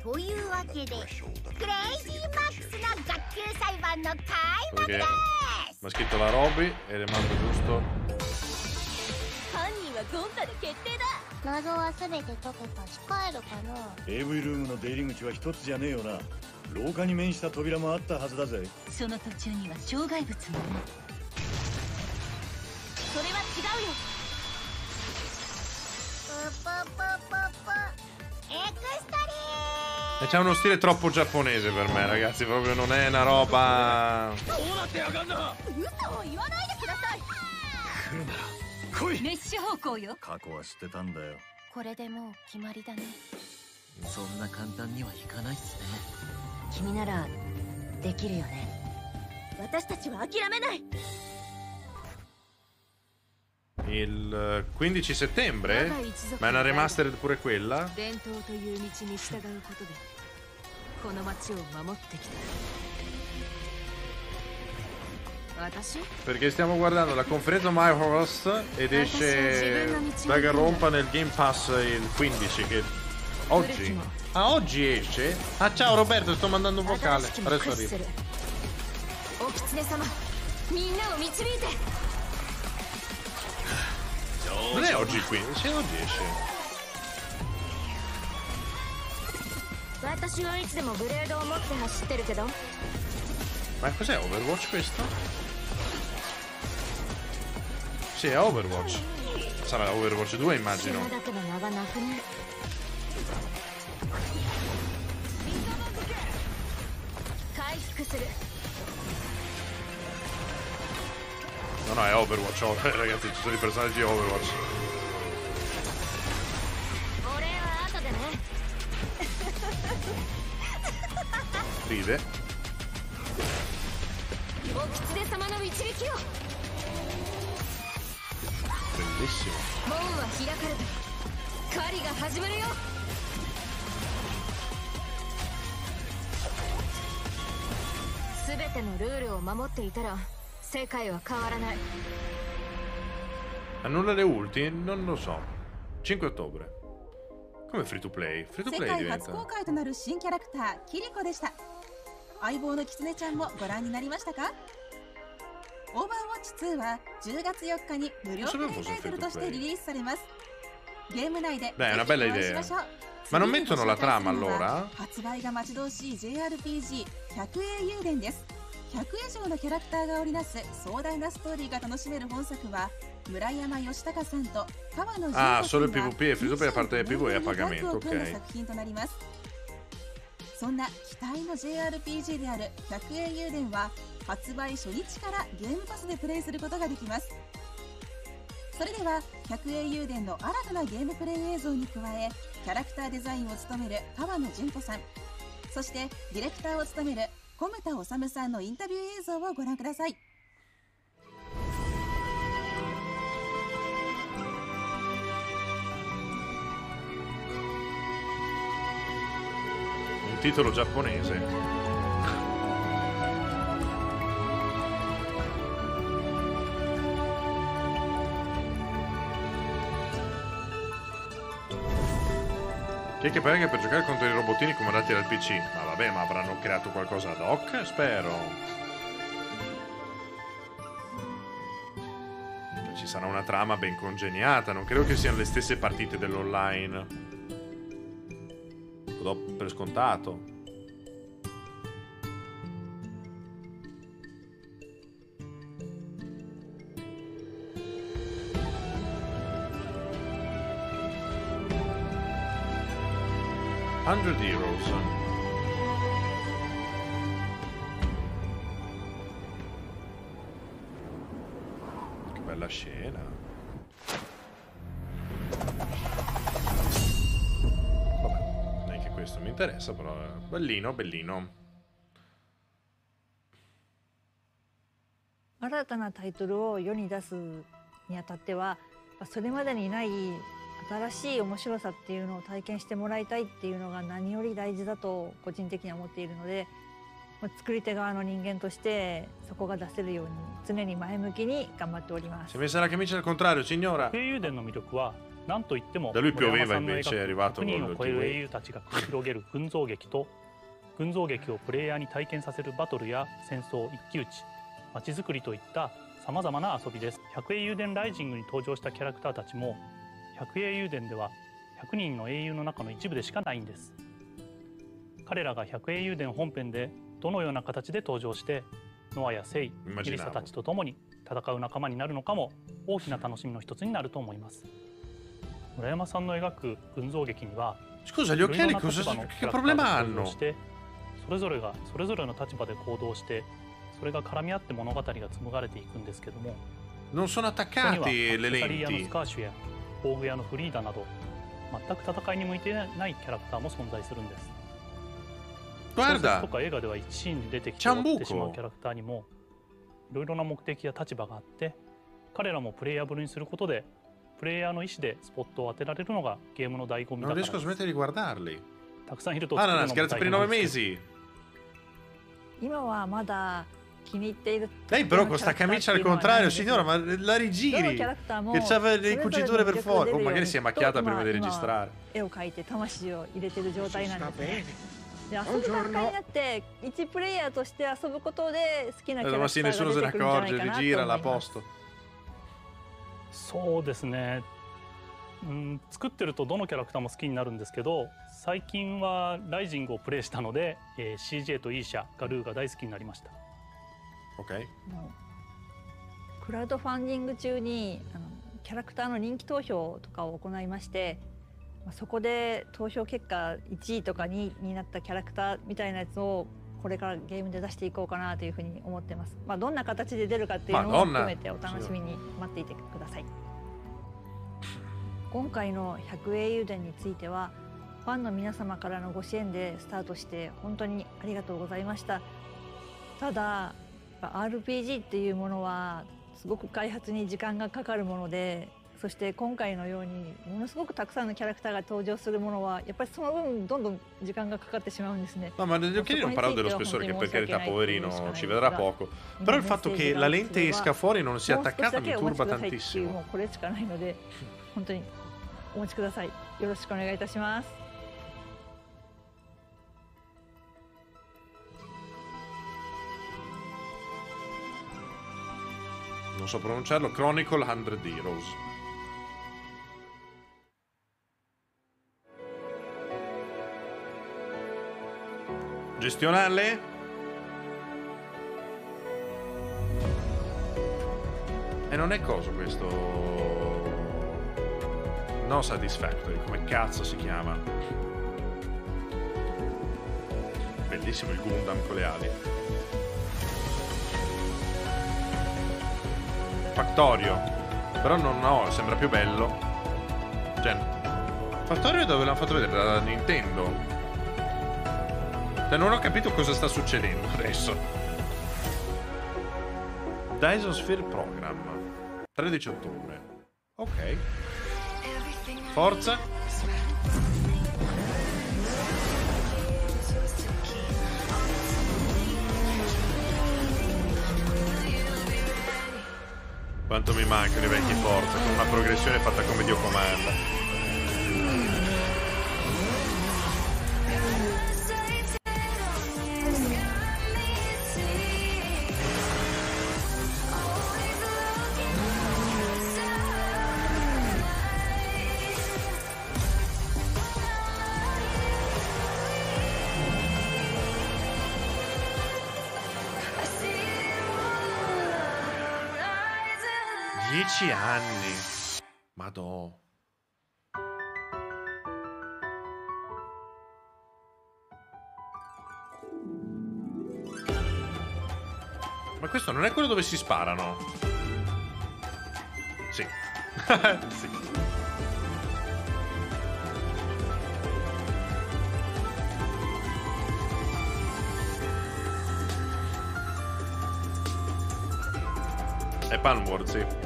というわけでクレイジーマックスの学級裁判の開幕です mi ha scritto la Roby e le mando giusto. 犯人はゴンタで決定だ。謎は全て解けたし帰るかな。AV ルームの出入り口は一つじゃねえよな。廊下に面した扉もあったはずだぜ。その途中には障害物もねそれは違うよ。プププププ。エクストリ E c'ha uno stile troppo giapponese per me, ragazzi. Proprio non è una roba. 嘘を言わないでください来い。メッシュ方向よ。過去は知ってたんだよ。これでもう決まりだね。そんな簡単にはいかないっすね。君ならできるよね。私たちは諦めない。Il 15 settembre? Ma è una remastered pure quella? Perché stiamo guardando la conferenza Microsoft ed esce Danganronpa nel Game Pass il 15 che oggi Ah oggi esce? Ah ciao Roberto sto mandando un vocale Adesso arrivo お狐様みんなを導いて Non è oggi il 15 Se oggi esce 私はいつでもブレードを持って走ってるけど Ma cos'è Overwatch questo? Sì, è Overwatch. Sarà Overwatch 2, immagino. No, no, è Overwatch, oh, [laughs] ragazzi, ci sono i personaggi di Overwatch. Ride. お狐様の一撃を Bellissimo 門は開かれた。狩りが始まるよ。全てのルールを守っていたら世界は変わらない。Annulla le ulti? Non lo so 5 ottobre Come free to play? Free to 世 play 界初 diventa 公開となる新キャラクターキリコでした。相棒のキツネちゃんもご覧になりましたか？オーバーウォッチ2は10月4日に無料プレイタイトルとしてリリースされます。ゲーム内で Beh, è una bella idea. Ma non mettono la trama allora? 発売が待ち遠しい JRPG 百栄雄伝です100以上のキャラクターが織りなす壮大なストーリーが楽しめる本作は村山義孝さんと川野純子さん Ah が PvP e free to play a parte del PvP è a pagamento ok 作品となります。そんな期待の JRPG である百栄雄伝は発売初日からゲームパスでプレイすることができます。それでは百栄雄伝の新たなゲームプレイ映像に加えキャラクターデザインを務める川野純子さんそしてディレクターを務める小牟田治さんのインタビュー映像をご覧ください。Titolo giapponese. Che pare che per giocare contro i robottini comandati dal PC Ma vabbè ma avranno creato qualcosa ad hoc? Spero. Ci sarà una trama ben congegnata Non credo che siano le stesse partite dell'online. Lo do per scontato Hundred Heroes Che bella scena Vabbè, neanche questo mi interessa però è Bellino, bellino 新たなタイトルを世に出すにあたってはそれまでにない 新しい面白さっていうのを体験してもらいたいっていうのが何より大事だと個人的には思っているのでまあ作り手側の人間としてそこが出せるように常に前向きに頑張っております。Si è messa la camicia al contrario, signora. 英雄伝の魅力は何といっても Da lui 村 pioveva invece, è 描 arrivato く100人 con を超える TV 英雄たちが繰り広げる群像劇と群像劇をプレイヤーに体験させるバトルや戦争一騎打ち街づくりといったさまざまな遊びです。百英雄伝ライジングに登場したキャラクターたちも百英雄伝では100人の英雄の中の一部でしかないんです。彼らが百英雄伝本編でどのような形で登場してノアやセイミリサたちと共に戦う仲間になるのかも大きな楽しみの一つになると思います。村山さんの描く群像劇には Scusa, gli occhiali それぞれがそれぞれの立場で行動してそれが絡み合って物語が紡がれていくんですけども Non sono attaccati ア le lenti. スカーシュや工具屋のフリーダなど全く戦いに向いてないキャラクターも存在するんです小説 Guarda, とか映画では一シーンに出てきてしまうキャラクターにもいろいろな目的や立場があって彼らもプレイヤブルにすることでプレイヤーの意思でスポットを当てられるのがゲームの醍醐味だからです smettere di guardarli. たくさんいると Ah, 作 no, る no, のも scherzo 大 per i 変な nove んです.今はまだ気に入っている Lei però con sta camicia al contrario, signora, ma la rigiri. Che c'aveva le cuciture per fuori. Oh, magari si è macchiata prima di registrare. 絵を描いて魂を入れてる状態なんですね。で遊ぶ段階になって一プレイヤーとして遊ぶことで好きなキャ Eh, ラ Ma ク sì, ター nessuno が se 出 ne てくるんじゃない accorge, かなと思い rigira ま l'ha す。 posto. そうですねうん作ってるとどのキャラクターも好きになるんですけど最近はライジングをプレイしたので、えー CJ とイーシャガルーが大好きになりました Ok. クラウドファンディング中にあのキャラクターの人気投票とかを行いましてまあそこで投票結果1位とか2位になったキャラクターみたいなやつをこれからゲームで出していこうかなというふうに思ってます。まあどんな形で出るかっていうのも含めてお楽しみに待っていてください。今回の100英雄伝についてはファンの皆様からのご支援でスタートして本当にありがとうございました。ただ RPG っていうものはすごく開発に時間がかかるものでそして今回のようにものすごくたくさんのキャラクターが登場するものはやっぱりその分どんどん時間がかかってしまうんですね。No, ma negli occhiali non parlavo dello spessore, che per carità, poverino, ci vedrà poco. Però il fatto che la lente esca fuori e non sia attaccata だ mi turba tantissimo. もうこれしかないので本当にお待ちください。よろしくお願いいたします。Non so pronunciarlo. Chronicle 100 Heroes. Gestionarle? E non è cosa questo. No Satisfactory, come cazzo si chiama? Bellissimo il Gundam con le ali. Factorio. Però non no, sembra più bello. Cioè. Factorio dove l'hanno fatto vedere? Da Nintendo. Cioè, non ho capito cosa sta succedendo adesso. Dyson Sphere Program. 13 ottobre. Ok. Forza. Quanto mi mancano i vecchi Forza, con una progressione fatta come Dio comanda. Madò. Ma questo non è quello dove si sparano? Sì. [laughs] sì. È Palmworld, sì.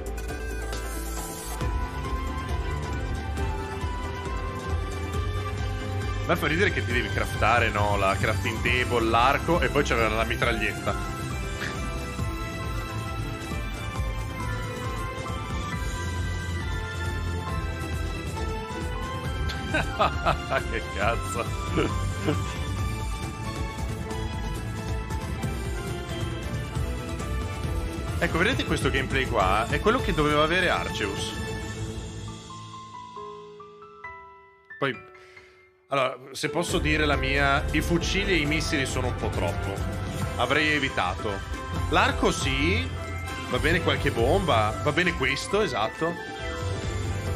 Ma fa ridere che ti devi craftare, no? La crafting table, l'arco e poi c'aveva la mitraglietta. [laughs] che cazzo. Ecco, vedete questo gameplay qua? È quello che doveva avere Arceus. Allora, se posso dire la mia, i fucili e i missili sono un po' troppo. Avrei evitato. L'arco sì, va bene qualche bomba, va bene questo, esatto.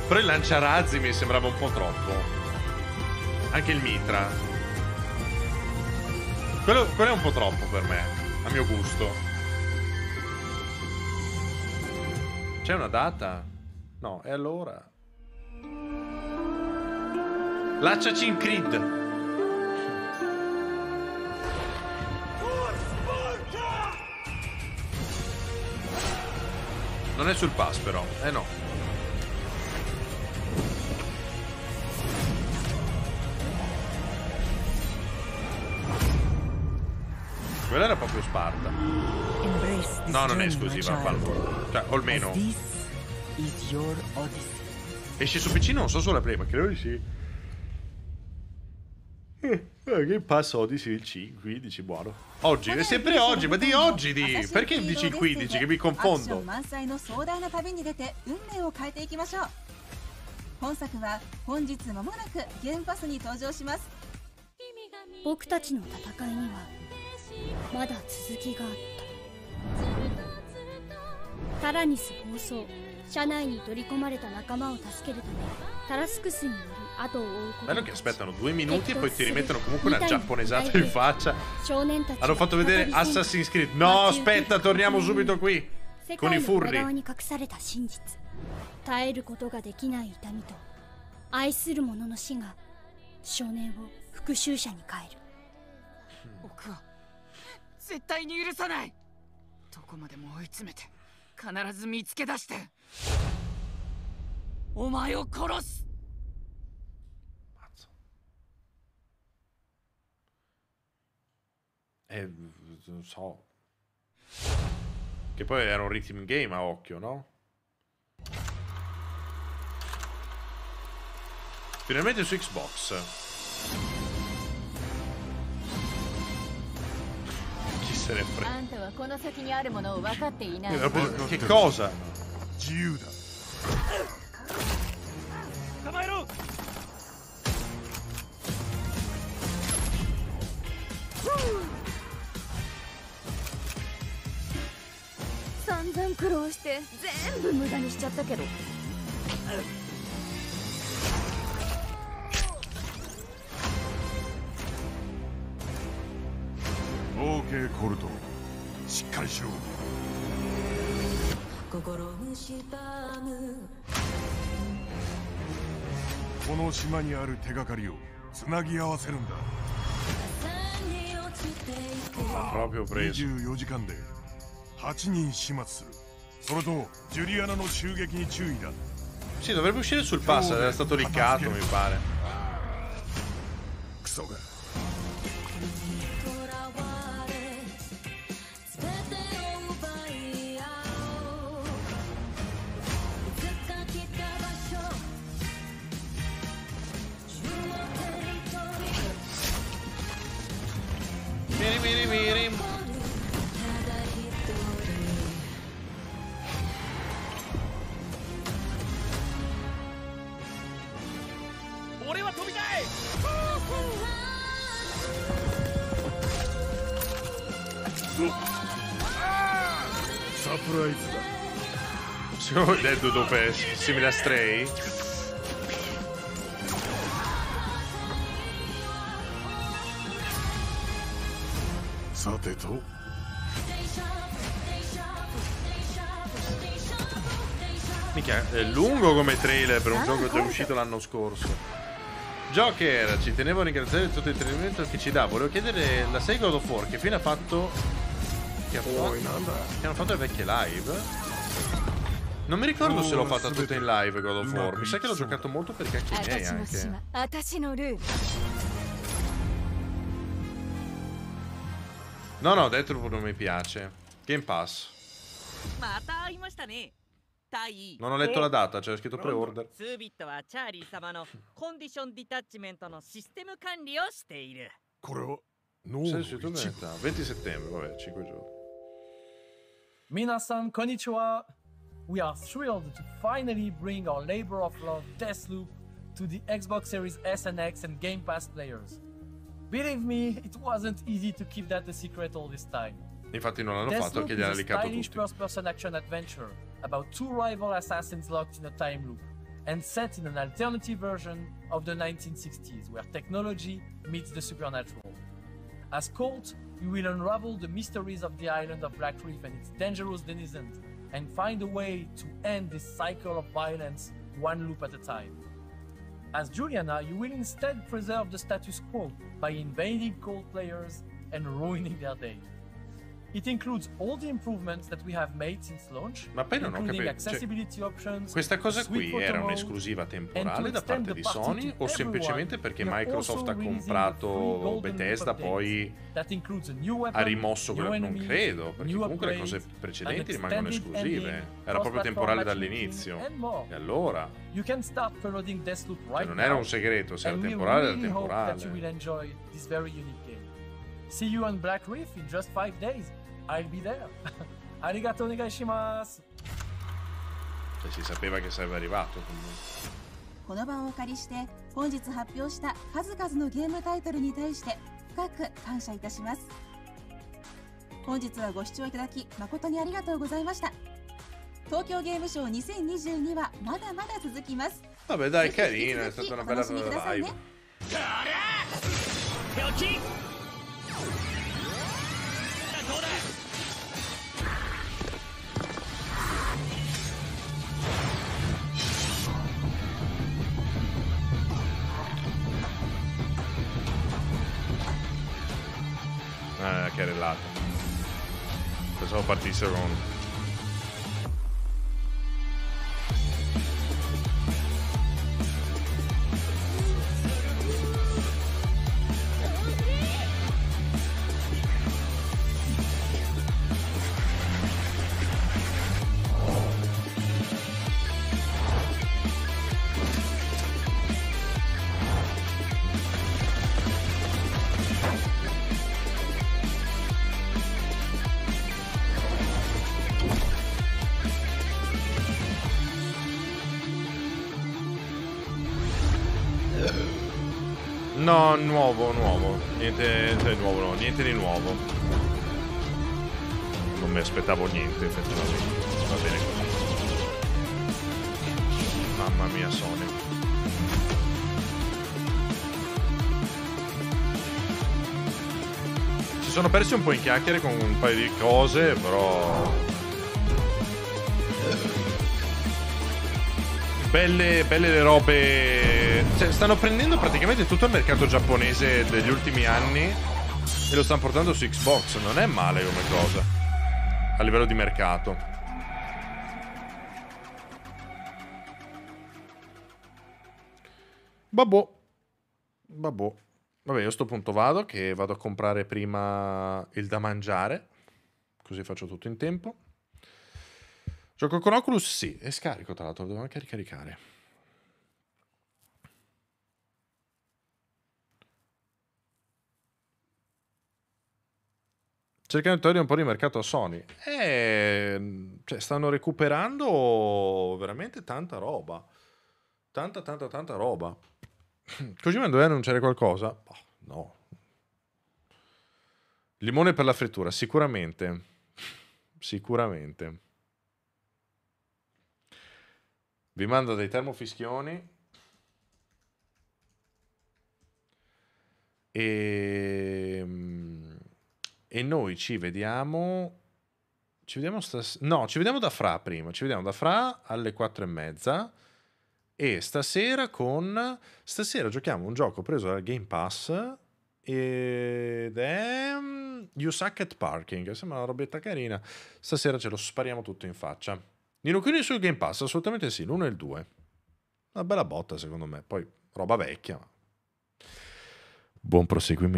Però il lanciarazzi mi sembrava un po' troppo. Anche il mitra. Quello, quello è un po' troppo per me, a mio gusto. C'è una data? No, e allora? Lanciaci in Creed. Non è sul pass però, eh no. Quella era proprio Sparta. No, non è esclusiva, fallo. Cioè, o almeno. Esce su PC non so sulla Play, ma credo di sì. Eh, Game Pass Odyssey il 5, 15, buono. Oggi, è sempre oggi, ma di oggi di. Perché dici il 15 che mi confondo? ン満載の壮大な旅に出て運命を変えていきましょう本作は本日まもなくゲームパスに登場します僕たちの戦いにはまだ続きがあったタラニス暴走車内に取り込まれた仲間を助けるためタラスクスによる後を追うこと Bello che aspettano due minuti e poi ti rimettono comunque una giapponesata in faccia. Hanno fatto vedere Assassin's Creed. No, aspetta, torniamo subito qui. 世 Con 界 i furri. 耐えることができない痛みと愛する者の死が少年を復讐者に変える僕は絶対に許さないどこまでも追い詰めて必ず見つけ出してお前を殺す Eh, non so. Che poi era un rhythm game a occhio, no? Finalmente su Xbox. Chi se ne frega? Eh, che cosa? Giuda. Woo! 散々苦労して全部無駄にしちゃったけど。OK コルト。しっかりしろ。この島にある手がかりをつなぎ合わせるんだ。Proprio preso 24時間で8人始末するそれとジュリアナの襲撃に注意だ Sì, dovrebbe uscire sul pass, era stato liccato, mi pare. クソが [laughs] Uno dead dopo simile a Stray. Sate tu. Mica, è lungo come trailer per un ah, gioco già uscito l'anno scorso. Joker, ci tenevo a ringraziare tutto il trailer che ci dà. Volevo chiedere la serie God of War che fine ha fatto che, ha oh, fatto, che hanno fatto le vecchie live. Non mi ricordo se l'ho fatta tutta in live God of War. Mi sa che l'ho giocato molto perché anche lei miei anche. No, no, Deathloop non mi piace. Game Pass. Non ho letto la data, c'era scritto pre-order. Senso 20 settembre, vabbè, 5 giorni. Minasan, konnichiwa. We are thrilled to finally bring our labor of love Deathloop to the Xbox Series S and X and Game Pass players. Believe me, it wasn't easy to keep that a secret all this time. Infatti non fatto Deathloop che gli hanno is a liccato stylish tutti. first-person action adventure about two rival assassins locked in a time loop and set in an alternative version of the 1960s where technology meets the supernatural. As Colt, you will unravel the mysteries of the island of Black Reef and its dangerous denizens and find a way to end this cycle of violence one loop at a time. As Juliana, you will instead preserve the status quo by invading Colt players and ruining their day. It includes all the improvements that we have made since launch, Ma poi non ho capito, cioè, accessibility options, Questa cosa qui era un'esclusiva temporale da parte di Sony o semplicemente perché Microsoft ha comprato Bethesda poi weapon, ha rimosso new quelle... Non credo, perché comunque le cose precedenti an rimangono esclusive. Era proprio temporale dall'inizio. E allora? You can start preloading Deathloop right Cioè, non era un segreto, se era temporale era temporale. See you on Black Reef in just five days. I'll be there. Arigato negashimasu. この場をお借りして本日発表した数々のゲームタイトルに対して深く感謝いたします本日はご視聴いただき誠にありがとうございました東京ゲームショウ2022はまだまだ続きますあだいけりいいねお楽しみくださいね Ah, che relata. Pensavo partisse con No, nuovo, nuovo. Niente, cioè, nuovo, no, niente di nuovo. Non mi aspettavo niente, effettivamente. Va bene così. Mamma mia, Sony. Ci sono persi un po' in chiacchiere con un paio di cose, però. Belle, belle le robe. Cioè, stanno prendendo praticamente tutto il mercato giapponese degli ultimi anni e lo stanno portando su Xbox. Non è male come cosa. A livello di mercato. Babò. Babò. Vabbè, io a sto punto vado che vado a comprare prima il da mangiare. Così faccio tutto in tempo. Gioco con Oculus? Sì, è scarico tra l'altro, devo anche ricaricare. Cercando di togliere un po' di mercato a Sony. Eh, cioè, stanno recuperando veramente tanta roba. Tanta, tanta, tanta roba. [clears throat] Kojima doveva annunciare qualcosa? Boh, no. Limone per la frittura, sicuramente. Sicuramente. Vi mando dei termofischioni. E, e noi ci vediamo. Ci vediamo stas- No, ci vediamo da Fra prima. Ci vediamo da Fra alle quattro e mezza. E stasera con. Stasera giochiamo un gioco preso dal Game Pass. Ed è. mm, You Suck at Parking. Sembra una robetta carina. Stasera ce lo spariamo tutto in faccia. Nino Kuni sul Game Pass, assolutamente sì, l'1 e il 2. Una bella botta secondo me, poi roba vecchia. ma- Buon proseguimento.